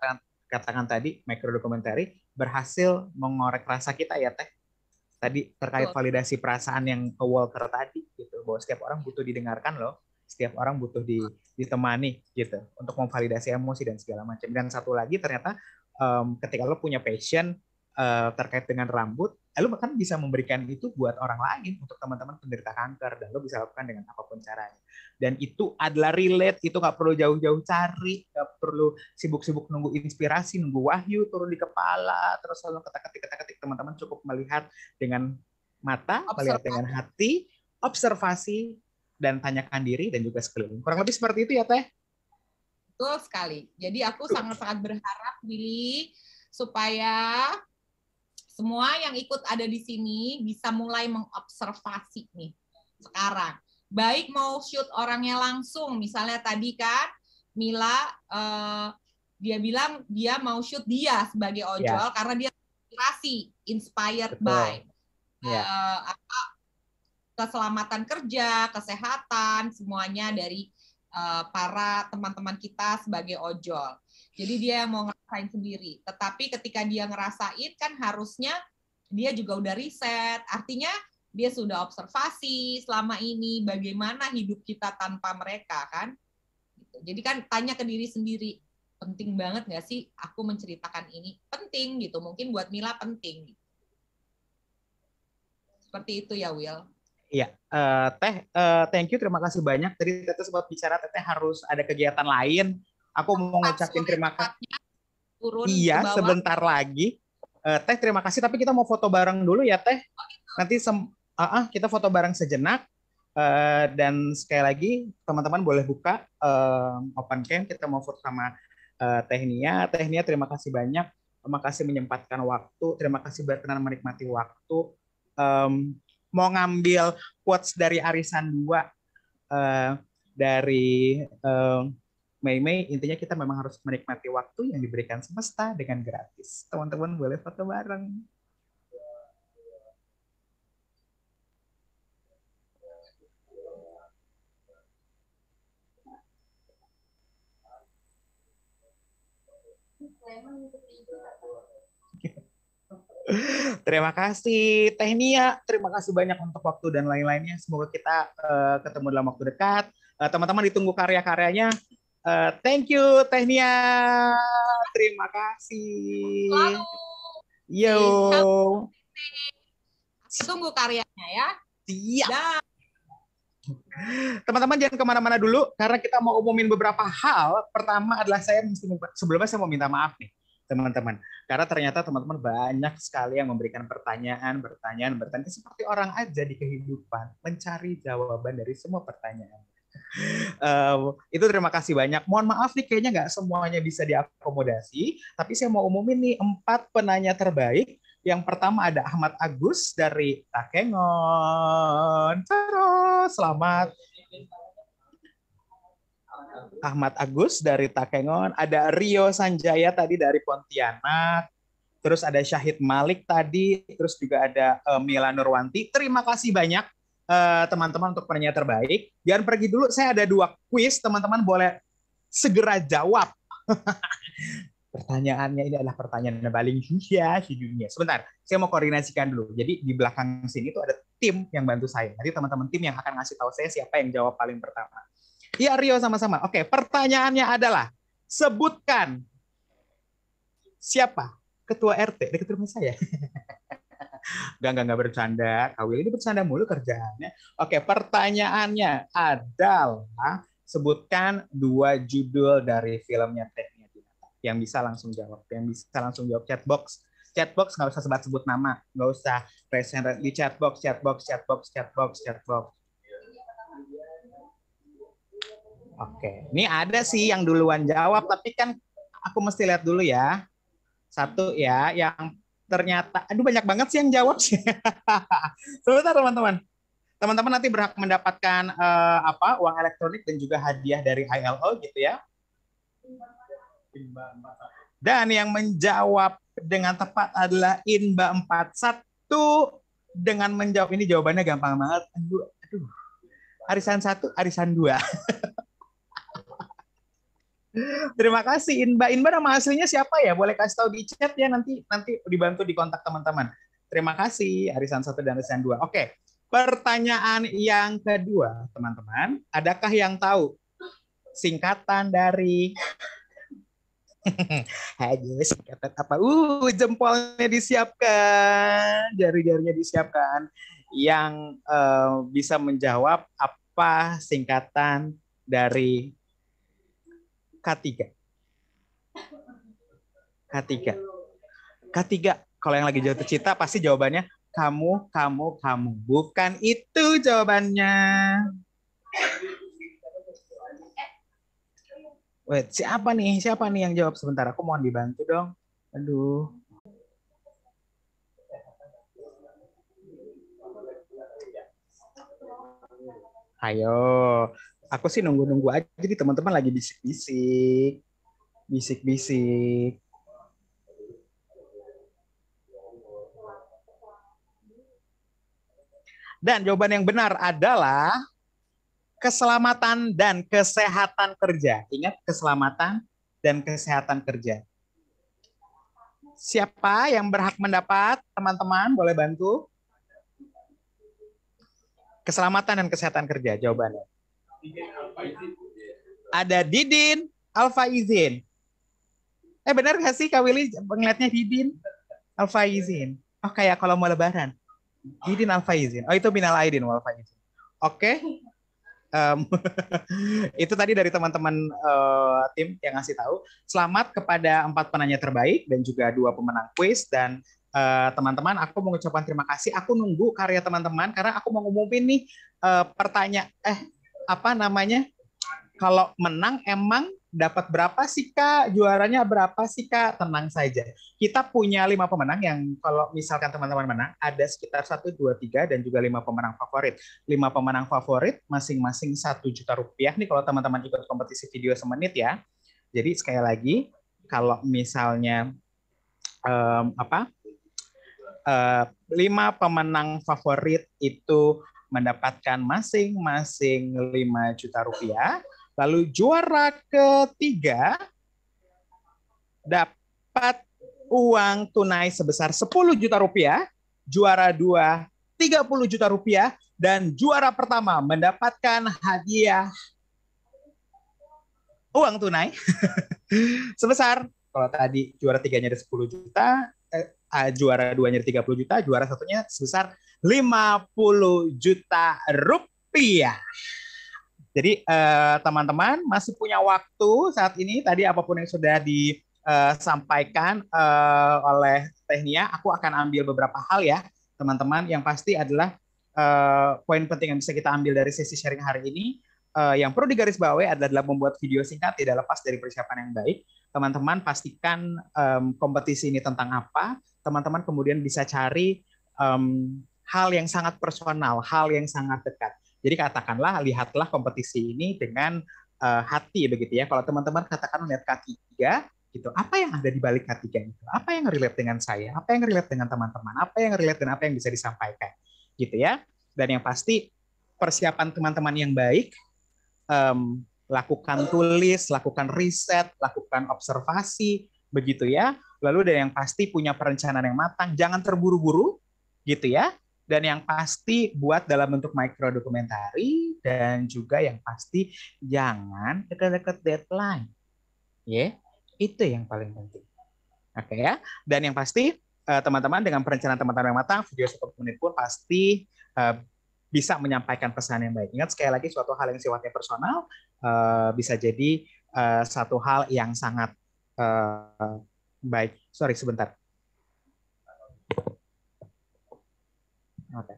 katakan, tadi micro documentary berhasil mengorek rasa kita ya teh. Tadi terkait Betul. validasi perasaan yang ke Walker tadi gitu bahwa setiap orang butuh didengarkan loh. Setiap orang butuh di, ditemani gitu untuk memvalidasi emosi dan segala macam. Dan satu lagi ternyata em, ketika lo punya passion eh, terkait dengan rambut, eh, lo bahkan bisa memberikan itu buat orang lain untuk teman-teman penderita kanker dan lo bisa lakukan dengan apa pun caranya dan itu adalah relate itu nggak perlu jauh-jauh cari nggak perlu sibuk-sibuk nunggu inspirasi nunggu wahyu turun di kepala terus selalu ketik-ketik ketik teman-teman cukup melihat dengan mata melihat Observasi. dengan hati observasi dan tanyakan diri dan juga sekeliling kurang lebih seperti itu ya teh Betul sekali. Jadi aku sangat-sangat berharap Willy supaya semua yang ikut ada di sini bisa mulai mengobservasi nih sekarang. Baik mau shoot orangnya langsung, misalnya tadi kan Mila eh, dia bilang dia mau shoot dia sebagai ojol karena dia inspirasi, inspired Betul. by Ya. eh, apa keselamatan kerja, kesehatan, semuanya dari eh, para teman-teman kita sebagai ojol. Jadi dia mau ngerasain sendiri. Tetapi ketika dia ngerasain kan harusnya dia juga udah riset. Artinya dia sudah observasi selama ini bagaimana hidup kita tanpa mereka kan. Gitu. Jadi kan tanya ke diri sendiri, penting banget nggak sih aku menceritakan ini? Penting gitu. Mungkin buat Mila penting. Seperti itu ya Will. Iya, eh, Teh, eh, thank you, terima kasih banyak. Tadi Teteh sempat bicara, Teteh harus ada kegiatan lain. Aku mau ngucapin terima kasih. Iya, sebentar lagi. Eh, teh, terima kasih. Tapi kita mau foto bareng dulu ya, Teh. Nanti sem ah, ah, kita foto bareng sejenak. Eh, dan sekali lagi, teman-teman boleh buka eh, open cam. Kita mau foto sama eh, Teh Nia. Teh Nia, terima kasih banyak. Terima kasih menyempatkan waktu. Terima kasih berkenan menikmati waktu. Em, mau ngambil quotes dari Arisan 2 eh, dari Mei Mei intinya kita memang harus menikmati waktu yang diberikan semesta dengan gratis. Teman-teman boleh foto bareng. Terima kasih Teh Nia, terima kasih banyak untuk waktu dan lain-lainnya. Semoga kita eh, ketemu dalam waktu dekat. Eh, Teman-teman ditunggu karya-karyanya. Eh, thank you Teh Nia. Terima kasih. Yo. tunggu karyanya ya. Siap. Dah. Teman-teman jangan ke mana-mana dulu karena kita mau umumin beberapa hal. Pertama adalah saya mesti sebelumnya saya mau minta maaf nih teman-teman karena ternyata teman-teman banyak sekali yang memberikan pertanyaan, pertanyaan, bertanya seperti orang aja di kehidupan mencari jawaban dari semua pertanyaan. Eh, itu terima kasih banyak. Mohon maaf nih kayaknya nggak semuanya bisa diakomodasi, tapi saya mau umumin nih empat penanya terbaik. Yang pertama ada Ahmad Agus dari Takengon. Terus selamat. Ahmad Agus dari Takengon, ada Rio Sanjaya tadi dari Pontianak, terus ada Syahid Malik tadi, terus juga ada eh, Mila Nurwanti. Terima kasih banyak eh, teman-teman untuk penanya terbaik. Jangan pergi dulu, saya ada dua quiz, teman-teman boleh segera jawab. Pertanyaannya ini adalah pertanyaan paling susah di dunia. Sebentar, saya mau koordinasikan dulu. Jadi di belakang sini tuh ada tim yang bantu saya. Nanti teman-teman tim yang akan ngasih tahu saya siapa yang jawab paling pertama. Iya Rio sama-sama. Oke, pertanyaannya adalah sebutkan siapa ketua RT dekat rumah saya. Gak, gak, gak bercanda. Kawil ini bercanda mulu kerjaannya. Oke, pertanyaannya adalah sebutkan dua judul dari filmnya Teknik yang bisa langsung jawab. Yang bisa langsung jawab chatbox. Chatbox nggak usah sebut-sebut nama. Nggak usah present di chatbox, chatbox, chatbox, chatbox, chatbox. Oke, ini ada sih yang duluan jawab, tapi kan aku mesti lihat dulu ya. Satu ya, yang ternyata, aduh banyak banget sih yang jawab sih. Sebentar teman-teman. Teman-teman nanti berhak mendapatkan uh, apa uang elektronik dan juga hadiah dari ILO gitu ya. Dan yang menjawab dengan tepat adalah Inba 41 dengan menjawab ini jawabannya gampang banget. Aduh, aduh. Arisan satu, arisan dua. Terima kasih Inba. Inba nama aslinya siapa ya? Boleh kasih tahu di chat ya nanti nanti dibantu di kontak teman-teman. Terima kasih Arisan satu dan Arisan dua. Oke. Pertanyaan yang kedua, teman-teman, adakah yang tahu singkatan dari Aduh, singkatan apa? Uh, jempolnya disiapkan, jari-jarinya disiapkan. Yang uh, bisa menjawab apa singkatan dari K3. K3. K3. Kalau yang lagi jatuh cinta pasti jawabannya kamu, kamu, kamu. Bukan itu jawabannya. Wait, siapa nih? Siapa nih yang jawab sebentar? Aku mohon dibantu dong. Aduh. Ayo, aku sih nunggu-nunggu aja jadi teman-teman lagi bisik-bisik. Bisik-bisik. Dan jawaban yang benar adalah keselamatan dan kesehatan kerja. Ingat keselamatan dan kesehatan kerja. Siapa yang berhak mendapat teman-teman? Boleh bantu? Keselamatan dan kesehatan kerja jawabannya ada Didin, Alfa Izin. Eh benar gak sih Kak Willy ngeliatnya Didin, Alfa Izin? Oh kayak kalau mau lebaran. Didin Alfa Izin. Oh itu Minal Aidin Alfa Izin. Oke. Okay. Um, itu tadi dari teman-teman uh, tim yang ngasih tahu. Selamat kepada empat penanya terbaik dan juga dua pemenang quiz dan eh, teman-teman, uh, aku mengucapkan terima kasih. Aku nunggu karya teman-teman karena aku mau ngumumin nih uh, pertanyaan eh apa namanya kalau menang emang dapat berapa sih kak? Juaranya berapa sih kak? Tenang saja. Kita punya lima pemenang yang kalau misalkan teman-teman menang ada sekitar satu dua tiga dan juga lima pemenang favorit. Lima pemenang favorit masing-masing satu juta rupiah nih kalau teman-teman ikut kompetisi video semenit ya. Jadi sekali lagi kalau misalnya um, apa uh, lima pemenang favorit itu mendapatkan masing-masing 5 juta rupiah. Lalu juara ketiga dapat uang tunai sebesar 10 juta rupiah, juara dua 30 juta rupiah, dan juara pertama mendapatkan hadiah uang tunai sebesar kalau tadi juara tiganya ada 10 juta, eh, juara duanya 30 juta, juara satunya sebesar 50 juta rupiah. Jadi eh, teman-teman uh, masih punya waktu saat ini tadi apa pun yang sudah disampaikan uh, uh, oleh Tehnia, aku akan ambil beberapa hal ya teman-teman. Yang pasti adalah uh, poin penting yang bisa kita ambil dari sesi sharing hari ini. Uh, yang perlu digarisbawahi adalah membuat video singkat tidak lepas dari persiapan yang baik. Teman-teman pastikan um, kompetisi ini tentang apa. Teman-teman kemudian bisa cari um, hal yang sangat personal, hal yang sangat dekat. Jadi katakanlah lihatlah kompetisi ini dengan uh, hati begitu ya. Kalau teman-teman katakan melihat K3 gitu, apa yang ada di balik K3 itu? Apa yang relate dengan saya? Apa yang relate dengan teman-teman? Apa yang relate dengan apa yang bisa disampaikan? Gitu ya. Dan yang pasti persiapan teman-teman yang baik um, lakukan tulis, lakukan riset, lakukan observasi, begitu ya. Lalu dan yang pasti punya perencanaan yang matang, jangan terburu-buru, gitu ya dan yang pasti buat dalam bentuk micro dokumentari dan juga yang pasti jangan dekat-dekat deadline. Ya, itu yang paling penting. Oke ya. Dan yang pasti eh, teman-teman dengan perencanaan teman-teman yang matang, video satu menit pun pasti eh, bisa menyampaikan pesan yang baik. Ingat sekali lagi suatu hal yang sifatnya personal eh, bisa jadi satu hal yang sangat baik. Sorry sebentar. Oke.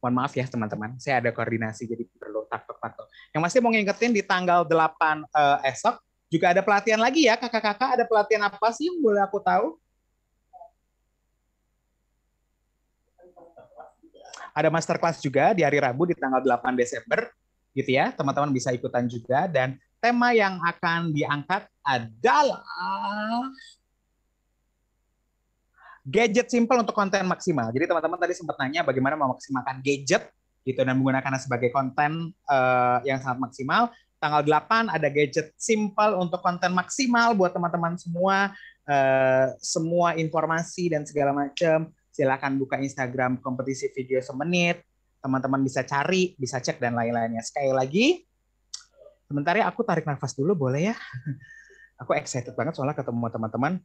Mohon maaf ya teman-teman, saya ada koordinasi jadi perlu taktok-taktok. Yang masih mau ngingetin di tanggal 8 uh, eh, esok juga ada pelatihan lagi ya kakak-kakak. Ada pelatihan apa sih yang boleh aku tahu? Ada masterclass juga di hari Rabu di tanggal 8 Desember gitu ya. Teman-teman bisa ikutan juga dan tema yang akan diangkat adalah gadget simple untuk konten maksimal. Jadi teman-teman tadi sempat nanya bagaimana memaksimalkan gadget gitu dan menggunakannya sebagai konten uh, yang sangat maksimal. Tanggal 8 ada gadget simple untuk konten maksimal buat teman-teman semua. Uh, semua informasi dan segala macam. Silakan buka Instagram kompetisi video semenit. Teman-teman bisa cari, bisa cek dan lain-lainnya. Sekali lagi, sementara aku tarik nafas dulu boleh ya? Aku excited banget soalnya ketemu teman-teman.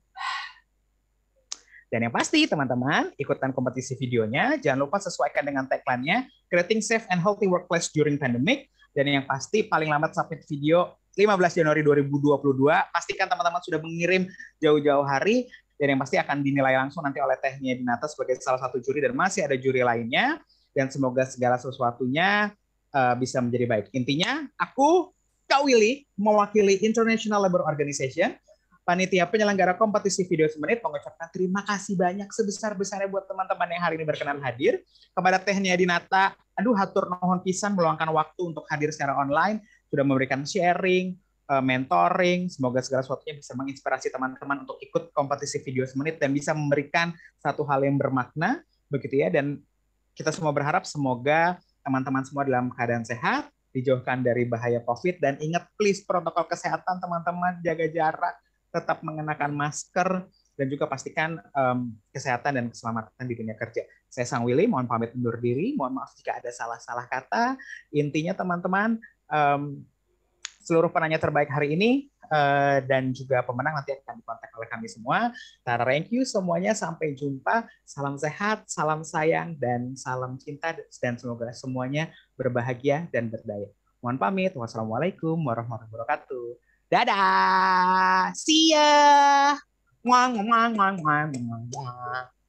Dan yang pasti teman-teman, ikutan kompetisi videonya, jangan lupa sesuaikan dengan tagline-nya, Creating Safe and Healthy Workplace During Pandemic, dan yang pasti paling lambat sampai video 15 Januari 2022, pastikan teman-teman sudah mengirim jauh-jauh hari, dan yang pasti akan dinilai langsung nanti oleh Tehnia Dinata sebagai salah satu juri, dan masih ada juri lainnya, dan semoga segala sesuatunya uh, bisa menjadi baik. Intinya, aku, Kak Willy, mewakili International Labour Organization, panitia penyelenggara kompetisi video semenit mengucapkan terima kasih banyak sebesar-besarnya buat teman-teman yang hari ini berkenan hadir. Kepada Tehnia Dinata, aduh hatur nuhun pisan meluangkan waktu untuk hadir secara online, sudah memberikan sharing, eh, mentoring, semoga segala sesuatunya bisa menginspirasi teman-teman untuk ikut kompetisi video semenit dan bisa memberikan satu hal yang bermakna, begitu ya. Dan kita semua berharap semoga teman-teman semua dalam keadaan sehat, dijauhkan dari bahaya COVID, dan ingat please protokol kesehatan teman-teman, jaga jarak, tetap mengenakan masker. Dan juga pastikan um, kesehatan dan keselamatan di dunia kerja. Saya Sang Willy, mohon pamit undur diri, mohon maaf jika ada salah-salah kata. Intinya teman-teman, um, seluruh penanya terbaik hari ini uh, dan juga pemenang nanti akan dikontak oleh kami semua. Tara, thank you semuanya. Sampai jumpa. Salam sehat, salam sayang, dan salam cinta. Dan semoga semuanya berbahagia dan berdaya. Mohon pamit. Wassalamualaikum warahmatullahi wabarakatuh. Dadah. See ya. Ngoang, ngoang, ngoang, ngoang, ngoang, ngoang.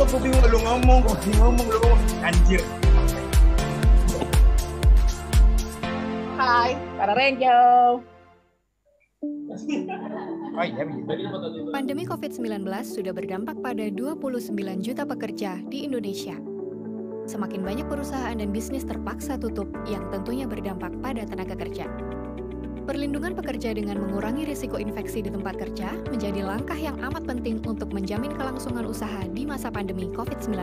Kok gue bingung lu ngomong, gue ngomong lu ngomong. Anjir. Hai, para Renjo. Oh iya, Pandemi COVID-19 sudah berdampak pada 29 juta pekerja di Indonesia. Semakin banyak perusahaan dan bisnis terpaksa tutup yang tentunya berdampak pada tenaga kerja. Perlindungan pekerja dengan mengurangi risiko infeksi di tempat kerja menjadi langkah yang amat penting untuk menjamin kelangsungan usaha di masa pandemi COVID-19.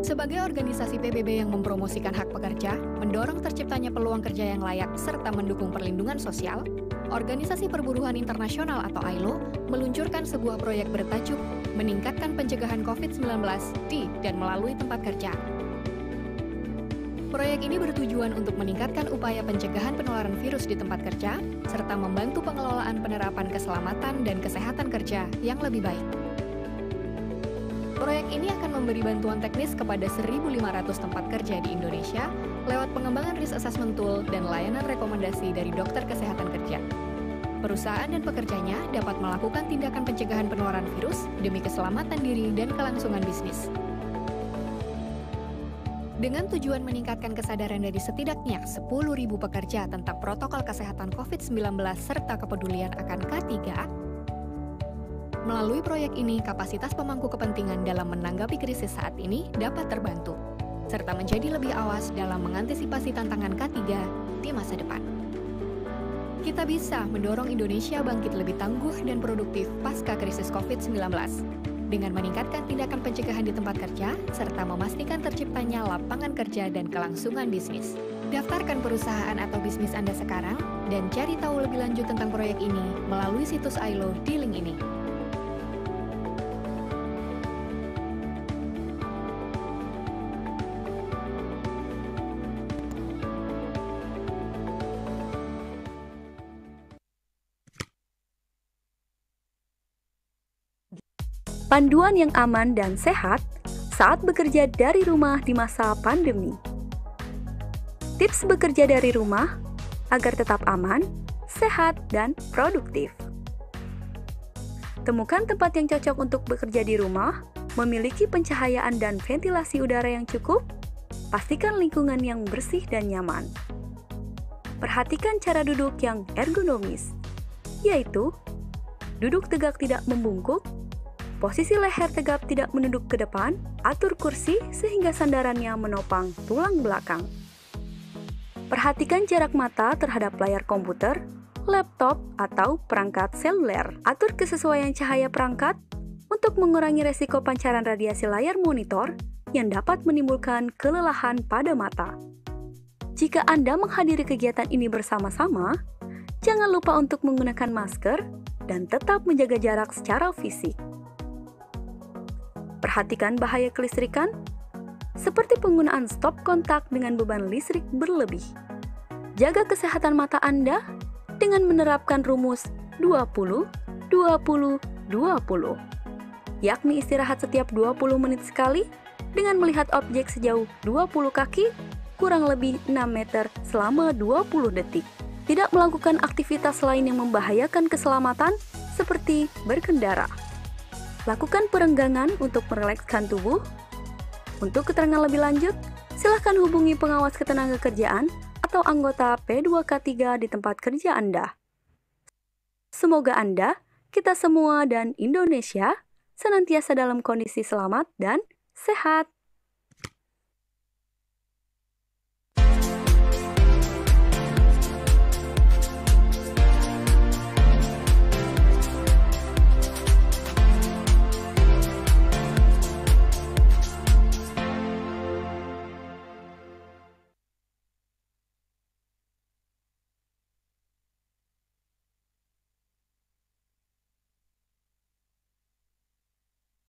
Sebagai organisasi PBB yang mempromosikan hak pekerja, mendorong terciptanya peluang kerja yang layak, serta mendukung perlindungan sosial, Organisasi Perburuhan Internasional atau ILO meluncurkan sebuah proyek bertajuk Meningkatkan Pencegahan COVID-19 di dan melalui tempat kerja. Proyek ini bertujuan untuk meningkatkan upaya pencegahan penularan virus di tempat kerja, serta membantu pengelolaan penerapan keselamatan dan kesehatan kerja yang lebih baik. Proyek ini akan memberi bantuan teknis kepada 1.500 tempat kerja di Indonesia lewat pengembangan risk assessment tool dan layanan rekomendasi dari dokter kesehatan kerja. Perusahaan dan pekerjanya dapat melakukan tindakan pencegahan penularan virus demi keselamatan diri dan kelangsungan bisnis. Dengan tujuan meningkatkan kesadaran dari setidaknya 10.000 pekerja tentang protokol kesehatan COVID-19 serta kepedulian akan K3, Melalui proyek ini, kapasitas pemangku kepentingan dalam menanggapi krisis saat ini dapat terbantu, serta menjadi lebih awas dalam mengantisipasi tantangan K3 di masa depan. Kita bisa mendorong Indonesia bangkit lebih tangguh dan produktif pasca krisis COVID-19. Dengan meningkatkan tindakan pencegahan di tempat kerja serta memastikan terciptanya lapangan kerja dan kelangsungan bisnis. Daftarkan perusahaan atau bisnis Anda sekarang dan cari tahu lebih lanjut tentang proyek ini melalui situs ILO di link ini. Panduan yang aman dan sehat saat bekerja dari rumah di masa pandemi. Tips bekerja dari rumah agar tetap aman, sehat, dan produktif. Temukan tempat yang cocok untuk bekerja di rumah, memiliki pencahayaan dan ventilasi udara yang cukup, pastikan lingkungan yang bersih dan nyaman. Perhatikan cara duduk yang ergonomis, yaitu duduk tegak tidak membungkuk, Posisi leher tegap tidak menunduk ke depan, atur kursi sehingga sandarannya menopang tulang belakang. Perhatikan jarak mata terhadap layar komputer, laptop, atau perangkat seluler. Atur kesesuaian cahaya perangkat untuk mengurangi resiko pancaran radiasi layar monitor yang dapat menimbulkan kelelahan pada mata. Jika Anda menghadiri kegiatan ini bersama-sama, jangan lupa untuk menggunakan masker dan tetap menjaga jarak secara fisik. Perhatikan bahaya kelistrikan, seperti penggunaan stop kontak dengan beban listrik berlebih. Jaga kesehatan mata Anda dengan menerapkan rumus 20 20 20, yakni istirahat setiap 20 menit sekali dengan melihat objek sejauh 20 kaki kurang lebih 6 meter selama 20 detik. Tidak melakukan aktivitas lain yang membahayakan keselamatan seperti berkendara. Lakukan perenggangan untuk merelekskan tubuh. Untuk keterangan lebih lanjut, silahkan hubungi pengawas ketenagakerjaan atau anggota P2K3 di tempat kerja Anda. Semoga Anda, kita semua, dan Indonesia senantiasa dalam kondisi selamat dan sehat.